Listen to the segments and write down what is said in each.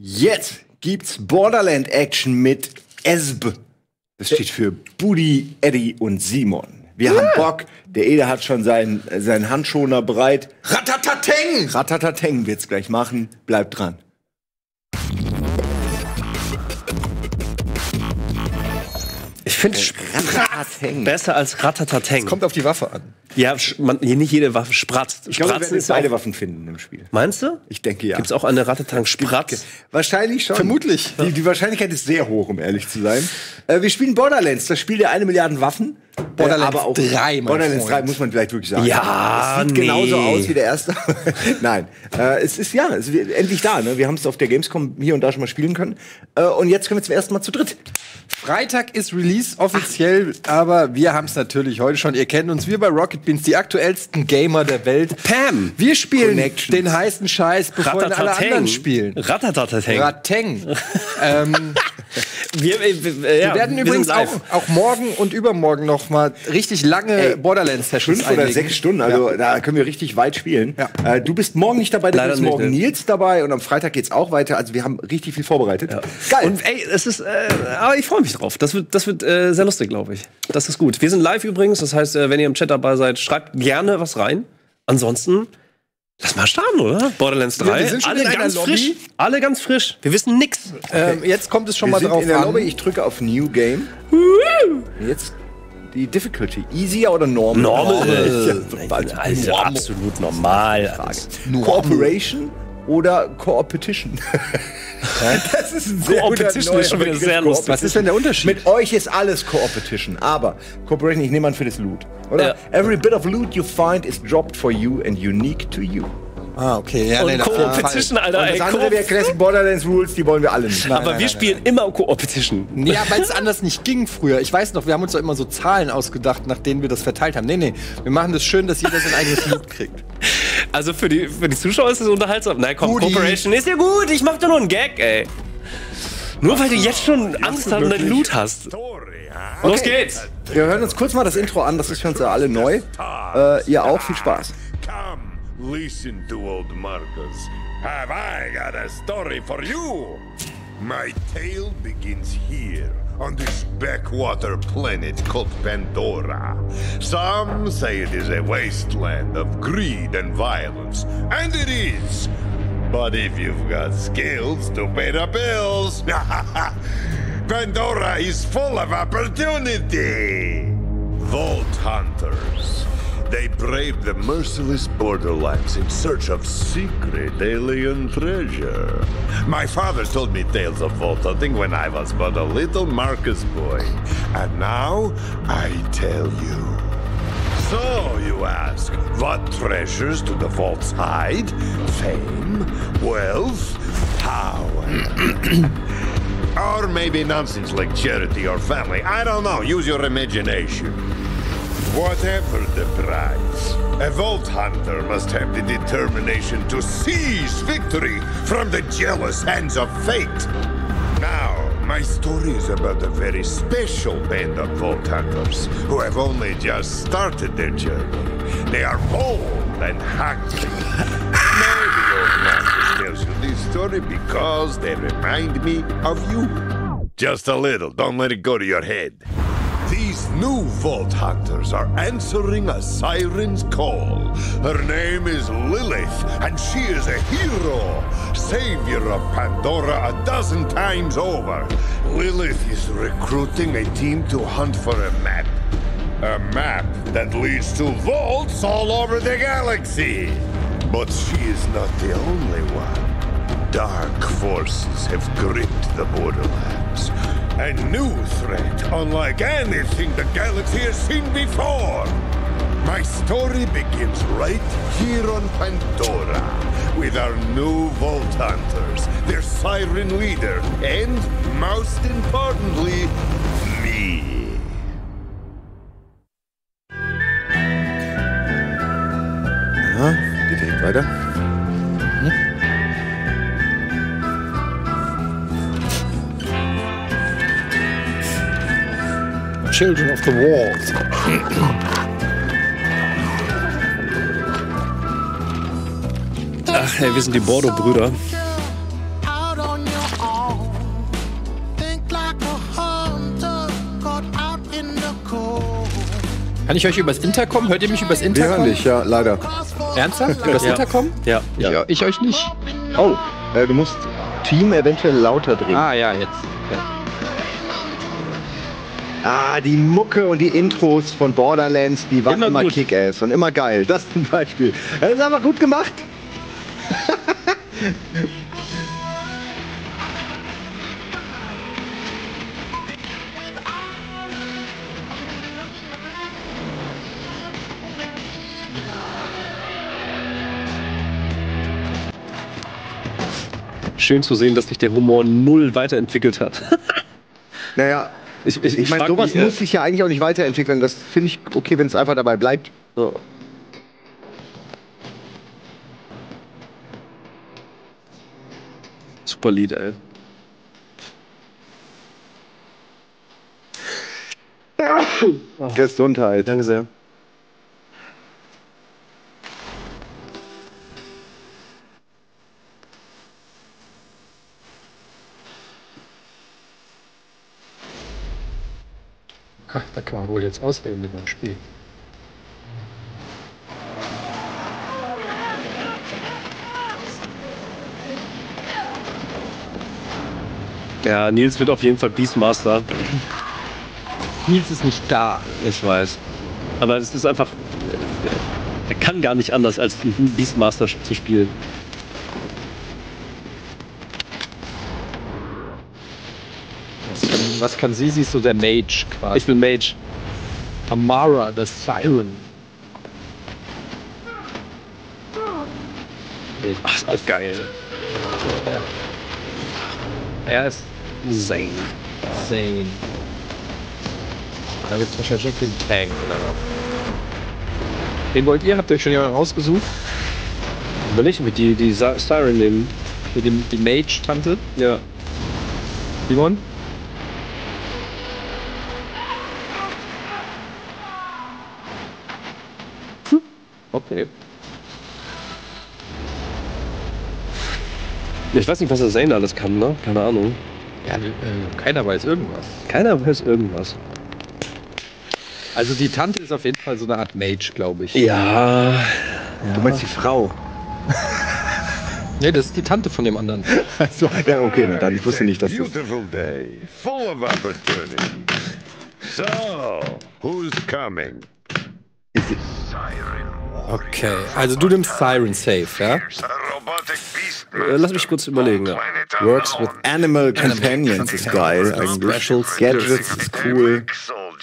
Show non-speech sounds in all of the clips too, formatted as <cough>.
Jetzt gibt's Borderland Action mit ESB. Das steht für Budi, Eddie und Simon. Wir haben Bock. Der Ede hat schon seinen, äh, seinen Handschoner bereit. Ratatateng! Ratatateng wird's gleich machen. Bleibt dran. Ich finde Ratatateng. besser als Ratatateng. Kommt auf die Waffe an. Ja, man, nicht jede Waffe spratzt. Ich glaube, wir werden beide Waffen finden im Spiel. Meinst du? Ich denke ja. Gibt's auch eine Ratatateng Spratz? Wahrscheinlich schon. Vermutlich. Die, die Wahrscheinlichkeit ist sehr hoch, um ehrlich zu sein. Äh, wir spielen Borderlands, das Spiel der eine Milliarden Waffen. Borderlands äh, aber auch 3, mein Borderlands Freund. 3 muss man vielleicht wirklich sagen. Ja, Es sieht nee. genauso aus wie der erste. <laughs> Nein. Äh, es ist ja, es ist endlich da. Ne? Wir haben es auf der Gamescom hier und da schon mal spielen können. Äh, und jetzt können wir zum ersten Mal zu dritt. Freitag ist Release offiziell, aber wir haben es natürlich heute schon. Ihr kennt uns, wir bei Rocket Beans, die aktuellsten Gamer der Welt. Pam! Wir spielen Connection. den heißen Scheiß, bevor ihn alle anderen spielen. Ratatateng. Rateng. ähm, <laughs> wir, wir, wir, ja, wir werden wir übrigens auch, auch morgen und übermorgen noch mal richtig lange Borderlands-Sessions Fünf oder einlegen. sechs Stunden, also da können wir richtig weit spielen. Ja. Äh, du bist morgen nicht dabei, bist nicht, morgen ne. Nils dabei und am Freitag geht's auch weiter. Also wir haben richtig viel vorbereitet. Geil. Und ey, es ist, äh, aber ich freue mich drauf. Das wird, das wird äh, sehr lustig, glaube ich. Das ist gut. Wir sind live übrigens, das heißt, äh, wenn ihr im Chat dabei seid, schreibt gerne was rein. Ansonsten, lass mal starten, oder? Borderlands 3. wir sind schon alle ganz Lobby. frisch. Alle ganz frisch. Wir wissen nix. Ähm, jetzt kommt es schon wir mal sind drauf in der an. Lobby, ich drücke auf New Game. Jetzt die Difficulty. Easier oder normal? Normal. Ja, also absolut normal. alles. Oder Competition? <laughs> das ist ein sehr neuer ist schon wieder sehr lustig. Was ist denn der Unterschied? Mit euch ist alles Competition, aber Cooperation, ich nehme an für das Loot, oder? Ja. Every bit of loot you find is dropped for you and unique to you. ah, okay. Ja, Und nee. Competition, Alter. Und Ey, das andere wäre Classic Borderlands Rules, die wollen wir alle nicht. aber wir spielen immer Competition. Ja, weil es anders nicht ging früher. Ich weiß noch, wir haben uns doch immer so Zahlen ausgedacht, nach denen wir das verteilt haben. Nee, nee, wir machen das schön, dass jeder sein eigenes Loot kriegt. <laughs> Also für die, für die Zuschauer ist es unterhaltsam. Nein, komm, Gudi. Cooperation ist ja gut. Ich mach doch nur einen Gag, ey. Nur weil du jetzt schon Angst hast und deinen Loot hast. Los geht's. Wir hören uns kurz mal das Intro an, das ist für uns ja alle neu. Äh, ihr auch, viel Spaß. Come, listen to old Marcus. Have I got a story for you? My tale begins here, on this backwater planet called Pandora. Some say it is a wasteland of greed and violence, and it is. But if you've got skills to pay the bills, <laughs> Pandora is full of opportunity. Vault Hunters. They braved the merciless borderlands in search of secret alien treasure. My father told me tales of vault hunting when I was but a little Marcus boy. And now I tell you. So, you ask, what treasures do the vaults hide? Fame? Wealth? Power? <clears throat> or maybe nonsense like charity or family. I don't know. Use your imagination. Whatever the price, a Vault Hunter must have the determination to seize victory from the jealous hands of fate. Now, my story is about a very special band of Vault Hunters who have only just started their journey. They are bold and hungry. <laughs> Maybe old Marcus tells you this story because they remind me of you. Just a little, don't let it go to your head. These new Vault Hunters are answering a siren's call. Her name is Lilith, and she is a hero, savior of Pandora a dozen times over. Lilith is recruiting a team to hunt for a map. A map that leads to vaults all over the galaxy. But she is not the only one. Dark forces have gripped the borderlands. A new threat, unlike anything the galaxy has seen before. My story begins right here on Pandora with our new Vault Hunters, their siren leader, and most importantly, me. Ja, geht weiter. Children of the Walls. Ach, hey, wir sind die Bordeaux-Brüder. Kann ich euch übers Intercom? Hört ihr mich übers Intercom? Wir hören dich, ja, leider. Ernsthaft? Übers ja. Intercom? Ja. Ich, ja. ich euch nicht. Oh, äh, du musst Team eventuell lauter drehen. Ah ja, jetzt. Ah, die Mucke und die Intros von Borderlands, die waren Immer immer. Kick-Ass und immer geil. Das zum Beispiel. Das ist aber gut gemacht. Schön zu sehen, dass sich der Humor null weiterentwickelt hat. Naja, Ich, ich, ich meine, sowas mich, äh, muss sich ja eigentlich auch nicht weiterentwickeln. Das finde ich okay, wenn es einfach dabei bleibt. So. Super Lied, ey. Gesundheit. Danke sehr. Ach, da kann man wohl jetzt auswählen mit dem Spiel. Ja, Nils wird auf jeden Fall Beastmaster. Nils ist nicht da. Ich weiß. Aber es ist einfach. Er kann gar nicht anders, als Beastmaster zu spielen. Was kann, sie? Sie ist so der Mage quasi. Ich bin Mage. Amara, the Siren. Ach, ist das geil. Er ist Zane. Zane. Da gibt es wahrscheinlich schon den Tank oder was. Den wollt ihr? Habt ihr euch schon jemanden rausgesucht? Überleg mit die, die Siren nehmen. Mit dem die Mage-Tante? Ja. Simon? Okay. Ich weiß nicht, was der Zane alles kann, ne? Keine Ahnung. Ja, äh, keiner weiß irgendwas. Keiner weiß irgendwas. Also die Tante ist auf jeden Fall so eine Art Mage, glaube ich. Ja. Du meinst die Frau? <laughs> Nee, das ist die Tante von dem anderen. So, ja, okay, na dann. Ich wusste nicht, dass das. Beautiful day, full of opportunity. So, who's coming? Siren. Okay, also du nimmst Siren Safe, ja? Äh, Lass mich kurz überlegen. Ja. Works with Animal Companions ist geil eigentlich. Specials. Gadgets ist cool.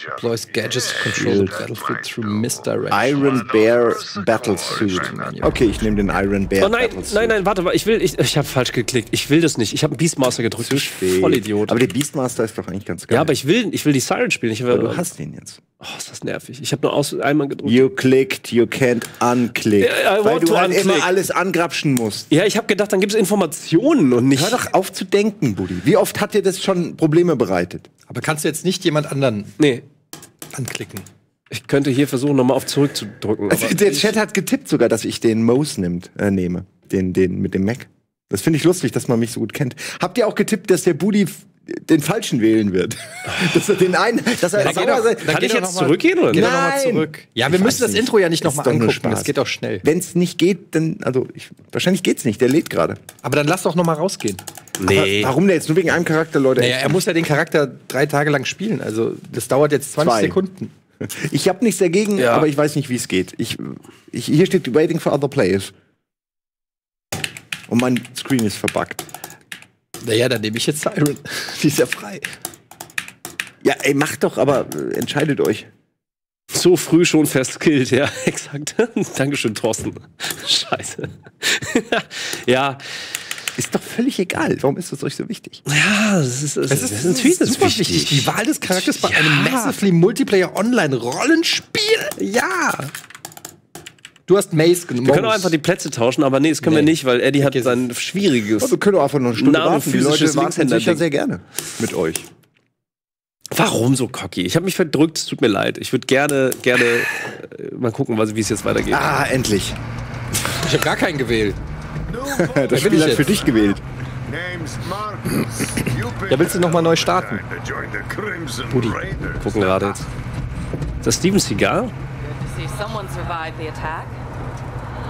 Deploys gadgets to control the battlefield through misdirection. Iron Bear Battlesuit. Okay, ich nehme den Iron Bear Oh nein, Battlesuit. nein, nein, warte mal. Ich will, ich, ich habe falsch geklickt. Ich will das nicht. Ich habe einen Beastmaster gedrückt. Zu spät. Vollidiot. Aber der Beastmaster ist doch eigentlich ganz geil. ja, aber ich will, ich will die Siren spielen. Ich, Aber du hast den jetzt. Oh, ist das nervig. Ich habe nur aus einmal gedrückt. You clicked, you can't unclick. I Weil du halt unclick. immer alles angrapschen musst. Ja, ich habe gedacht, dann gibt es Informationen und nicht. Hör doch auf zu denken, Buddy. Wie oft hat dir das schon Probleme bereitet? Aber kannst du jetzt nicht jemand anderen Nee, anklicken? ich könnte hier versuchen, nochmal auf zurückzudrücken. Also, aber der Chat hat getippt sogar, dass ich den Mose nimmt, äh, nehme. Den, den mit dem Mac. Das finde ich lustig, dass man mich so gut kennt. Habt ihr auch getippt, dass der Buddy den falschen wählen wird? <laughs> dass er den einen, dass er dann sauer sei- dann Kann geh ich jetzt noch mal- zurückgehen oder Geh nicht? doch nochmal Nein. zurück. Ja, Ich wir weiß müssen das nicht. Intro ja nicht nochmal angucken. Spaß. Das geht auch schnell. Wenn es nicht geht, dann, also ich, wahrscheinlich geht's nicht, der lädt gerade. Aber dann lass doch nochmal rausgehen. Nee. Warum denn jetzt? Nur wegen einem Charakter, Leute? Naja, er muss ja den Charakter drei Tage lang spielen. Also das dauert jetzt 20 Zwei. Sekunden. Ich habe nichts dagegen, Ja. aber ich weiß nicht, wie es geht. Ich, ich, hier steht Waiting for other players. Und mein Screen ist verbuggt. Naja, dann nehme ich jetzt Siren. <laughs> Die ist ja frei. Ja, ey, macht doch, aber äh, entscheidet euch. So früh schon verskillt, ja, <laughs> exakt. Dankeschön, Thorsten. Scheiße. <laughs> ja, Ist doch völlig egal. Warum ist das euch so wichtig? ja, das ist, das Es ist, natürlich super wichtig. Die Wahl des Charakters bei Ja. einem Massively Multiplayer Online Rollenspiel. Ja. Du hast Mace genommen. Wir können auch einfach die Plätze tauschen, aber nee, das können wir Nee. nicht, weil Eddie hat sein schwieriges. Oh, wir können auch einfach noch eine Stunde Nano warten. Die Leute warten sicher sehr gerne mit euch. Warum so cocky? Ich habe mich verdrückt, es tut mir leid. Ich würde gerne, gerne äh, mal gucken, wie es jetzt weitergeht. Ah, endlich. Ich habe gar keinen gewählt. <laughs> Das Spiel ich hat für dich gewählt. Ja, willst du noch mal neu starten? Buddy, Raiders. Gucken gerade jetzt. Ist das Steven Seagal? Someone survive the attack.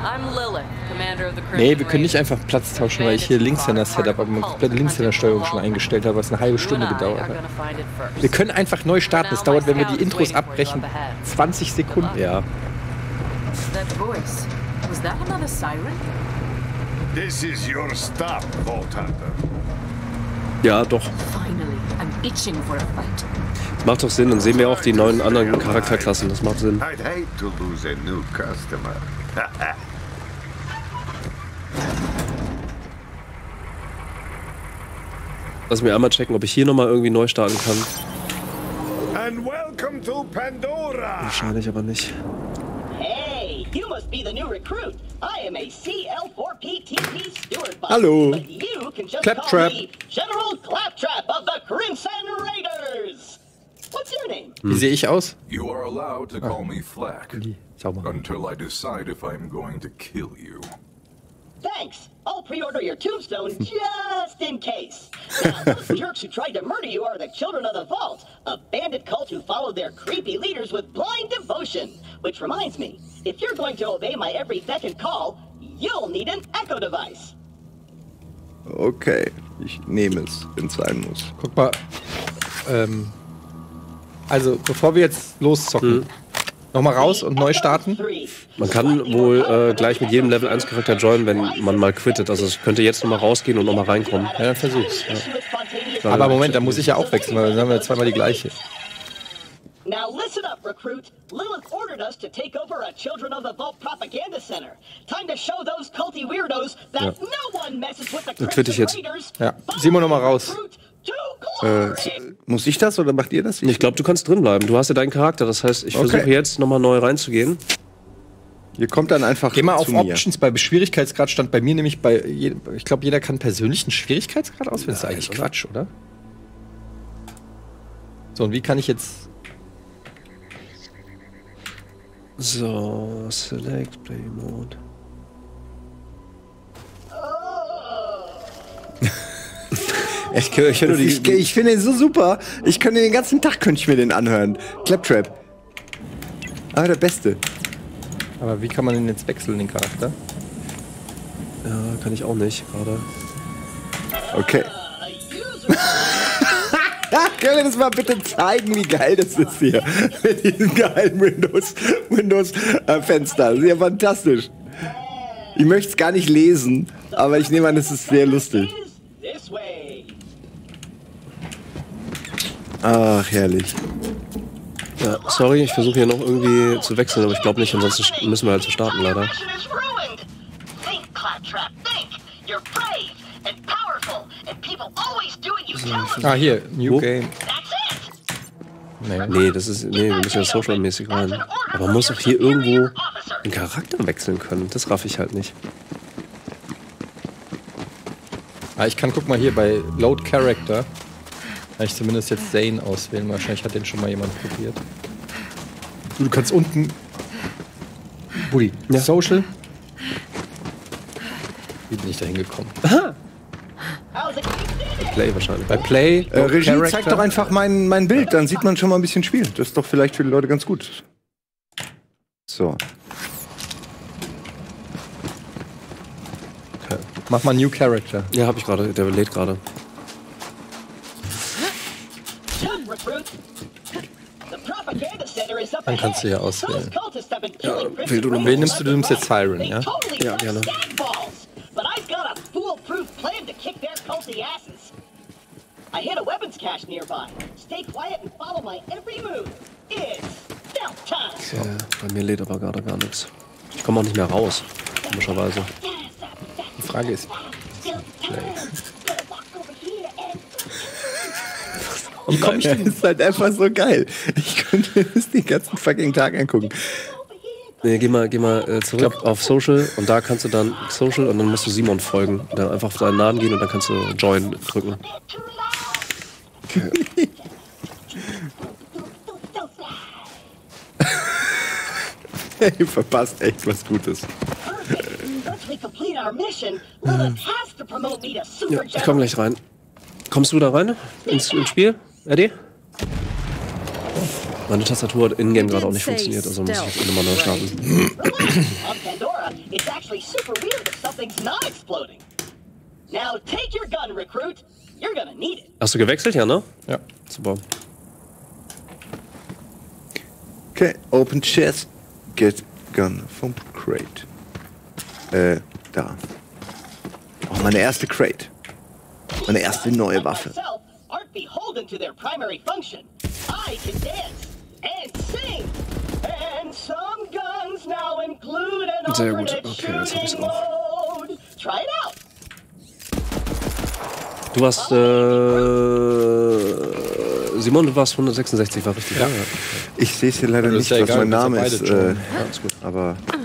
I'm Lilith, commander of the Crimson Nee, wir können nicht einfach Platz tauschen, weil ich hier Linkshänder-Setup, aber meine komplette Linkshänder-Steuerung schon eingestellt habe, was eine halbe Stunde gedauert hat. Wir können einfach neu starten. Das dauert, wenn wir die Intros abbrechen, 20 Sekunden. Ja. That voice. Was that another siren? This is your stop, Vault Hunter. Ja, doch. Macht doch Sinn. Dann sehen wir auch die neuen anderen Charakterklassen. Das macht Sinn. I'd hate to lose a new customer. <laughs> Lass mir einmal checken, ob ich hier nochmal irgendwie neu starten kann. And welcome to Pandora! Wahrscheinlich aber nicht. Hey, you must be the new recruit. I am a CL4PTP steward bot. Hallo. But you can just Claptrap. call me General Claptrap of the Crimson Raiders. What's your name? Wie sehe ich aus? You are allowed to call ah. me Flack Sauber. until I decide if I'm going to kill you. Thanks. I'll pre-order your tombstone <laughs> just in case. Now, those <laughs> jerks who tried to murder you are the Children of the Vault, a bandit cult who followed their creepy leaders with blind devotion. Which reminds me, if you're going to obey my every beck and call, you'll need an echo device. Okay, ich nehme es, wenn es sein muss. Guck mal. Ähm, also, bevor wir jetzt loszocken, nochmal raus und neu starten. Man kann wohl äh, gleich mit jedem Level 1 Charakter joinen, wenn man mal quittet. Also ich könnte jetzt nochmal rausgehen und nochmal reinkommen. Ja, dann versuch's. Ja. Aber Moment, da muss ich ja auch wechseln, weil dann haben wir zweimal die gleiche. Now listen up, recruit. Lilith ordered us to take over a Children of the Vault propaganda center. Time to show those culty weirdos that no one messes with the Dann quitte ich Crimson jetzt. Raiders. Ja, Simon noch mal raus. Recruit Äh, muss ich das oder macht ihr das? Ich glaube, du kannst drin bleiben. Du hast ja deinen Charakter. Das heißt, ich Okay. versuche jetzt nochmal neu reinzugehen. Ihr kommt dann einfach Geh mal auf. Options bei Schwierigkeitsgrad stand bei mir nämlich bei je- ich glaube jeder kann persönlichen Schwierigkeitsgrad auswählen. Das ist eigentlich Quatsch, oder? So und wie kann ich jetzt So, Select Play Mode. <laughs> Ich, ich, ich, ich finde ihn so super. Ich könnte den ganzen Tag könnte ich mir den anhören. Claptrap. Aber der Beste. aber wie kann man denn jetzt wechseln den Charakter? Ja, kann ich auch nicht gerade. Okay. <laughs> Können wir das mal bitte zeigen, wie geil das ist hier? <laughs> Mit diesem geilen Windows, Windows äh, Fenster. Das ist ja fantastisch. Ich möchte es gar nicht lesen, aber ich nehme an, es ist sehr lustig. Ach, herrlich. Ja, sorry, ich versuche hier noch irgendwie zu wechseln, aber ich glaube nicht, ansonsten st- müssen wir halt so starten leider. Ah hier, New Wo? Game. Nee. Nee, das ist. Nee, wir müssen ja social-mäßig rein. Aber man muss doch hier irgendwo den Charakter wechseln können. Das raff ich halt nicht. Ah, ich kann guck mal hier bei Load Character. Kann ich zumindest jetzt Zane auswählen. Wahrscheinlich hat den schon mal jemand probiert. Du, du kannst unten. Buddy, Ja. Social. Wie bin ich da hingekommen? Going? Play wahrscheinlich. Bei Play, Äh, Load Regie, Character. zeigt doch einfach mein, mein Bild, dann sieht man schon mal ein bisschen Spiel. Das ist doch vielleicht für die Leute ganz gut. So. Okay. Mach mal New Character. Ja, hab ich gerade. Der lädt gerade. Good, recruit. The propaganda center is up Dann kannst du ja auswählen. Killing will du Wen nimmst du? Du nimmst jetzt. Siren, ja? Ja, gerne. stagballs. But I've got a foolproof plan to kick their culty asses. I hid a weapons cache nearby. Stay quiet and follow my every move. It's stealth time. Äh, bei mir lädt aber gerade gar nichts. Ich komme auch nicht mehr raus. Komischerweise. Die Frage ist, Stealth time. Gotta walk over here and Wie komme ich denn? Das ist halt einfach so geil. Ich könnte mir das den ganzen fucking Tag angucken. Nee, geh mal, geh mal äh, zurück auf Social und da kannst du dann Social und dann musst du Simon folgen. Dann einfach auf deinen Namen gehen und dann kannst du Join drücken. <laughs> Loud. Hey, verpasst echt was Gutes. Ja, ich komm gleich rein. Kommst du da rein ins, ins Spiel, Eddie? Meine Tastatur hat in-game gerade auch nicht funktioniert, also muss ich jetzt nochmal neu starten. Relax. On Pandora, it's actually super weird if something's not exploding. Now take your gun, recruit. You're gonna need it. Hast du gewechselt, ja, ne? Ja. Super. Okay, open chest, get gun vom Crate. Äh, da. Oh, meine erste Crate. Meine erste neue Waffe. Aren't beholden to their primary function. I can dance and sing. And some guns now include an Sehr gut. alternate Okay, jetzt hab shooting mode. Try it out. Du warst, äh, Simon, du warst 166, war richtig. Ja. Ich sehe es hier leider Das nicht, ist ja was egal, mein Name ist. Äh, John. aber das klappt.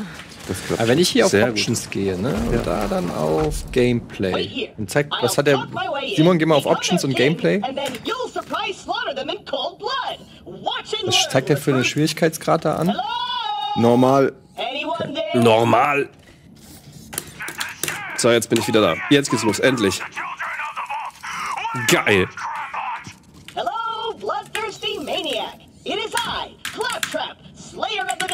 Aber wenn ich hier auf Sehr gut. Options gehe, ne, und da dann auf Gameplay, und zeigt, was hat der, Simon, geh mal auf Options und Gameplay. And then you'll surprise slaughter them in cold blood. Watch and Was zeigt der für einen. Schwierigkeitsgrad da an? Normal. Anyone there? Normal. So, jetzt bin ich wieder da. Jetzt geht's los, endlich. Geil. Hello, bloodthirsty maniac. It is I, Claptrap, Slayer of the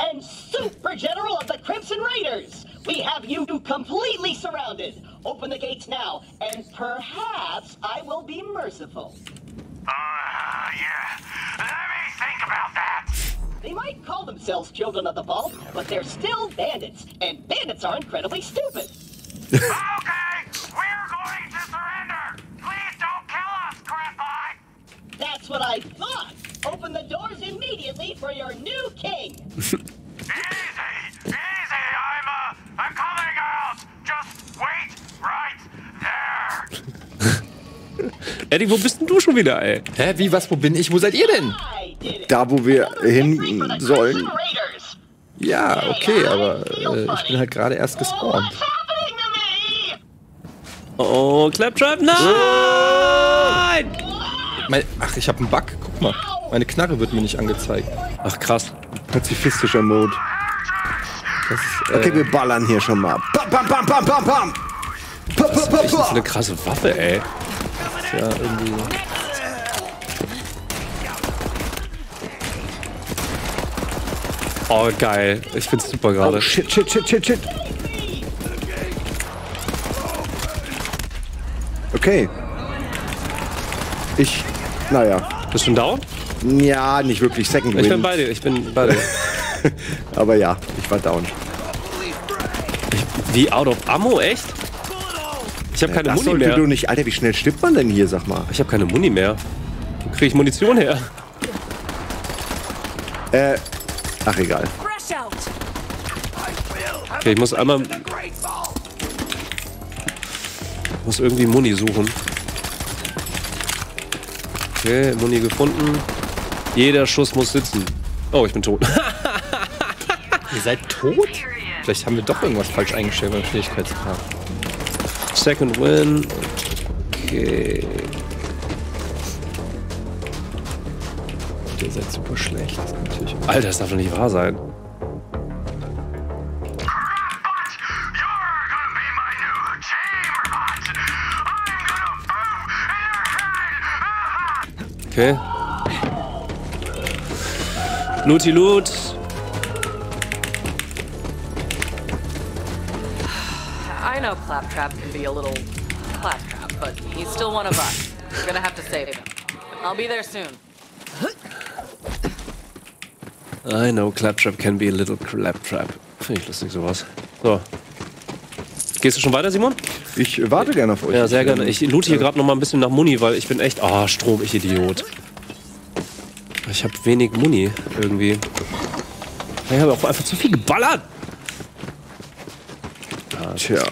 and Super General of the Crimson Raiders. We have you completely surrounded. Open the gates now, and perhaps I will be merciful. Uh, yeah. Let me think about that. They might call themselves Children of the Vault, but they're still bandits, and bandits are incredibly stupid. Okay, we're going to surrender. Please don't kill us, Grandpa. That's what I thought. Open the doors immediately for your new king. Easy, easy. I'm, uh, I'm coming out. Just wait right there. <laughs> Eddie, wo bist denn du schon wieder, ey? Hä, wie, was, wo bin ich? Wo seid ihr denn? Da, wo wir hin sollen. Ja, okay, aber äh, ich bin halt gerade erst gespawnt. To me? Oh, Claptrap, nein! Mein, ach, ich habe einen Bug. Guck mal. Meine Knarre wird mir nicht angezeigt. Ach, krass. Pazifistischer Mode. Das ist, äh, Okay, wir ballern hier schon mal. Bam, bam, bam, bam, bam, bam. Echt, das ist pa. eine krasse Waffe, ey. ja irgendwie. Oh, geil. Ich find's super gerade. Oh, shit, shit, shit, shit, shit. Okay. Ich, naja. Bist du down? Ja, nicht wirklich. Second Ich bin bei dir, ich bin bei dir. <laughs> Aber ja, ich war down. Wie out of ammo, echt? Ich habe keine das Muni mehr. du nicht. Alter, wie schnell stirbt man denn hier, sag mal? Ich habe keine Muni mehr. Wo kriege ich Munition her? Äh, ach egal. Okay, ich muss einmal. Muss irgendwie Muni suchen. Okay, Muni gefunden. Jeder Schuss muss sitzen. Oh, ich bin tot. <laughs> Ihr seid tot? Vielleicht haben wir doch irgendwas falsch eingestellt beim Schwierigkeitsgrad. Second Win. Okay. Ihr seid super schlecht. Das ist natürlich. Alter, das darf doch nicht wahr sein. Okay. Looty Loot. I know Claptrap can be a little claptrap, but he's still one of us. We're gonna have to save him. I'll be there soon. I know Claptrap can be a little claptrap. Finde ich lustig, sowas. So. Gehst du schon weiter, Simon? Ich warte gerne auf euch. Ja, sehr gerne. Ich loot hier gerade noch mal ein bisschen nach Muni, weil ich bin echt... Ah, Strom, ich Idiot. Ich habe wenig Muni irgendwie. Ich habe auch einfach zu viel geballert. Tja.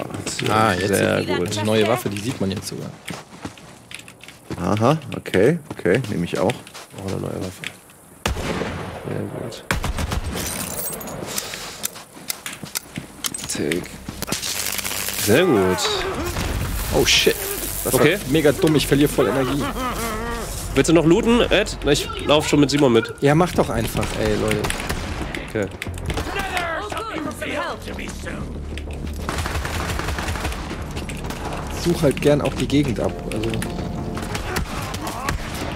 Ah, jetzt Sehr die gut. neue Waffe, die sieht man jetzt sogar. Aha, okay, okay, nehme ich auch. Oh, eine neue Waffe. Sehr gut. Tick. Sehr gut. Oh shit. Das Okay. war mega dumm, ich verliere voll Energie. Willst du noch looten, Ed? Na, Ich lauf schon mit Simon mit. Ja, mach doch einfach, ey, Leute. Okay. Such halt gern auch die Gegend ab. Also,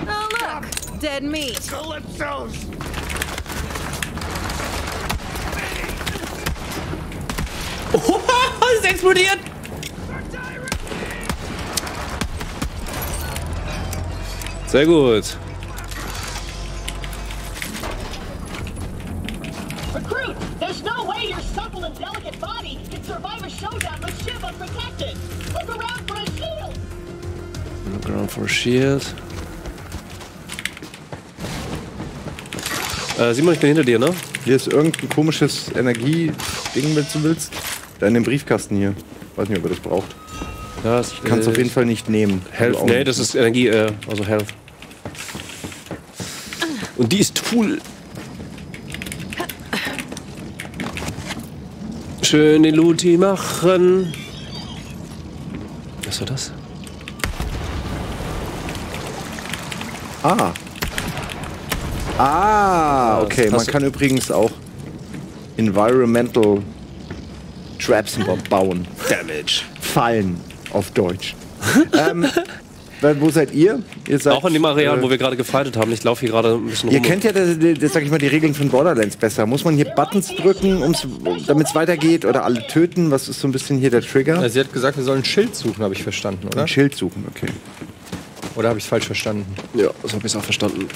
Oh, look. dead meat. Ist explodiert! Sehr gut. Recruit, there's no way your supple and delicate body can survive a showdown with Shiv unprotected. Look around for a shield. Look around for a shield. Äh, Simon, ich bin hinter dir, ne? Hier ist irgendein komisches Energie-Ding, wenn du willst. Da in dem Briefkasten hier. Weiß nicht, ob er das braucht. Ja, es Ich kann es auf jeden Fall nicht nehmen. Health, nee, das ist Energie, äh, also Health. Und die ist full. Schön den Luti machen. Was war das? Ah. Ah, das okay. Man kann übrigens auch Environmental Traps bauen. Damage. Fallen auf Deutsch. ähm, weil- wo seid ihr? Ihr seid, Auch in dem Areal, äh, wo wir gerade gefightet haben. Ich laufe hier gerade ein bisschen Ihr rum. kennt ja, das, das, sag ich mal, die Regeln von Borderlands besser. Muss man hier Buttons drücken, damit es weitergeht oder alle töten? Was ist so ein bisschen hier der Trigger? Ja, sie hat gesagt, wir sollen ein Schild suchen, habe ich verstanden, oder? Ein Schild suchen, okay. Oder habe ich es falsch verstanden? ja, so habe ich es auch verstanden.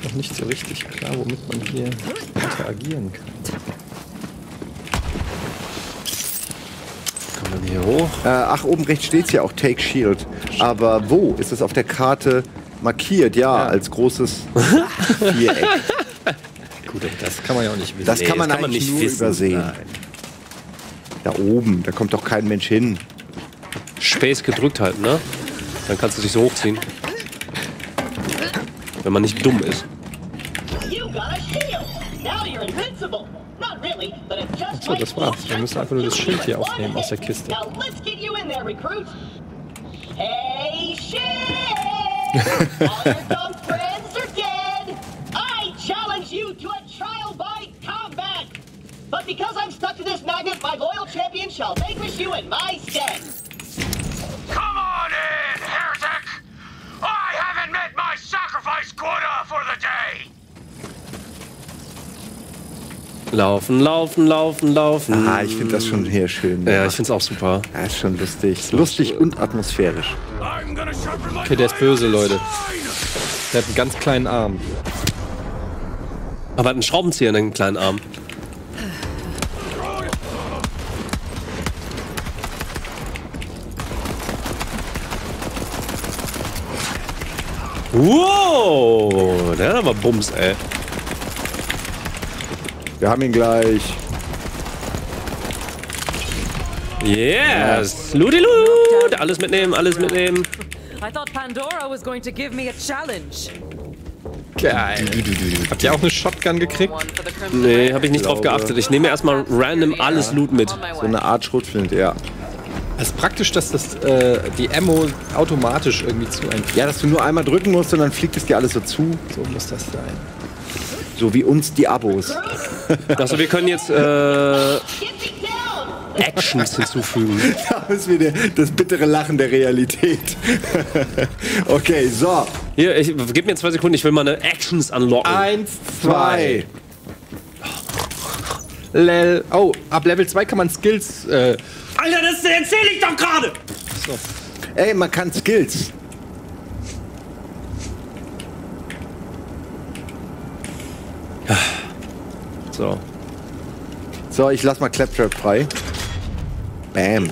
Ist noch nicht so richtig klar, womit man hier interagieren kann. Kann man hier hoch? Äh, ach, oben rechts steht ja auch Take Shield. Aber wo? Ist es auf der Karte markiert? Ja, als großes <laughs> Viereck. Gut, aber das kann man ja auch nicht wissen. Das kann man das kann man nicht nur wissen. übersehen. Nein. Da oben, da kommt doch kein Mensch hin. Space gedrückt halten, ne? Dann kannst du dich so hochziehen. Wenn man nicht dumm ist. So, das war's. Wir müssen einfach nur das Schild hier aufnehmen aus der Kiste. Hey. <laughs> But because I'm stuck to this magnet, my loyal champion shall vanquish you in my stead. Come on in, heretic! I haven't met my sacrifice quota for the day! Laufen, laufen, laufen, laufen. Ah, ich finde das schon hier schön. Ja, ich find's auch super. Ja, ist schon lustig. Lustig und atmosphärisch. Okay, der ist böse, Leute. Der hat einen ganz kleinen Arm. Aber hat einen Schraubenzieher in den kleinen Arm. Wow, der hat aber Bums, ey. Wir haben ihn gleich. Yes! Ludilut! Alles mitnehmen, alles mitnehmen. I thought Pandora was going to give me a challenge. Geil. Habt ihr auch eine Shotgun gekriegt? Nee, habe ich nicht drauf geachtet. Ich nehme erstmal random alles Loot mit. So eine Art Schrotflinte, ja. Es ist praktisch, dass das, äh, die Ammo automatisch irgendwie zu einem. Ja, dass du nur einmal drücken musst und dann fliegt es dir alles so zu. So muss das sein. So wie uns die Abos. Also wir können jetzt äh! Actions hinzufügen. <laughs> Da ist wieder das bittere Lachen der Realität. <laughs> okay, so. Hier, ich, gib mir zwei Sekunden, ich will meine Actions unlocken. Eins, Zwei. Lel. Oh, ab Level 2 kann man Skills. Äh, Alter, das erzähle ich doch gerade! Ey, man kann Skills. So. So, ich lass mal Claptrap frei. Bam.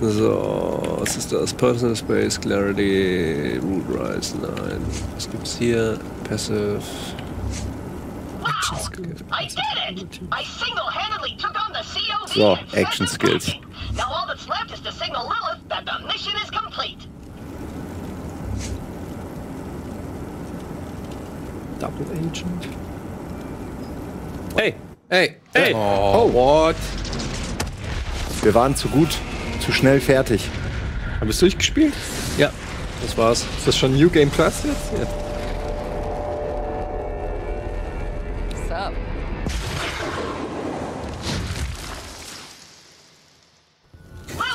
So, was ist das? Personal Space, Clarity, Root Rise, nein. Was gibt's hier? Passive. I did it! I single-handedly took on the COV So, action skills. target. Now all that's left is to signal Lilith that the mission is complete. Double Agent. Hey! Ey. Hey! Oh, what? Wir waren zu gut, zu schnell fertig. Haben wir es durchgespielt? Ja, das war's. Ist das schon New Game Plus jetzt? Ja.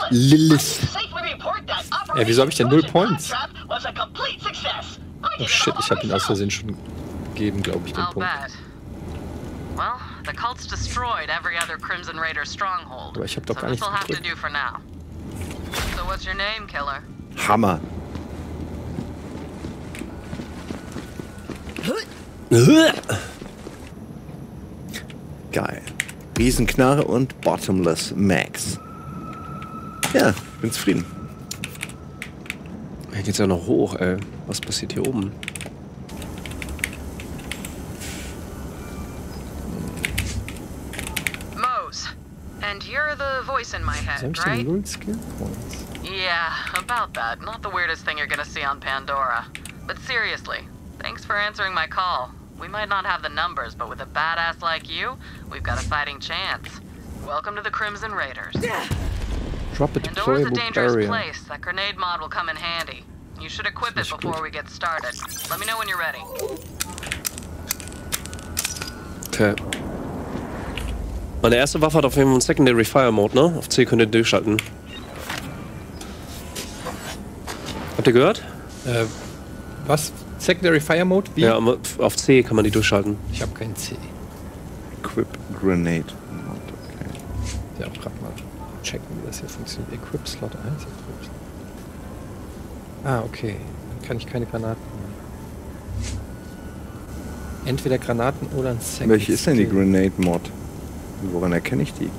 Lilith. Ja, wieso hab ich denn null Points? Claptrap was a complete success. I Oh did shit, it ich habe ihn aus Versehen schon gegeben, glaube ich, den Punkt. Well, the cult's destroyed every other Crimson Raider stronghold. Aber ich hab doch gar nichts this'll have to gedrückt. do for now. So what's your name, killer? Hammer. Geil. Riesenknarre und Bottomless Max. Ja, bin zufrieden. Hier geht's ja noch hoch, ey. Was passiert hier oben? Mose. And you're the voice in my Wieso hab head, ich denn right? null Skill Points? Yeah, about that. Not the weirdest thing you're gonna see on Pandora. But seriously, thanks for answering my call. We might not have the numbers, but with a badass like you, we've got a fighting chance. Welcome to the Crimson Raiders. Drop a deployable dangerous barrier. place. That grenade mod will come in handy. You should equip it before gut. we get started. Let me know when you're ready. Okay. Meine erste Waffe hat auf jeden Fall einen Secondary Fire Mode, ne? Auf C könnt ihr durchschalten. Habt ihr gehört? Äh, was? Secondary Fire Mode? Wie? Ja, auf C kann man die durchschalten. Ich habe kein C. Equip Grenade. Okay. Ja, gerade mal checken, wie das hier funktioniert. Equip Slot 1. Equip. Ah, okay. Dann kann ich keine Granaten mehr. Entweder Granaten oder ein Second Welche ist denn die. Grenade Mod? Woran erkenne ich die?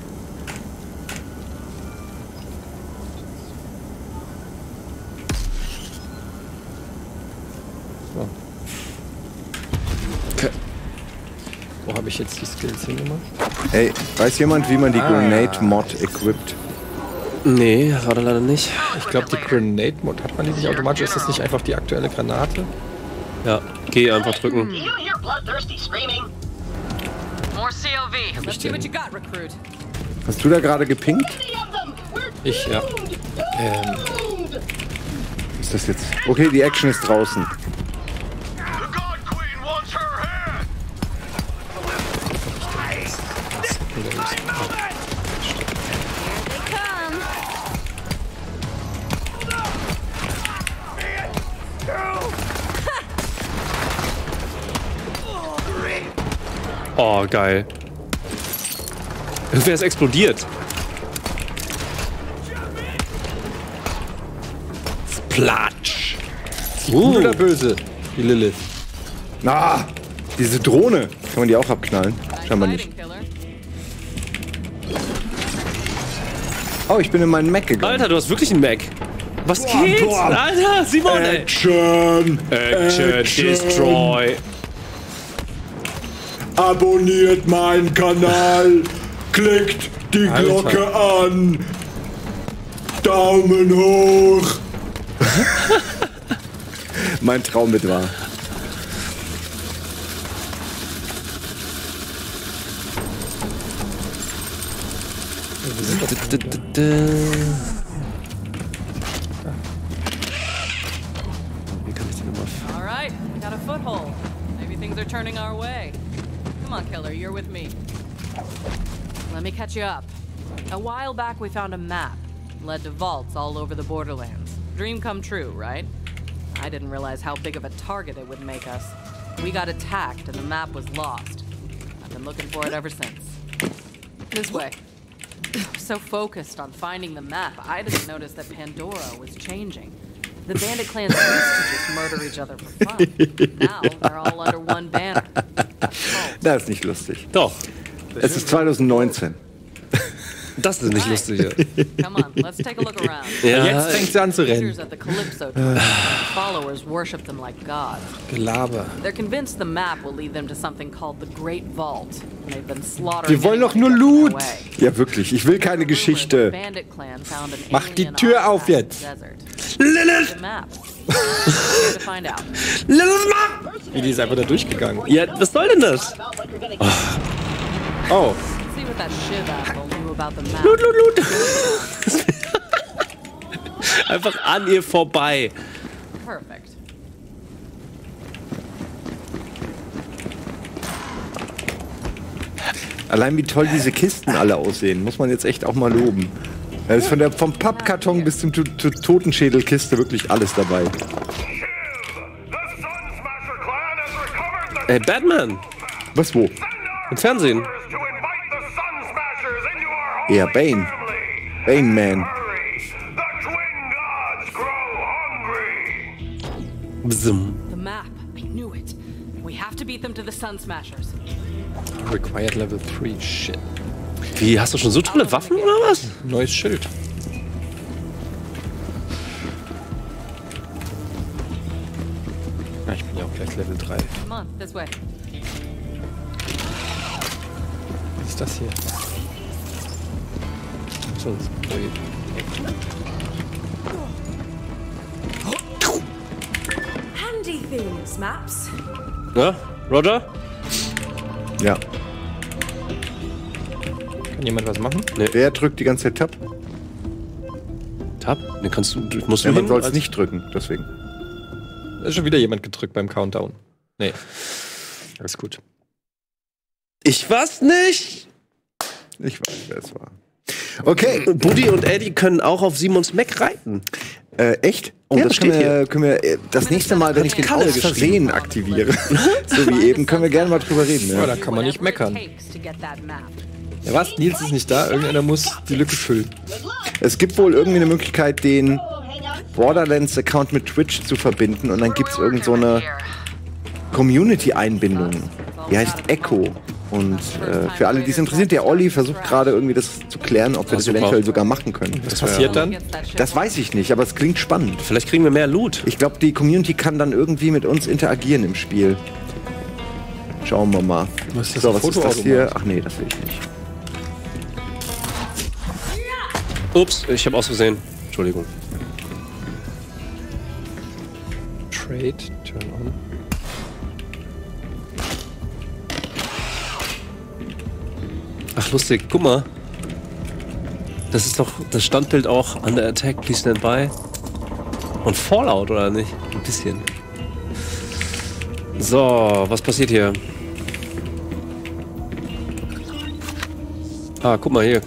So. Okay. Wo habe ich jetzt die Skills hingemacht? Ey, weiß jemand, wie man die Ah. Grenade Mod equipt? Nee, gerade leider nicht. Ich glaube, die Grenade Mod, hat man die nicht automatisch? Ist das nicht einfach die aktuelle Granate? Ja, G einfach drücken. Hast du da gerade gepinkt? Ich, ja. Ähm! Ist das jetzt. Okay, die Action ist draußen. Oh, geil. Irgendwer ist explodiert. Splatsch. gut oder böse? Die Lilith. Na, diese Drohne. Kann man die auch abknallen? Scheinbar nicht. Oh, ich bin in meinen Mac gegangen. Alter, du hast wirklich einen Mac. Was Boah, geht? Alter, Simon, ey. Action! Action, Destroy. Abonniert meinen Kanal! Klickt die Alter. Glocke an! Daumen hoch! <laughs> mein Traum mit wahr. Catch you up. A while back, we found a map. Led to vaults all over the Borderlands. Dream come true, right? I didn't realize how big of a target it would make us. We got attacked and the map was lost. I've been looking for it ever since. This way. <sighs> So focused on finding the map, I didn't notice that Pandora was changing. The bandit clans used to just murder each other for fun. Now they're all under one banner. <laughs> Das ist nicht lustig. Doch, Es ist 2019. das ist nicht lustig. Ja. come on, let's take a look around. <laughs> Ja, Jetzt fängt sie an zu rennen. <sighs> Followers worship them like gods. Gelaber. They're convinced the map will lead them to something called the Great Vault. And they've been slaughtering. Wir wollen doch nur Loot. Ja, wirklich. Ich will keine Geschichte. Mach die Tür auf jetzt. desert. The map. <laughs> Wie die ist einfach da durchgegangen. ja, was soll denn das? Oh, Lut, lut, lut. <laughs> Einfach an ihr vorbei. Perfect. Allein wie toll diese Kisten alle aussehen, muss man jetzt echt auch mal loben. Da ist von der, vom Pappkarton bis zum, zur Totenschädelkiste wirklich alles dabei. The Sun Smasher clan has recovered the Ey, Batman! Was wo? Im Fernsehen. Holy Bane. Bane Man. Bzum. The map. I knew it. We have to beat them to the Sun Smashers. Required Level 3. Shit. Wie, hast du schon so tolle Waffen oder was? Neues Schild. Ja, ich bin ja auch gleich Level 3. Come on, this way. Was ist das hier? Projekt. Handy things, maps. Ja, Roger? Ja. Kann jemand was machen? Wer drückt die ganze Zeit Tab? Tab? Ne, kannst du, du- musst du Ja, man soll es als- nicht drücken, deswegen. Da ist schon wieder jemand gedrückt beim Countdown. Nee. Alles gut. Ich was nicht? Ich weiß, wer es war. Okay, Buddy und Eddie können auch auf Simons Mac reiten. äh, echt? Oh, Ja, das das können wir, können wir äh, das nächste Mal, wenn ich den Kalle aus Versehen aktiviere, <laughs> so wie eben, können wir gerne mal drüber reden. Ja, Ja. da kann man nicht meckern. Ja, was? Nils ist nicht da. Irgendeiner muss die Lücke füllen. Es gibt wohl irgendwie eine Möglichkeit, den Borderlands-Account mit Twitch zu verbinden und dann gibt es irgend so eine Community-Einbindung. Die heißt Echo. Und äh, für alle, die es interessiert, der Olli versucht gerade irgendwie das zu klären, ob wir das super. eventuell sogar machen können. Was passiert dann? Das weiß ich nicht, aber es klingt spannend. Vielleicht kriegen wir mehr Loot. Ich glaube, die Community kann dann irgendwie mit uns interagieren im Spiel. Schauen wir mal. Was ist das, so, was ist das hier? Ach nee, das will ich nicht. Ups, ich habe ausgesehen. Entschuldigung. Trade, Ach, lustig. Guck mal. Das ist doch das Standbild auch an der Attack, Please Stand By. Und Fallout, oder nicht? Ein bisschen. So, was passiert hier? Ah, guck mal hier.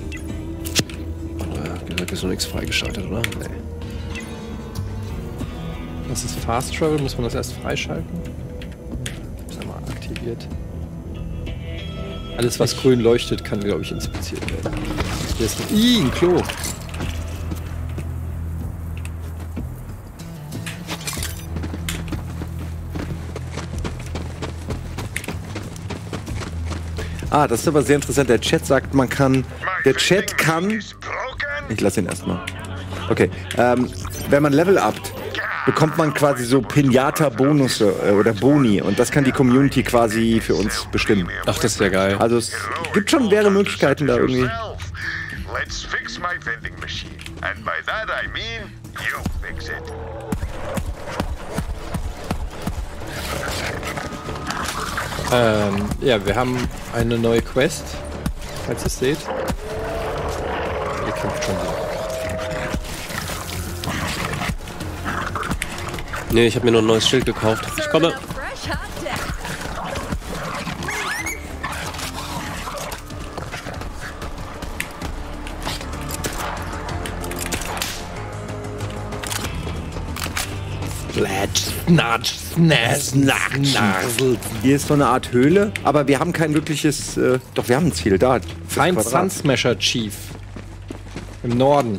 Da ist noch nichts freigeschaltet, oder? Nee. Was ist Fast Travel? Muss man das erst freischalten? Ist einmal aktiviert. Alles, was grün leuchtet, kann, glaube ich, inspiziert werden. Hier ist ein, Ih, ein Klo. Ah, das ist aber sehr interessant. Der Chat sagt, man kann. Der Chat kann. Ich lasse ihn erstmal. Okay. Ähm, wenn man Level upt, bekommt man quasi so Pinata-Bonusse äh, oder Boni. Und das kann die Community quasi für uns bestimmen. Ach, das ist ja geil. Also es gibt schon mehrere Möglichkeiten da irgendwie. Let's fix my vending machine. And by that I mean you fix it. Ähm, ja, wir haben eine neue Quest, falls ihr es seht. Ihr kämpft schon wieder. Nee, ich habe mir noch ein neues Schild gekauft. Ich komme. Fresh hot deck. Hier ist so eine Art Höhle, aber wir haben kein wirkliches. Äh, doch, wir haben ein Ziel da. Das Feind Quadrat. Sun Smasher Chief. Im Norden.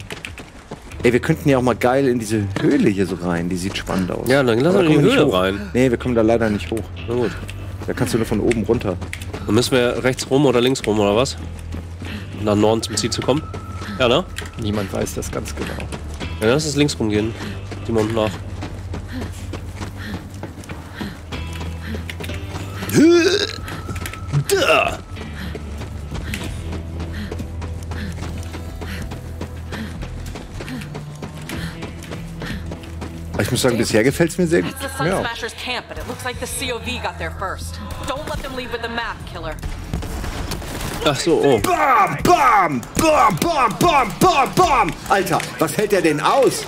Ey, wir könnten ja auch mal geil in diese Höhle hier so rein. Die sieht spannend aus. Ja, dann lass uns in die Höhle rein. Nee, wir kommen da leider nicht hoch. Na gut. Da kannst du nur von oben runter. Dann müssen wir rechts rum oder links rum, oder was? Nach Norden zum Ziel zu kommen? Ja, ne? Niemand weiß das ganz genau. Ja, lass es links rumgehen. Simon nach. Da! Ich muss sagen, bisher gefällt es mir sehr gut. Ja. Ach so, oh. Bam, bam, bam, bam, bam, bam, bam. Alter, was hält der denn aus?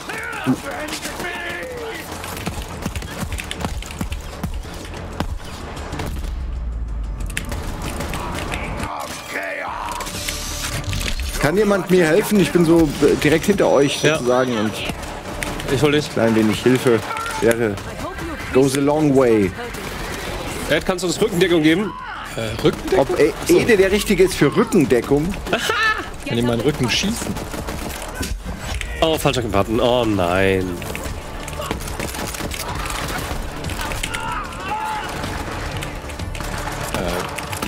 Kann jemand mir helfen? Ich bin so äh, direkt hinter euch Ja. sozusagen und Ich hol dich. ein klein wenig Hilfe wäre goes a long way. Ed, kannst du uns Rückendeckung geben? Äh, Rückendeckung? Ob E- Ede der richtige ist für Rückendeckung? Kann ich meinen Rücken schießen? Oh, falscher Button. Oh nein.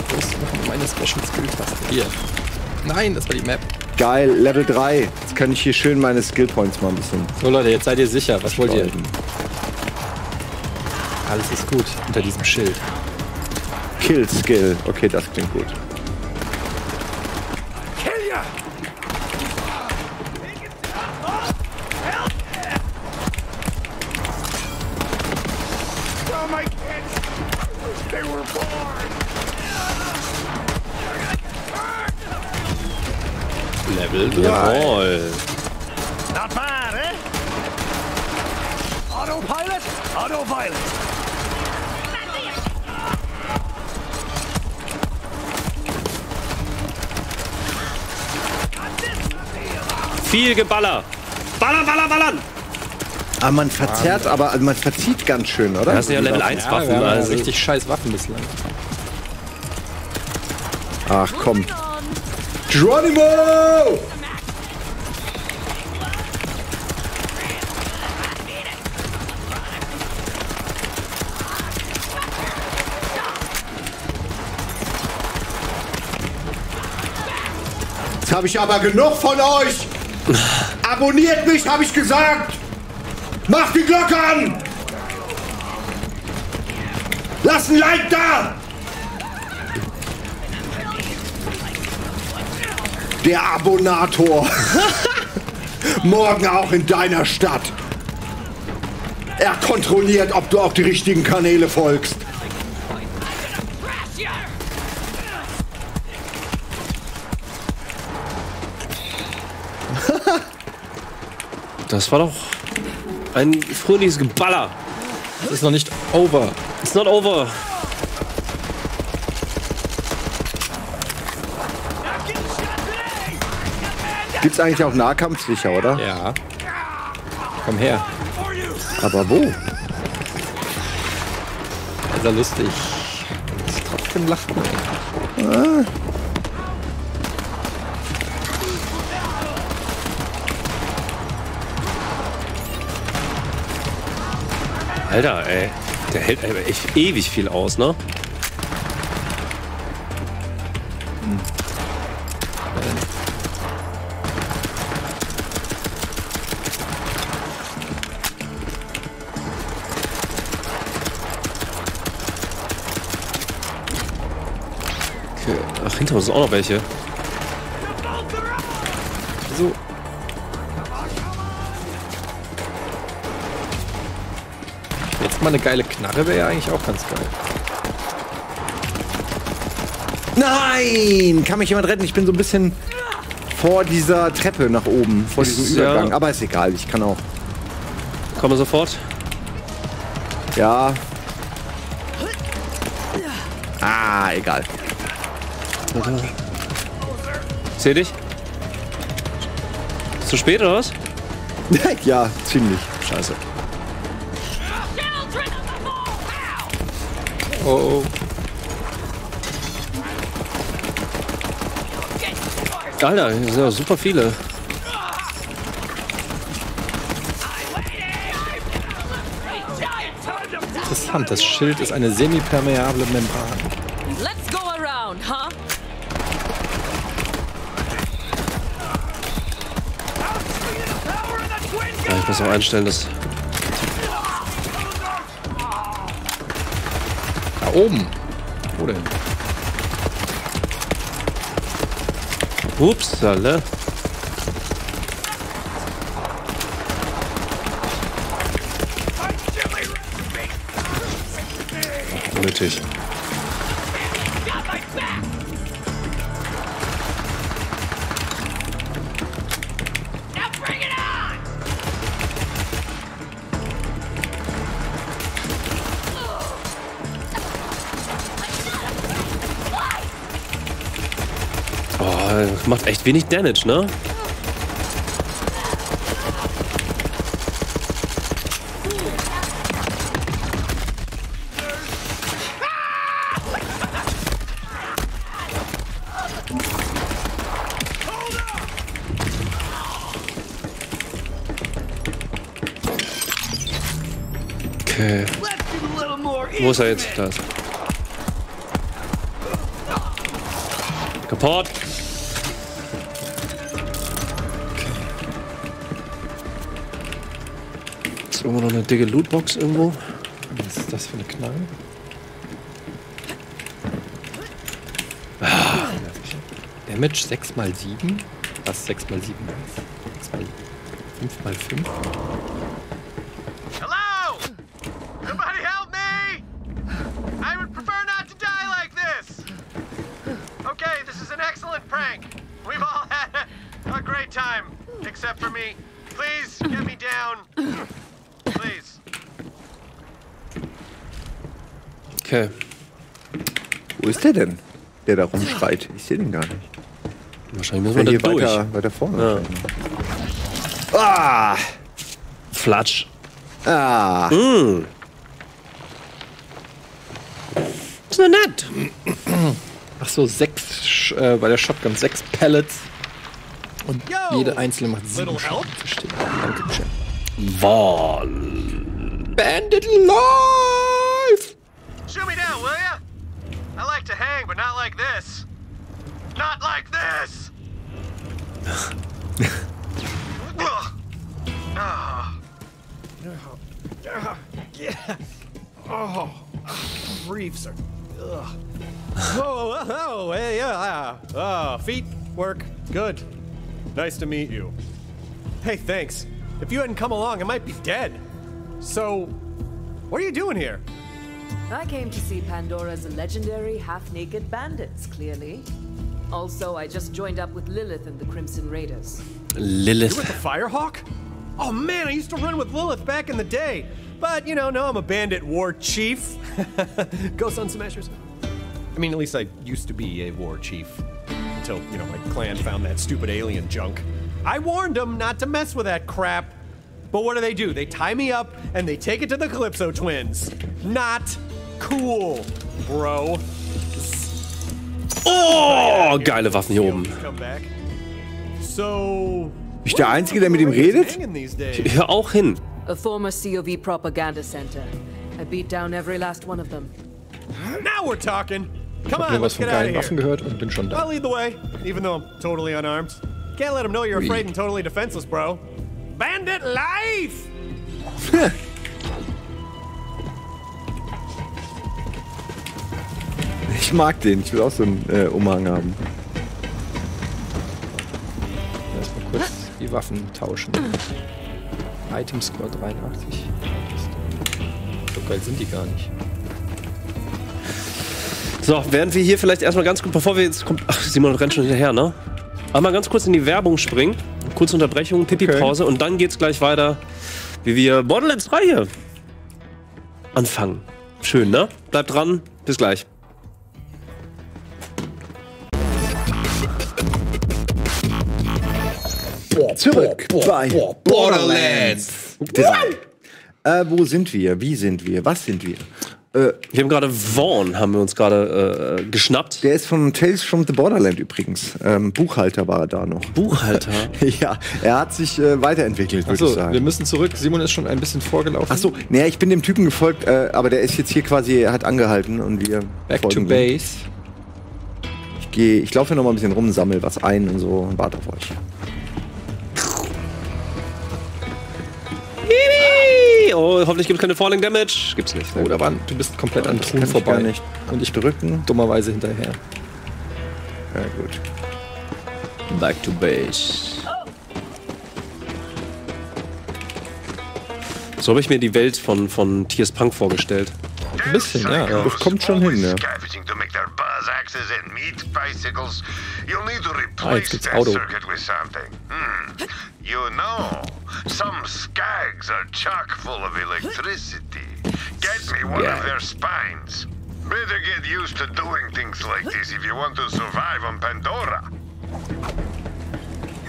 Wo ist noch meine Special Skill Taste? Hier. Nein, das war die Map. Geil, Level 3. Kann ich hier schön meine Skill Points mal ein bisschen. So Leute, jetzt seid ihr sicher. Was wollt ihr? Alles ist gut unter diesem Schild. Kill Skill. Okay, das klingt gut. Level 3. Aber man verzerrt, aber also man verzieht ganz schön, oder? Das sind ja Level 1 Ja, Waffen. haben also. richtig scheiß Waffen bislang. Ach komm. Geronimo! Jetzt habe ich aber genug von euch! Abonniert mich, habe ich gesagt! Macht die Glocke an! Lasst ein Like da! Der Abonator. <laughs> Morgen auch in deiner Stadt. Er kontrolliert, ob du auch die richtigen Kanäle folgst. Das war doch ein fröhliches Geballer. Das ist noch nicht over. It's not over. Gibt's eigentlich auch Nahkampf sicher, oder? Ja. Komm her. Aber wo? Ist ja lustig. Trotzdem lacht man. Alter, ey. Der hält aber echt ewig viel aus, ne? Okay. Ach, hinter uns sind auch noch welche. So. Mal eine geile Knarre wäre ja eigentlich auch ganz geil. Nein! Kann mich jemand retten? Ich bin so ein bisschen vor dieser Treppe nach oben, vor Ist, diesem ja. Übergang. Aber ist egal, ich kann auch. Kommen wir sofort. Ja. Ah, egal. Seh dich? Ist zu spät oder was? <laughs> ja, ziemlich. Scheiße. Oh, oh. Alter, hier sind ja super viele. Interessant, das Schild ist eine semipermeable Membran. Let's go around, huh? Ja, ich muss auch einstellen, dass. Oben. Wo denn? Ups, alle. Nötig. Macht echt wenig Damage, ne? Wo ist er jetzt? Da ist er. Kaputt. Irgendwo noch eine dicke Lootbox irgendwo? Was ist das für eine Knarre? Damage 6 mal 7? Was 6 mal 7 ist? 6 mal 5 mal 5? Hello? Somebody help me! I would prefer not to die like this. Okay, this is an excellent prank. We've all had a, a great time, except for me. Please get me down. Please. Okay. Wo ist der denn? Der da rumschreit. Ich sehe den gar nicht. Wahrscheinlich müssen wir hier durch. weiter, weiter vorne. Ja. Ah! Flatsch. Ah! Hm. Ist ja nett. Ach so, 6 äh, bei der Shotgun 6 Pellets. Und jede einzelne macht 7 Schaden. Verstehe. Danke, Chat. Wahn. Bandit Life! Nice to meet you. Hey, thanks. If you hadn't come along, I might be dead. So, what are you doing here? I came to see Pandora's legendary half-naked bandits, clearly. Also, I just joined up with Lilith and the Crimson Raiders. Lilith. You with the Firehawk? Oh man, I used to run with Lilith back in the day. But, you know, now I'm a bandit war chief. <laughs> Go Sun Smashers. I mean, at least I used to be a war chief. Until, you know, my clan found that stupid alien junk. I warned them not to mess with that crap. But what do they do? They tie me up and they take it to the Calypso twins. Not cool, bro. Oh, geile Waffen hier oben. So. Bin ich der Einzige, der mit ihm redet? Hanging these. Hör <laughs> auch hin. A former COV propaganda center. I beat down every last one of them. Now we're talking. Ich hab on, nur was von geilen Waffen gehört und bin schon I'll da. lead the way, even though I'm totally unarmed. Can't let them know you're afraid and totally defenseless, bro. Bandit life! <laughs> Ich mag den. Ich will auch so einen äh, Umhang haben. Erstmal kurz die Waffen tauschen. Item Score 83. So geil sind die gar nicht. So, während wir hier vielleicht erstmal ganz kurz, bevor wir jetzt. kommt- Ach, Simon rennt schon hinterher, ne? Einmal ganz kurz in die Werbung springen. Kurze Unterbrechung, Pipi-Pause und dann geht's gleich weiter, wie wir Borderlands 3 hier anfangen. Schön, ne? Bleibt dran. Bis gleich. Zurück bei Borderlands 3. Äh, wo sind wir? Wie sind wir? Was sind wir? Äh, Wir haben gerade Vaughn, haben wir uns gerade äh, geschnappt. der ist von Tales from the Borderland übrigens. Ähm, Buchhalter war er da noch. Buchhalter. <laughs> ja, er hat sich äh, weiterentwickelt, würde ich Achso, wir sagen. müssen zurück. Simon ist schon ein bisschen vorgelaufen. Achso, naja, ich bin dem Typen gefolgt, äh, aber der ist jetzt hier quasi, er hat angehalten und wir Back to folgen ihm. base. Ich gehe, ich laufe hier noch mal ein bisschen rum, sammel was ein und so und warte auf euch. Oh, hoffentlich gibt es keine Falling Damage. Gibt's nicht. Oh, da waren, du bist komplett an Truhen vorbei. nicht Und ich drücken. dummerweise hinterher. Ja, gut. Back to base. So habe ich mir die Welt von, von T.S. Punk vorgestellt. Ein bisschen, ja. Das kommt schon hin, ja. Scavenging to make their buzz axes and meat bicycles. You'll need to Ah, replace jetzt gibt's that Auto. circuit with something. Hmm. You know, some skags are chock full of electricity. Get me one of their spines. Better get used to doing things like this if you want to survive on Pandora.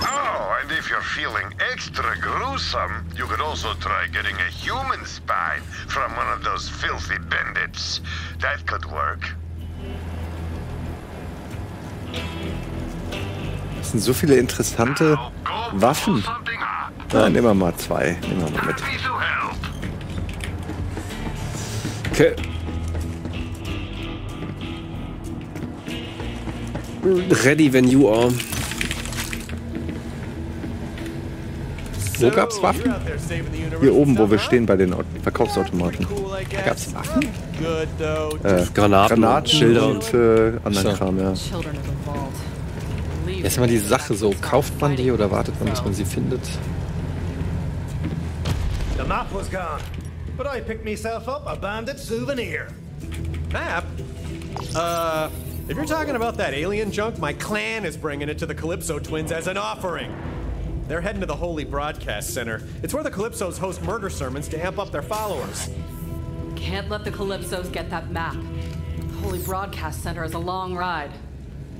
Oh, and if you're feeling extra gruesome, you could also try getting a human spine from one of those filthy bandits. That could work. Das sind so viele interessante Waffen. Na, nehmen wir mal zwei. Nehmen wir mal mit. Okay. Ready when you are. Wo gab's Waffen? Hier oben, wo wir stehen bei den Au- Verkaufsautomaten. Da gab's Waffen? Äh, Granaten, Granaten, Schilder und äh, anderen So. Kram, ja. Jetzt immer die Sache so, kauft man die oder wartet man, bis man sie findet? The map was gone, but I picked myself up a bandit souvenir. Map? Uh, if you're talking about that alien junk, my clan is bringing it to the Calypso twins as an offering. They're heading to the Holy Broadcast Center. It's where the Calypsos host murder sermons to amp up their followers. Can't let the Calypsos get that map. Holy Broadcast Center is a long ride.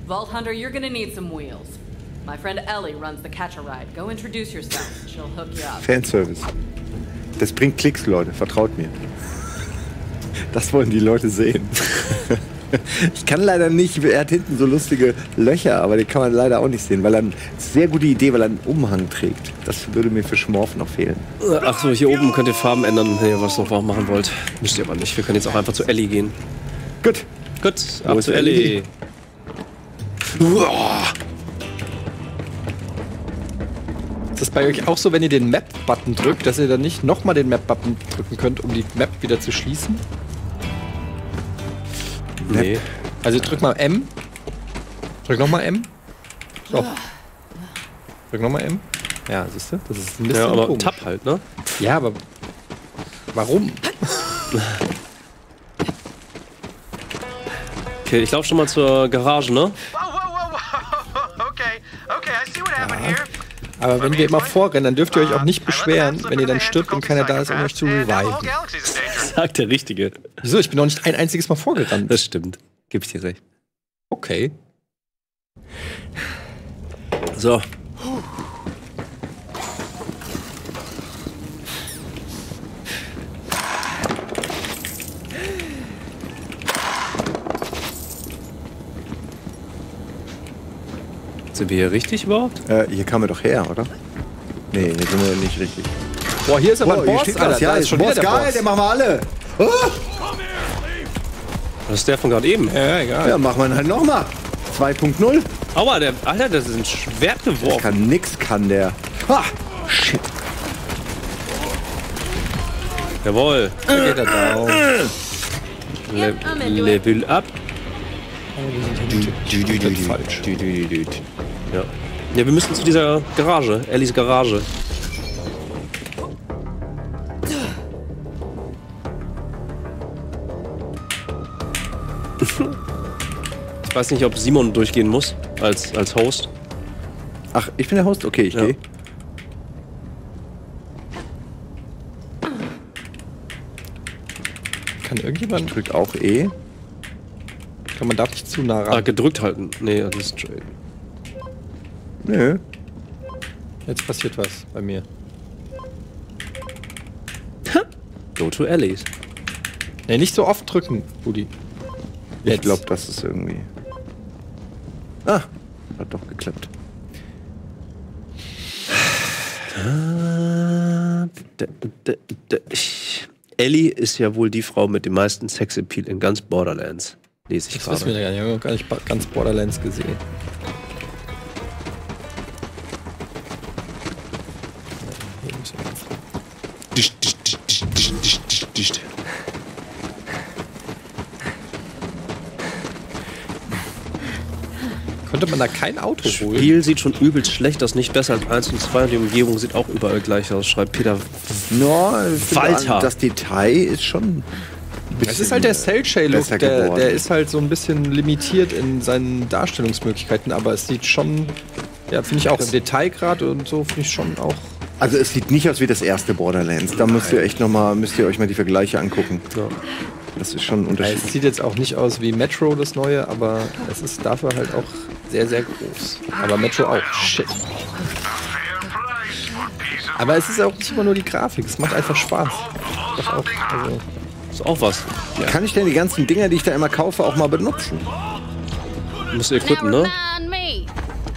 Vault Hunter, you're gonna need some wheels. My friend Ellie runs the catch-a ride. Go introduce yourself. She'll hook you up. Fanservice. Das bringt Klicks, Leute. Vertraut mir. Das wollen die Leute sehen. <laughs> <laughs> Ich kann leider nicht, er hat hinten so lustige Löcher, aber die kann man leider auch nicht sehen, weil er eine sehr gute Idee, weil er einen Umhang trägt. Das würde mir für Schmorf noch fehlen. Ach so, hier oben könnt ihr Farben ändern, wenn ihr was noch machen wollt. Müsst ihr aber nicht. Wir können jetzt auch einfach zu Ellie gehen. Gut. Gut, ab zu Ellie. Ellie? Ist das bei euch auch so, wenn ihr den Map-Button drückt, dass ihr dann nicht nochmal den Map-Button drücken könnt, um die Map wieder zu schließen? Nee. Also drück mal M. Drück nochmal M. So. Drück nochmal M. Ja, siehst du? Das ist ein bisschen Ja, aber komisch. Tab halt, ne? Ja, aber warum? Okay, ich laufe schon mal zur Garage, ne? Whoa, whoa, whoa, whoa. <laughs> okay, okay, I see what happened here. Aber wenn wir immer vorrennen, dann dürft ihr euch auch nicht beschweren, wenn ihr dann stirbt und keiner da ist, um euch zu reviven. Sagt der Richtige. Wieso? Ich bin noch nicht ein einziges Mal vorgerannt. Das stimmt. Gib ich dir recht. Okay. So. Sind wir hier richtig überhaupt? Äh, hier kamen wir doch her, oder? Nee, hier sind wir nicht richtig. Boah, hier ist aber Boah, ein hier Boss, Alter. was. Ja, da ist ist schon Boss der geil, Boss. den machen wir alle. Oh, Das ist der von gerade eben. Ja, egal. ja, machen wir halt nochmal. 2.0. Aua, der, Alter, das ist ein Schwert geworfen. Kann nix, kann der. Ah, shit. Jawohl. Da geht er down. Le Level up. Komplett falsch. Ja. ja, wir müssen zu dieser Garage. Ellies Garage. Weiß nicht, ob Simon durchgehen muss als, als Host. Ach, ich bin der Host? Okay, ich Ja. gehe. Kann irgendjemand. Drückt auch E. Kann man darf nicht zu nah Ah, ran. gedrückt halten. Nee, das ist. Nö. Jetzt passiert was bei mir. <laughs> Go to Ellies. Nee, nicht so oft drücken, Rudi. Ich Jetzt. glaube, das ist irgendwie. Ah, hat doch geklappt. Ich- Ellie ist ja wohl die Frau mit dem meisten Sexappeal in ganz Borderlands. Lese ich Das wissen wir gerade. gar nicht. Wir haben gar nicht ganz Borderlands gesehen. Konnte man da kein Auto Das holen? Spiel sieht schon übelst schlecht aus, nicht besser als 1 und 2 und die Umgebung sieht auch überall gleich aus, schreibt Peter. No, Walter. Das Detail ist schon. Es ist halt der Cell-Shade-Look, der, der ist halt so ein bisschen limitiert in seinen Darstellungsmöglichkeiten, aber es sieht schon, ja, finde ich auch im Detailgrad und so, finde ich schon auch. Also es sieht nicht aus wie das erste Borderlands. Da müsst ihr echt noch mal, müsst ihr euch mal die Vergleiche angucken. Das ist schon ein Ja, Unterschied. es sieht jetzt auch nicht aus wie Metro, das neue, aber es ist dafür halt auch sehr, sehr groß. Aber Metro auch. Shit. Aber es ist auch nicht immer nur die Grafik, es macht einfach Spaß. Das auch, also, Ist auch was. Kann ich denn die ganzen Dinger, die ich da immer kaufe, auch mal benutzen? Musst du Now equippen, ne?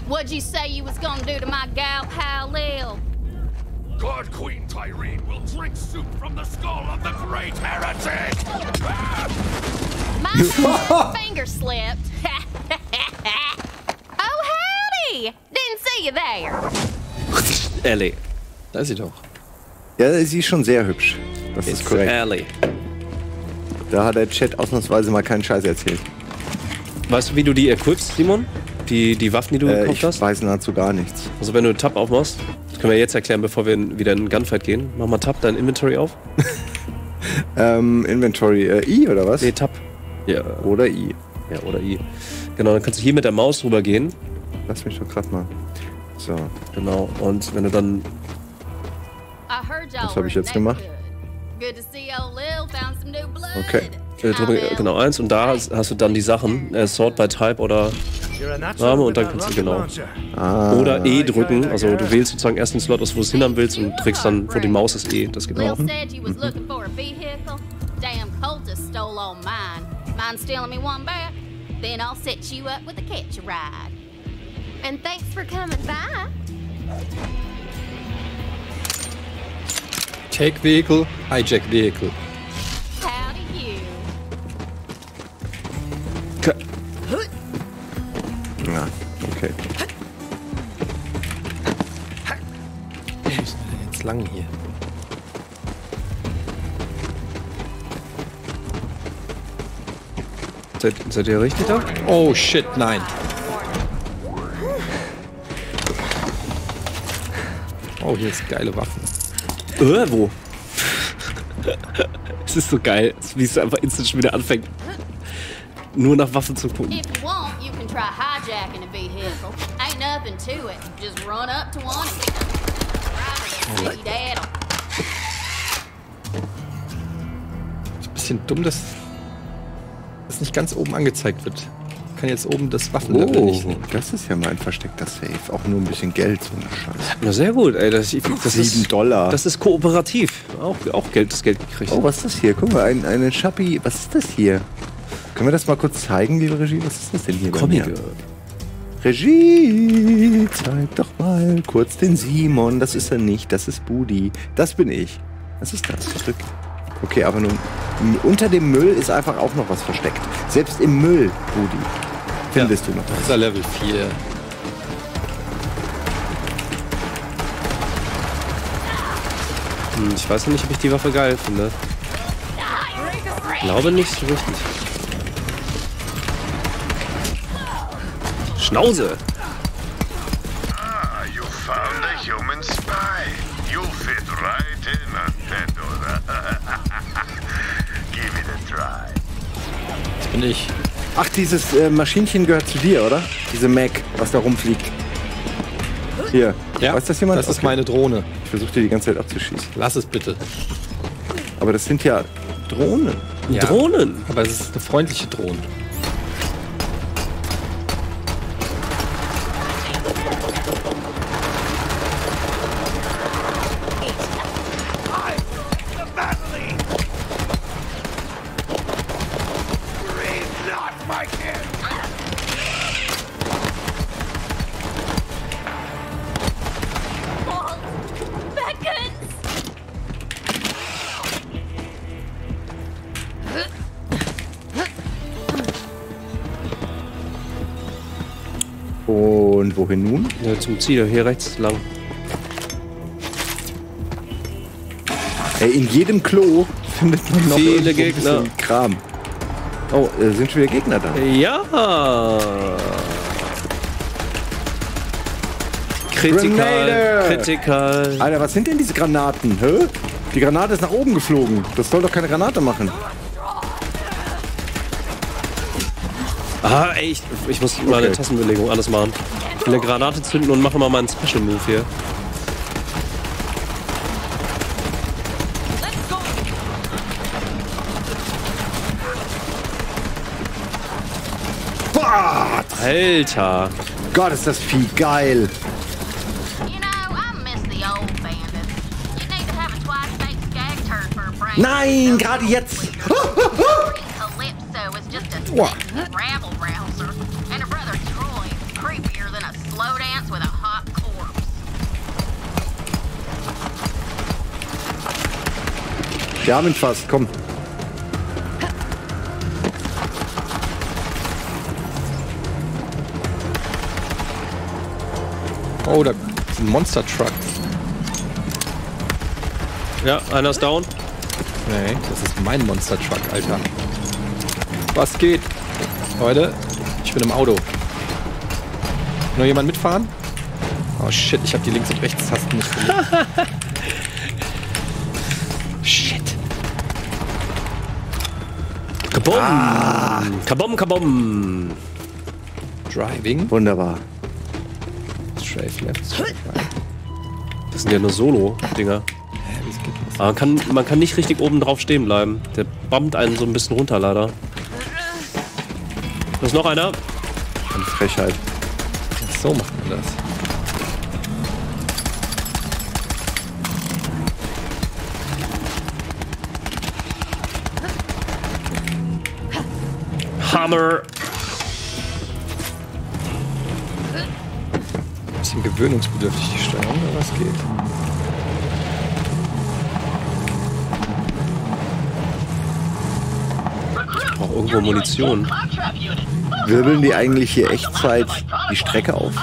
what'd you say you was gonna do to my gal pal Lil? God Queen Tyrene will drink soup from the skull of the great heretic! My <laughs> finger slipped. <laughs> howdy! Didn't see you there. Ellie. da ist sie doch. Ja, sie ist schon sehr hübsch. Das ist korrekt. Ellie. Da hat der Chat ausnasweise mal keinen Scheiß erzählt. Weißt du, wie du die equipst, Simon? Die, die Waffen, die du Äh, gekauft ich hast? weiß nahezu gar nichts. Also wenn du Tab aufmachst, das können wir jetzt erklären, bevor wir wieder in Gunfight gehen. Mach mal Tab, dein Inventory auf. <laughs> Ähm, Inventory, äh, I oder was? Nee, Tab. Ja, Oder I. ja, oder I. Genau, dann kannst du hier mit der Maus drüber gehen. Lass mich doch grad mal. So. Genau. Und wenn du dann. Was hab ich jetzt gemacht? Okay. Äh, How genau, eins. Und da hast, hast du dann die Sachen. Äh, Sort by Type oder. Name und dann kannst du genau. Ah. Oder E drücken. Also du wählst sozusagen erst den Slot aus, wo du es hinhaben willst und drückst dann, wo die Maus ist, E. Das geht auch. mine. Mind stealing me one back? Then I'll set you up with a catch ride. And thanks for coming by. Take Vehicle, Hijack Vehicle. Howdy you. Ja, okay. Wo müssen wir denn jetzt lang hier? Seid, seid ihr richtig da? Oh shit, nein. Oh, hier ist geile Waffen. Äh, wo? <laughs> Es ist so geil, wie es einfach instant schon wieder anfängt, nur nach Waffen zu gucken. See that. Bisschen dumm, dass das nicht ganz oben angezeigt wird. Ich kann jetzt oben das Waffenlevel Oh, nicht sehen. das ist ja mal ein versteckter Safe. Auch nur ein bisschen Geld, so eine Scheiße. Na sehr gut, ey. Das, ich, das Sieben ist, Dollar. Das ist kooperativ. Auch, auch Geld, das Geld gekriegt. Oh, was ist das hier? Guck mal, ein, eine Schappi. Was ist das hier? Können wir das mal kurz zeigen, liebe Regie? Was ist das denn hier? bei Comic. Regie, zeig doch mal kurz den Simon. Das ist er nicht, das ist Budi. Das bin ich. Was ist das? Drück. Okay, aber nun unter dem Müll ist einfach auch noch was versteckt. Selbst im Müll, Budi, findest du noch Das was. ist ja Level 4. Hm, ich weiß noch nicht, ob ich die Waffe geil finde. Glaube nicht so richtig. Schnauze! Bin ich. Ach, dieses äh, Maschinchen gehört zu dir, oder? Diese Mac, was da rumfliegt. Hier. Ja, Weiß das jemand? Das ist Okay. meine Drohne. Ich versuche dir die ganze Zeit abzuschießen. Lass es bitte. Aber das sind ja Drohnen. Ja. Drohnen! Aber es ist eine freundliche Drohne. Wohin nun? Ja, zum Ziel, hier rechts lang. Ey, in jedem Klo findet man noch Viele irgendwo ein Gegner. bisschen Kram. Oh, äh, sind schon wieder Gegner da? Ja! Kritikal, kritikal. Alter, was sind denn diese Granaten? Hä? Die Granate ist nach oben geflogen. Das soll doch keine Granate machen. Ah, ey, ich, ich muss mal eine Tassenbelegung alles machen. Will eine Granate zünden und mache mal meinen Special Move hier. Gott! Alter. Gott, ist das Vieh geil. You know, I miss Wir haben ihn fast, komm. Oh, da ist ein Monster Truck. Ja, einer ist down. Nee, das ist mein Monster Truck, Alter. Was geht? Leute, ich bin im Auto. Nur jemand mitfahren? Oh shit, ich habe die Links- und Rechtstasten nicht <laughs> Kabum! Kabum, kabum! Driving. Wunderbar. Strafe left, strafe right. Das sind ja nur Solo-Dinger. Aber man kann, man kann nicht richtig oben drauf stehen bleiben. Der bammt einen so ein bisschen runter, leider. Da ist noch einer. Eine Frechheit. So macht man das. Hammer! Bisschen gewöhnungsbedürftig die Steuerung, aber es geht. Ich brauche irgendwo Munition. Wirbeln die eigentlich hier Echtzeit die Strecke auf?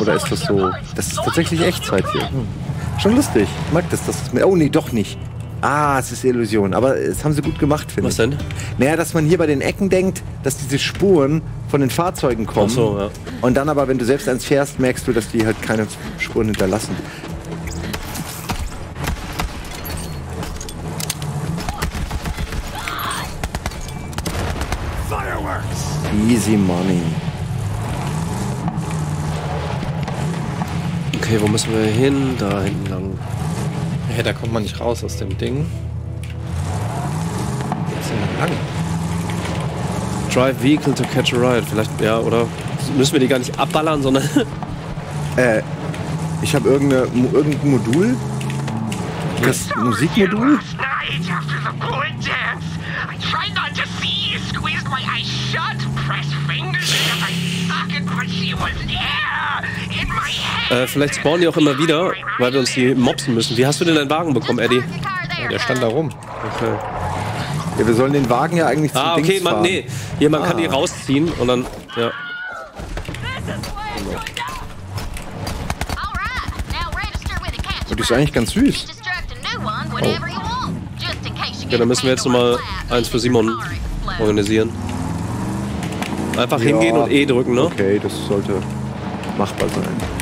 Oder ist das so? Das ist tatsächlich Echtzeit hier. Hm. Schon lustig. Ich mag das. das ist mir, oh nee, doch nicht. Ah, es ist Illusion. Aber das haben sie gut gemacht, finde ich. Was denn? Naja, dass man hier bei den Ecken denkt, dass diese Spuren von den Fahrzeugen kommen. Ach so, ja. Und dann aber, wenn du selbst eins fährst, merkst du, dass die halt keine Spuren hinterlassen. Easy money. Okay, wo müssen wir hin? Da hinten lang. Ja, da kommt man nicht raus aus dem Ding. Jetzt sind wir lang. Drive Vehicle to catch a ride. Vielleicht, ja, oder müssen wir die gar nicht abballern, sondern. <laughs> Äh, ich habe irgendein Modul. Das Musikmodul? Last night after the bullet dance, I tried not to see, squeezed my eyes shut, pressed fingers into my socket, but she was there in my head. Äh, vielleicht spawnen die auch immer wieder, weil wir uns die mopsen müssen. Wie hast du denn deinen Wagen bekommen, Eddie? Ja, der stand da rum. Okay. Ja, wir sollen den Wagen ja eigentlich zum Ah, okay, Dings man, fahren. nee. Hier, man kann Ah. die rausziehen und dann. Ja. Und die ist eigentlich ganz süß. Okay, dann müssen wir jetzt nochmal eins für Simon organisieren. Einfach Ja. hingehen und E drücken, ne? Okay, das sollte machbar sein.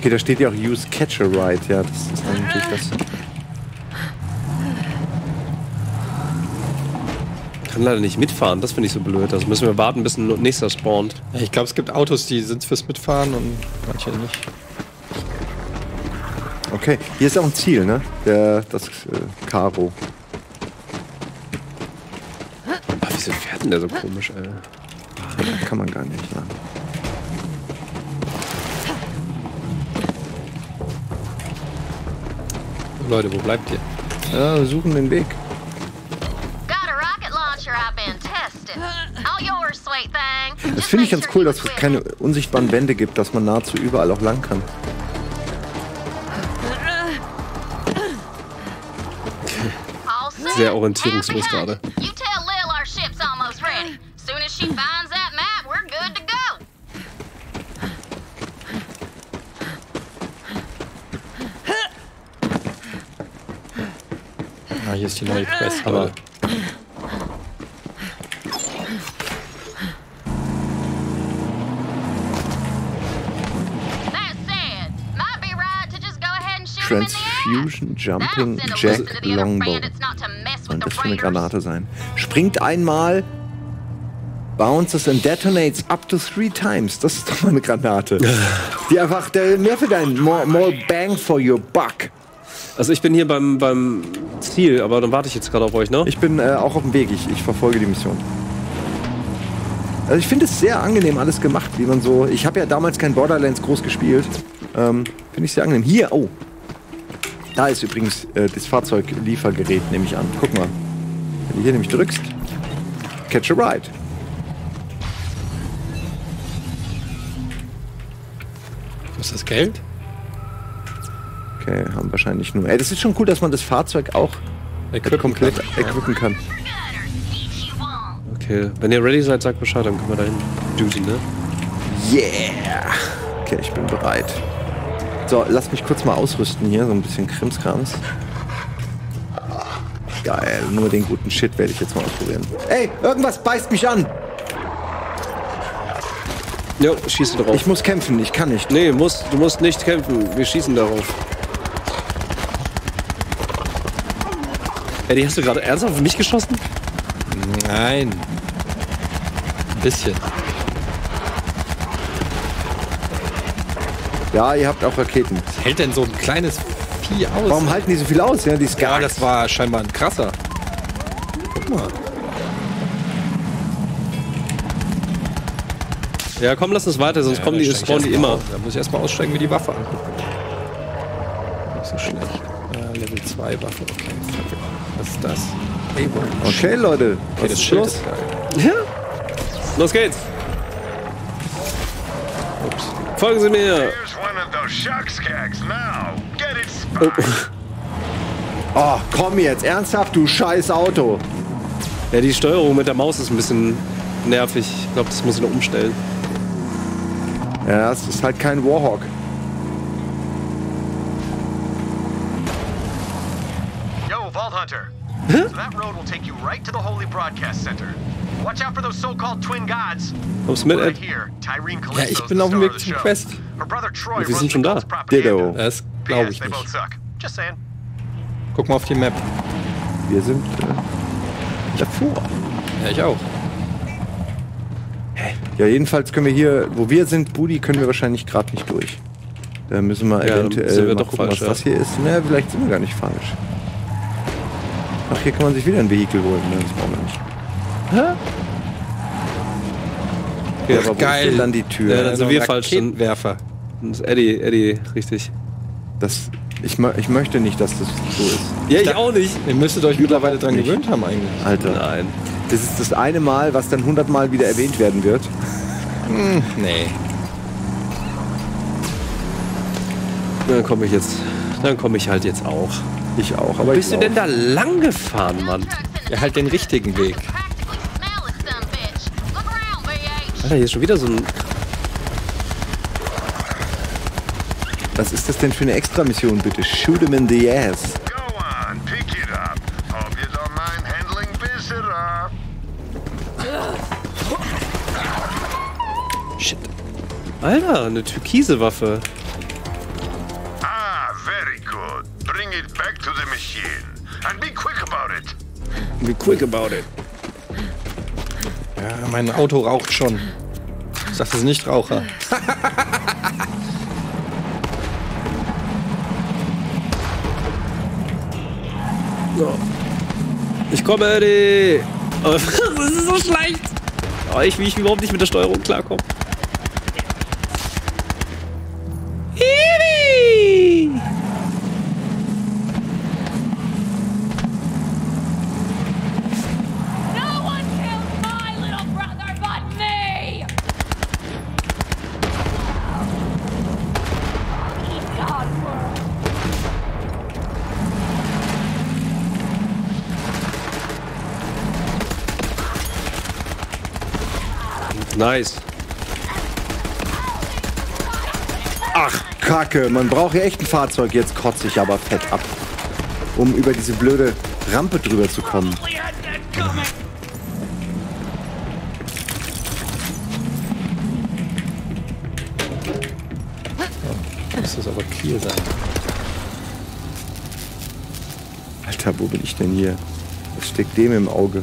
Okay, da steht ja auch Use Catcher Ride. Ja, das ist dann natürlich das. Kann leider nicht mitfahren, das finde ich so blöd. Das müssen wir warten, bis ein nächster spawnt. Ja, ich glaube, es gibt Autos, die sind fürs Mitfahren und manche nicht. Okay, hier ist auch ein Ziel, ne? Der, das äh, Karo. Ach, wieso fährt denn der so komisch, ey? Kann man gar nicht, ja. Leute, wo bleibt ihr? Ja, wir suchen den Weg. Das finde ich ganz cool, dass es keine unsichtbaren Wände gibt, dass man nahezu überall auch lang kann. Sehr orientierungslos gerade. You tell Lil our ship's almost ready. Soon as she finds that map, we're good to go. Ah, hier ist die neue Quest, Aber- Transfusion Jumping Jack lesson to the other Longbow. bandits not to mess Soll with das the für eine. Granate sein? Springt einmal, bounces and detonates up to three times. Das ist doch mal eine Granate. <laughs> Die einfach der, mehr für deinen more, more bang for your buck. Also ich bin hier beim, beim Ziel, aber dann warte ich jetzt gerade auf euch, ne? Ich bin äh, auch auf dem Weg. Ich, ich verfolge die Mission. Also ich finde es sehr angenehm alles gemacht, wie man so. Ich habe ja damals kein Borderlands groß gespielt. Ähm, finde ich sehr angenehm. Hier, oh. Da ist übrigens äh, das Fahrzeugliefergerät, nehme ich an. Guck mal. Wenn du hier nämlich drückst, catch a ride. Wo ist das Geld? Okay, haben wahrscheinlich nur. Ey, das ist schon cool, dass man das Fahrzeug auch Equippen komplett kann. equippen kann. Okay, wenn ihr ready seid, sagt Bescheid, dann können wir dahin düsen, ne? Yeah! Okay, ich bin bereit. So, lass mich kurz mal ausrüsten hier, so ein bisschen Krimskrams. Geil, nur den guten Shit werde ich jetzt mal ausprobieren. Ey, irgendwas beißt mich an! Jo, schieße drauf. Ich muss kämpfen, ich kann nicht. Nee, musst, du musst nicht kämpfen. Wir schießen darauf. Eddie, hast du gerade ernsthaft auf mich geschossen? Nein. Ein bisschen. Ja, ihr habt auch Raketen. Was hält denn so ein kleines Vieh aus? Warum halten die so viel aus? Ja, die Ja, Skarks. das war scheinbar ein krasser. Guck mal. Ja, komm, lass uns weiter, sonst Ja, kommen die, spawnen die immer. Da muss ich erstmal aussteigen, mir die Waffe angucken. Nicht so schlecht. Ja, Level 2 Waffe, okay. Was ist das? Okay, Leute. Okay, Was das ist Schild los? ist. Ja. Los geht's. Ups. Folgen Sie mir. Here's one of those shucks cags now. Get it spiked. Oh, <laughs> komm jetzt, ernsthaft, du scheiß Auto. Ja, die Steuerung mit der Maus ist ein bisschen nervig. Ich glaube, das muss ich noch umstellen. Ja, es ist halt kein Warhawk. Yo, Vault Hunter. So that road will take you right to the Holy Broadcast Center. Watch out for those so-called twin gods. Kommst mit, Right Ed? Ja, ich bin the auf dem Weg zum. Quest. Ja, wir sind schon da. Ditto. Das glaube ich nicht. suck. Just saying. Guck mal auf die Map. Wir sind äh, davor. Ja, ich auch. Ja, jedenfalls können wir hier, wo wir sind, Budi, können wir wahrscheinlich gerade nicht durch. Da müssen wir Ja, eventuell sind wir mal doch gucken, falsch, was ja. das hier ist. Na, vielleicht sind wir gar nicht falsch. Hier kann man sich wieder ein Vehikel holen. Ne, das brauchen wir nicht. Okay, Ach, aber geil. dann die Tür. Ja, dann sind wir falsch. Dann Raketenwerfer. ist Eddie, Eddie, richtig. Das, ich, ich möchte nicht, dass das so ist. Ja, ich auch nicht. Ihr müsstet euch mittlerweile dran Nicht. gewöhnt haben eigentlich. Alter. Nein. Das ist das eine Mal, was dann hundertmal wieder erwähnt werden wird. Nee. Dann komme ich jetzt. Dann komme ich halt jetzt auch. Ich auch. Aber Bist ich du denn da lang gefahren, Mann? Ja, halt den richtigen Weg. Alter, hier ist schon wieder so ein. Was ist das denn für eine Extramission, bitte? Shoot him in the ass. Shit. Alter, eine türkise Waffe. Quick about it. Ja, mein Auto raucht schon. Ich sag das nicht Raucher. <laughs> So. Ich komme, Eddie. Oh, <laughs> das ist so schlecht. Oh, ich, wie ich überhaupt nicht mit der Steuerung klarkomme. Nice. Ach, Kacke. Man braucht ja echt ein Fahrzeug. Jetzt kotze ich aber fett ab. Um über diese blöde Rampe drüber zu kommen. Muss das aber clear sein. Alter, wo bin ich denn hier? Was steckt dem im Auge?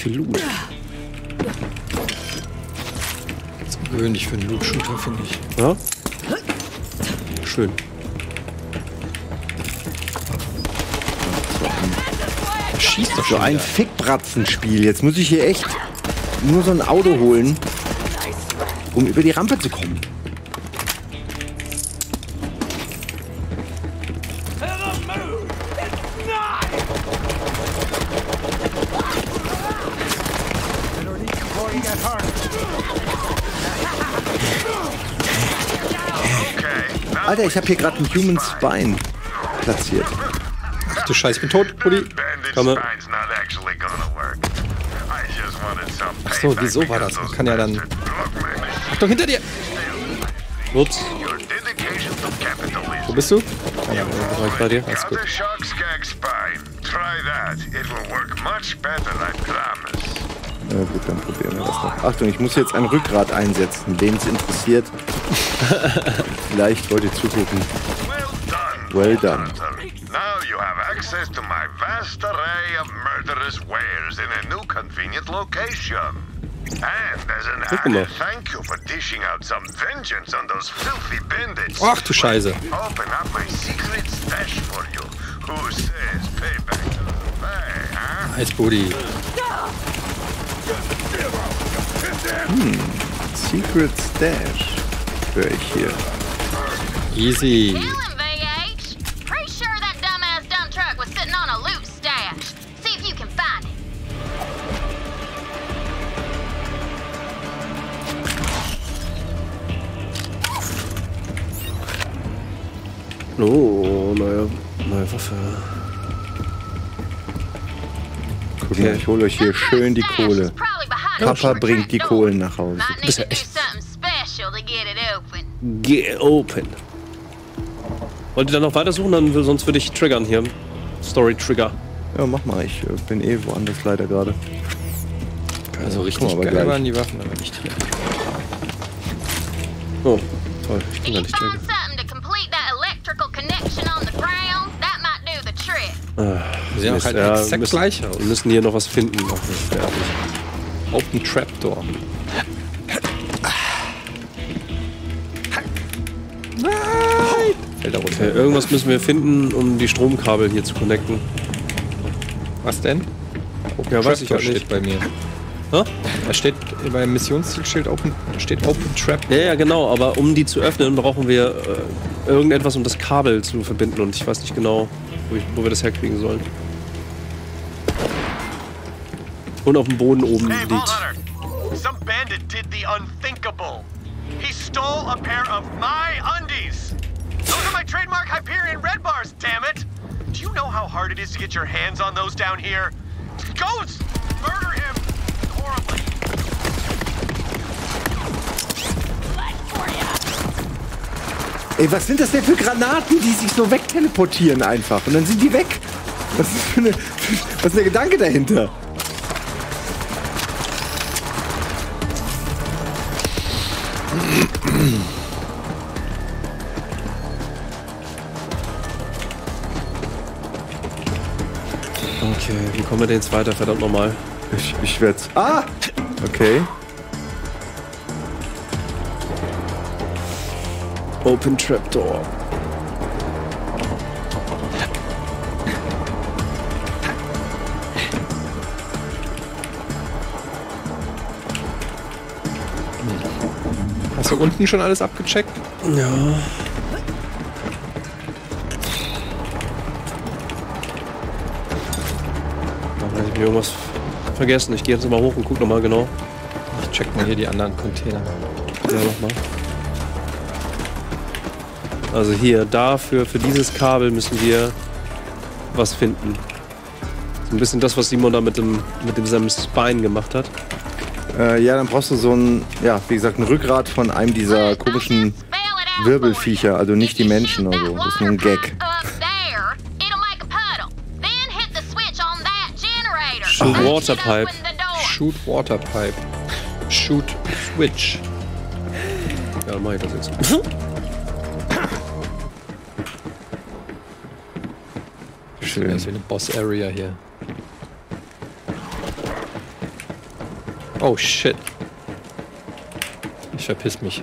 Viel Loot. Das ist gewöhnlich für einen Loot-Shooter, finde ich. Ja? Schön. Schießt doch So ein Fickbratzenspiel. Jetzt muss ich hier echt nur so ein Auto holen, um über die Rampe zu kommen. Alter, ich habe hier gerade einen Human Spine platziert. Ach du Scheiße, ich bin tot, Buddy. Komme. Ach so, wieso war das? Man kann ja dann... Achtung, hinter dir! Ups. Wo bist du? Ja, ich bei dir? Alles gut. Ja gut, dann probieren wir das noch. Achtung, ich muss jetzt ein Rückgrat einsetzen. Wen es interessiert, <laughs> vielleicht wollt ihr zugucken. Well done. Now you have access to my vast array of murderous wares in a new convenient location. And as an Guck added mal. thank you for dishing out some vengeance on those filthy bandits. Ach du Scheiße. Open up my secret stash for you. Who says payback pay, huh? Nice, Buddy. Hm, Secret Stash höre ich hier. Easy. VH. Pretty sure that Guck mal, ich hole euch hier schön die Kohle. Papa bringt die Kohlen nach Hause. Something special to get it open. Wollt ihr dann noch weitersuchen? Dann will, sonst würde ich triggern hier. Story Trigger. Ja, mach mal. Ich äh, bin eh woanders leider gerade. Also richtig aber geil waren die Waffen, aber nicht hier. Oh, toll. Ich bin gar nicht trigger. Ah, sehen auch halt ja, exakt müssen, gleich aus. Wir müssen hier noch was finden. Open Trapdoor. Nein! Fällt da runter. Okay, irgendwas müssen wir finden, um die Stromkabel hier zu connecten. Was denn? Open Ja, weiß ich halt steht bei mir. Hä? Da steht beim Missionszielschild Open, steht Open Trap. Ja, ja, genau, aber um die zu öffnen, brauchen wir äh, irgendetwas, um das Kabel zu verbinden und ich weiß nicht genau, wo, ich, wo wir das herkriegen sollen. Und auf dem Boden oben Hey, liegt. Vault Some bandit did the unthinkable. He stole a pair of my undies. Those are my trademark Hyperion red bars, damn it! Do you know how hard it is to get your hands on those down here? Go murder him horribly. Ey, was sind das denn für Granaten, die sich so wegteleportieren einfach? Und dann sind die weg. Was ist, für eine, was ist der Gedanke dahinter? Okay, wie kommen wir denn jetzt weiter, verdammt nochmal? Ich, ich werd's. Ah! Okay. Open Trapdoor. Hast du unten schon alles abgecheckt? Ja. Da habe ich mir irgendwas vergessen. Ich gehe jetzt mal hoch und guck nochmal genau. Ich check mal hier die anderen Container. Ja, nochmal. Also hier, dafür, für dieses Kabel müssen wir was finden. So ein bisschen das, was Simon da mit dem, mit dem seinem Spine gemacht hat. Äh, ja, dann brauchst du so ein, ja, wie gesagt, ein Rückgrat von einem dieser komischen Wirbelviecher, also nicht die Menschen oder so. Das ist nur ein Gag. Shoot That water should pipe. open the door. Shoot Water Pipe. Shoot Switch. Ja, dann mach ich das jetzt. <laughs> Schön. Das ist wie eine Boss Area hier. Oh shit. Ich verpiss mich.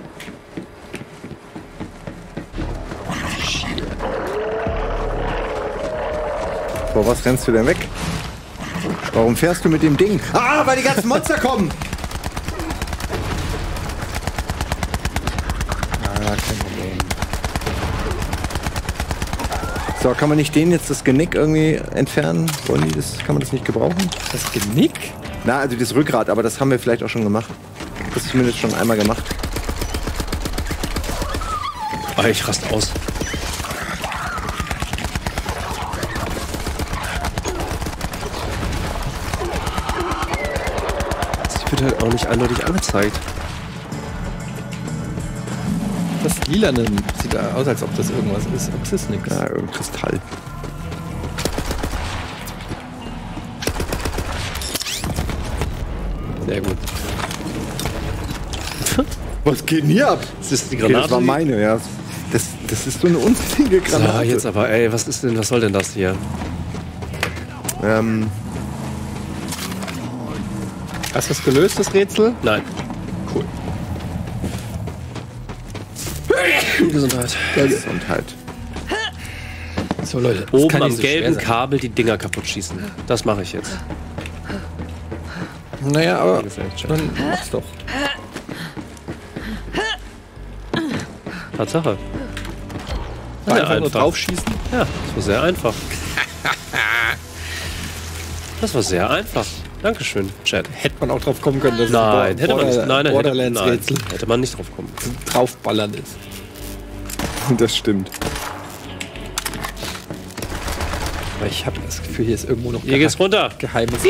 Vor was rennst du denn weg? Warum fährst du mit dem Ding? Ah, weil die ganzen Monster kommen! Ah, kein Problem. So, kann man nicht denen jetzt das Genick irgendwie entfernen? Wollen die das, kann man das nicht gebrauchen? Das Genick? Na, also das Rückgrat, aber das haben wir vielleicht auch schon gemacht. Das zumindest schon einmal gemacht. Ah, ich raste aus. Das wird halt auch nicht eindeutig angezeigt. Das Lilane sieht da aus, als ob das irgendwas ist. Aber es ist nichts. Ja, irgendein Kristall. Sehr gut. <laughs> Was geht denn hier ab? Das ist die Okay, Granate. das war meine, ja. Das, das ist so eine unsinnige so, Granate. jetzt aber, ey, was ist denn, was soll denn das hier? Ähm, Hast du das gelöst, das Rätsel? Nein. Gesundheit. Gesundheit. So, Leute. Oben kann am so gelben. Kabel die Dinger kaputt schießen. Das mache ich jetzt. Naja, aber dann mach's doch. Tatsache. Einfach nur draufschießen. Ja, das war sehr einfach. <laughs> Das war sehr einfach. Dankeschön, Chat. Hätte man auch drauf kommen können, dass Nein, es hätte man nicht. Nein, nein, hätte, nein, Borderlands-Rätsel hätte man nicht drauf kommen. draufballern ist. <laughs> Das stimmt. Aber ich habe das Gefühl, hier ist irgendwo noch Hier geht's runter. geheimes.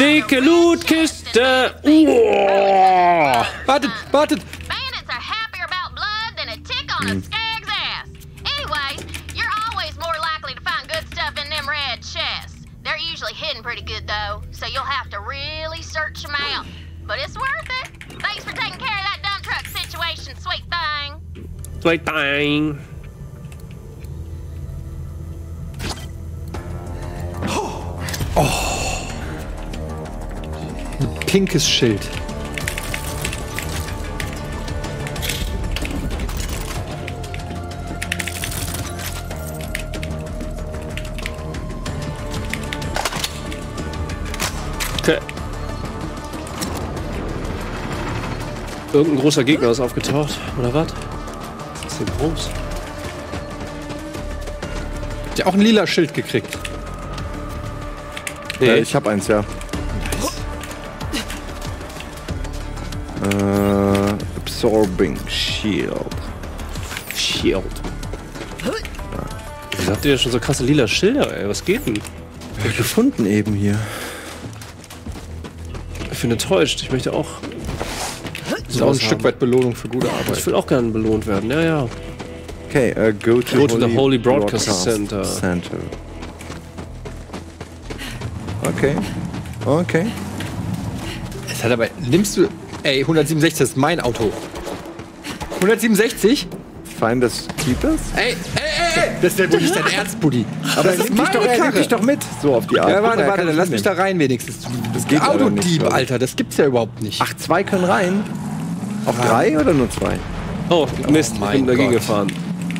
Dicke Lootkiste. Uah. Wartet, wartet! Thing. Sweet thing. Pinkes Schild. Okay. Irgendein großer Gegner ist aufgetaucht, oder was? Denn groß? Hat ja auch ein lila Schild gekriegt. Äh, ich habe eins, ja. Äh, absorbing Shield. Shield. Wieso habt ihr ja schon so krasse lila Schilder, ey? Was geht denn? Hab ich gefunden eben hier. Ich bin enttäuscht. Ich möchte auch. Das ist auch ein Stück haben. weit Belohnung für gute Arbeit. Ich will auch gerne belohnt werden. Ja, ja. Okay, äh, go to, Go to the Holy Broadcast Center. Center. Okay. Okay. Es hat aber. Nimmst du. Ey, 167, das ist mein Auto. 167? Find das Keepers? Ey, ey, ey, ey! Das ist ja wohl nicht dein Ernst, Buddy. Aber das nimmt, dich doch, er nimmt dich doch mit. So auf die Art. Ja, warte, warte, dann lass mich da rein wenigstens. Das geht Autodieb. Alter, das gibt's ja überhaupt nicht. Ach, zwei können rein? Auch drei oder nur zwei? Oh, Mist, ich mein bin dagegen Gott. gefahren.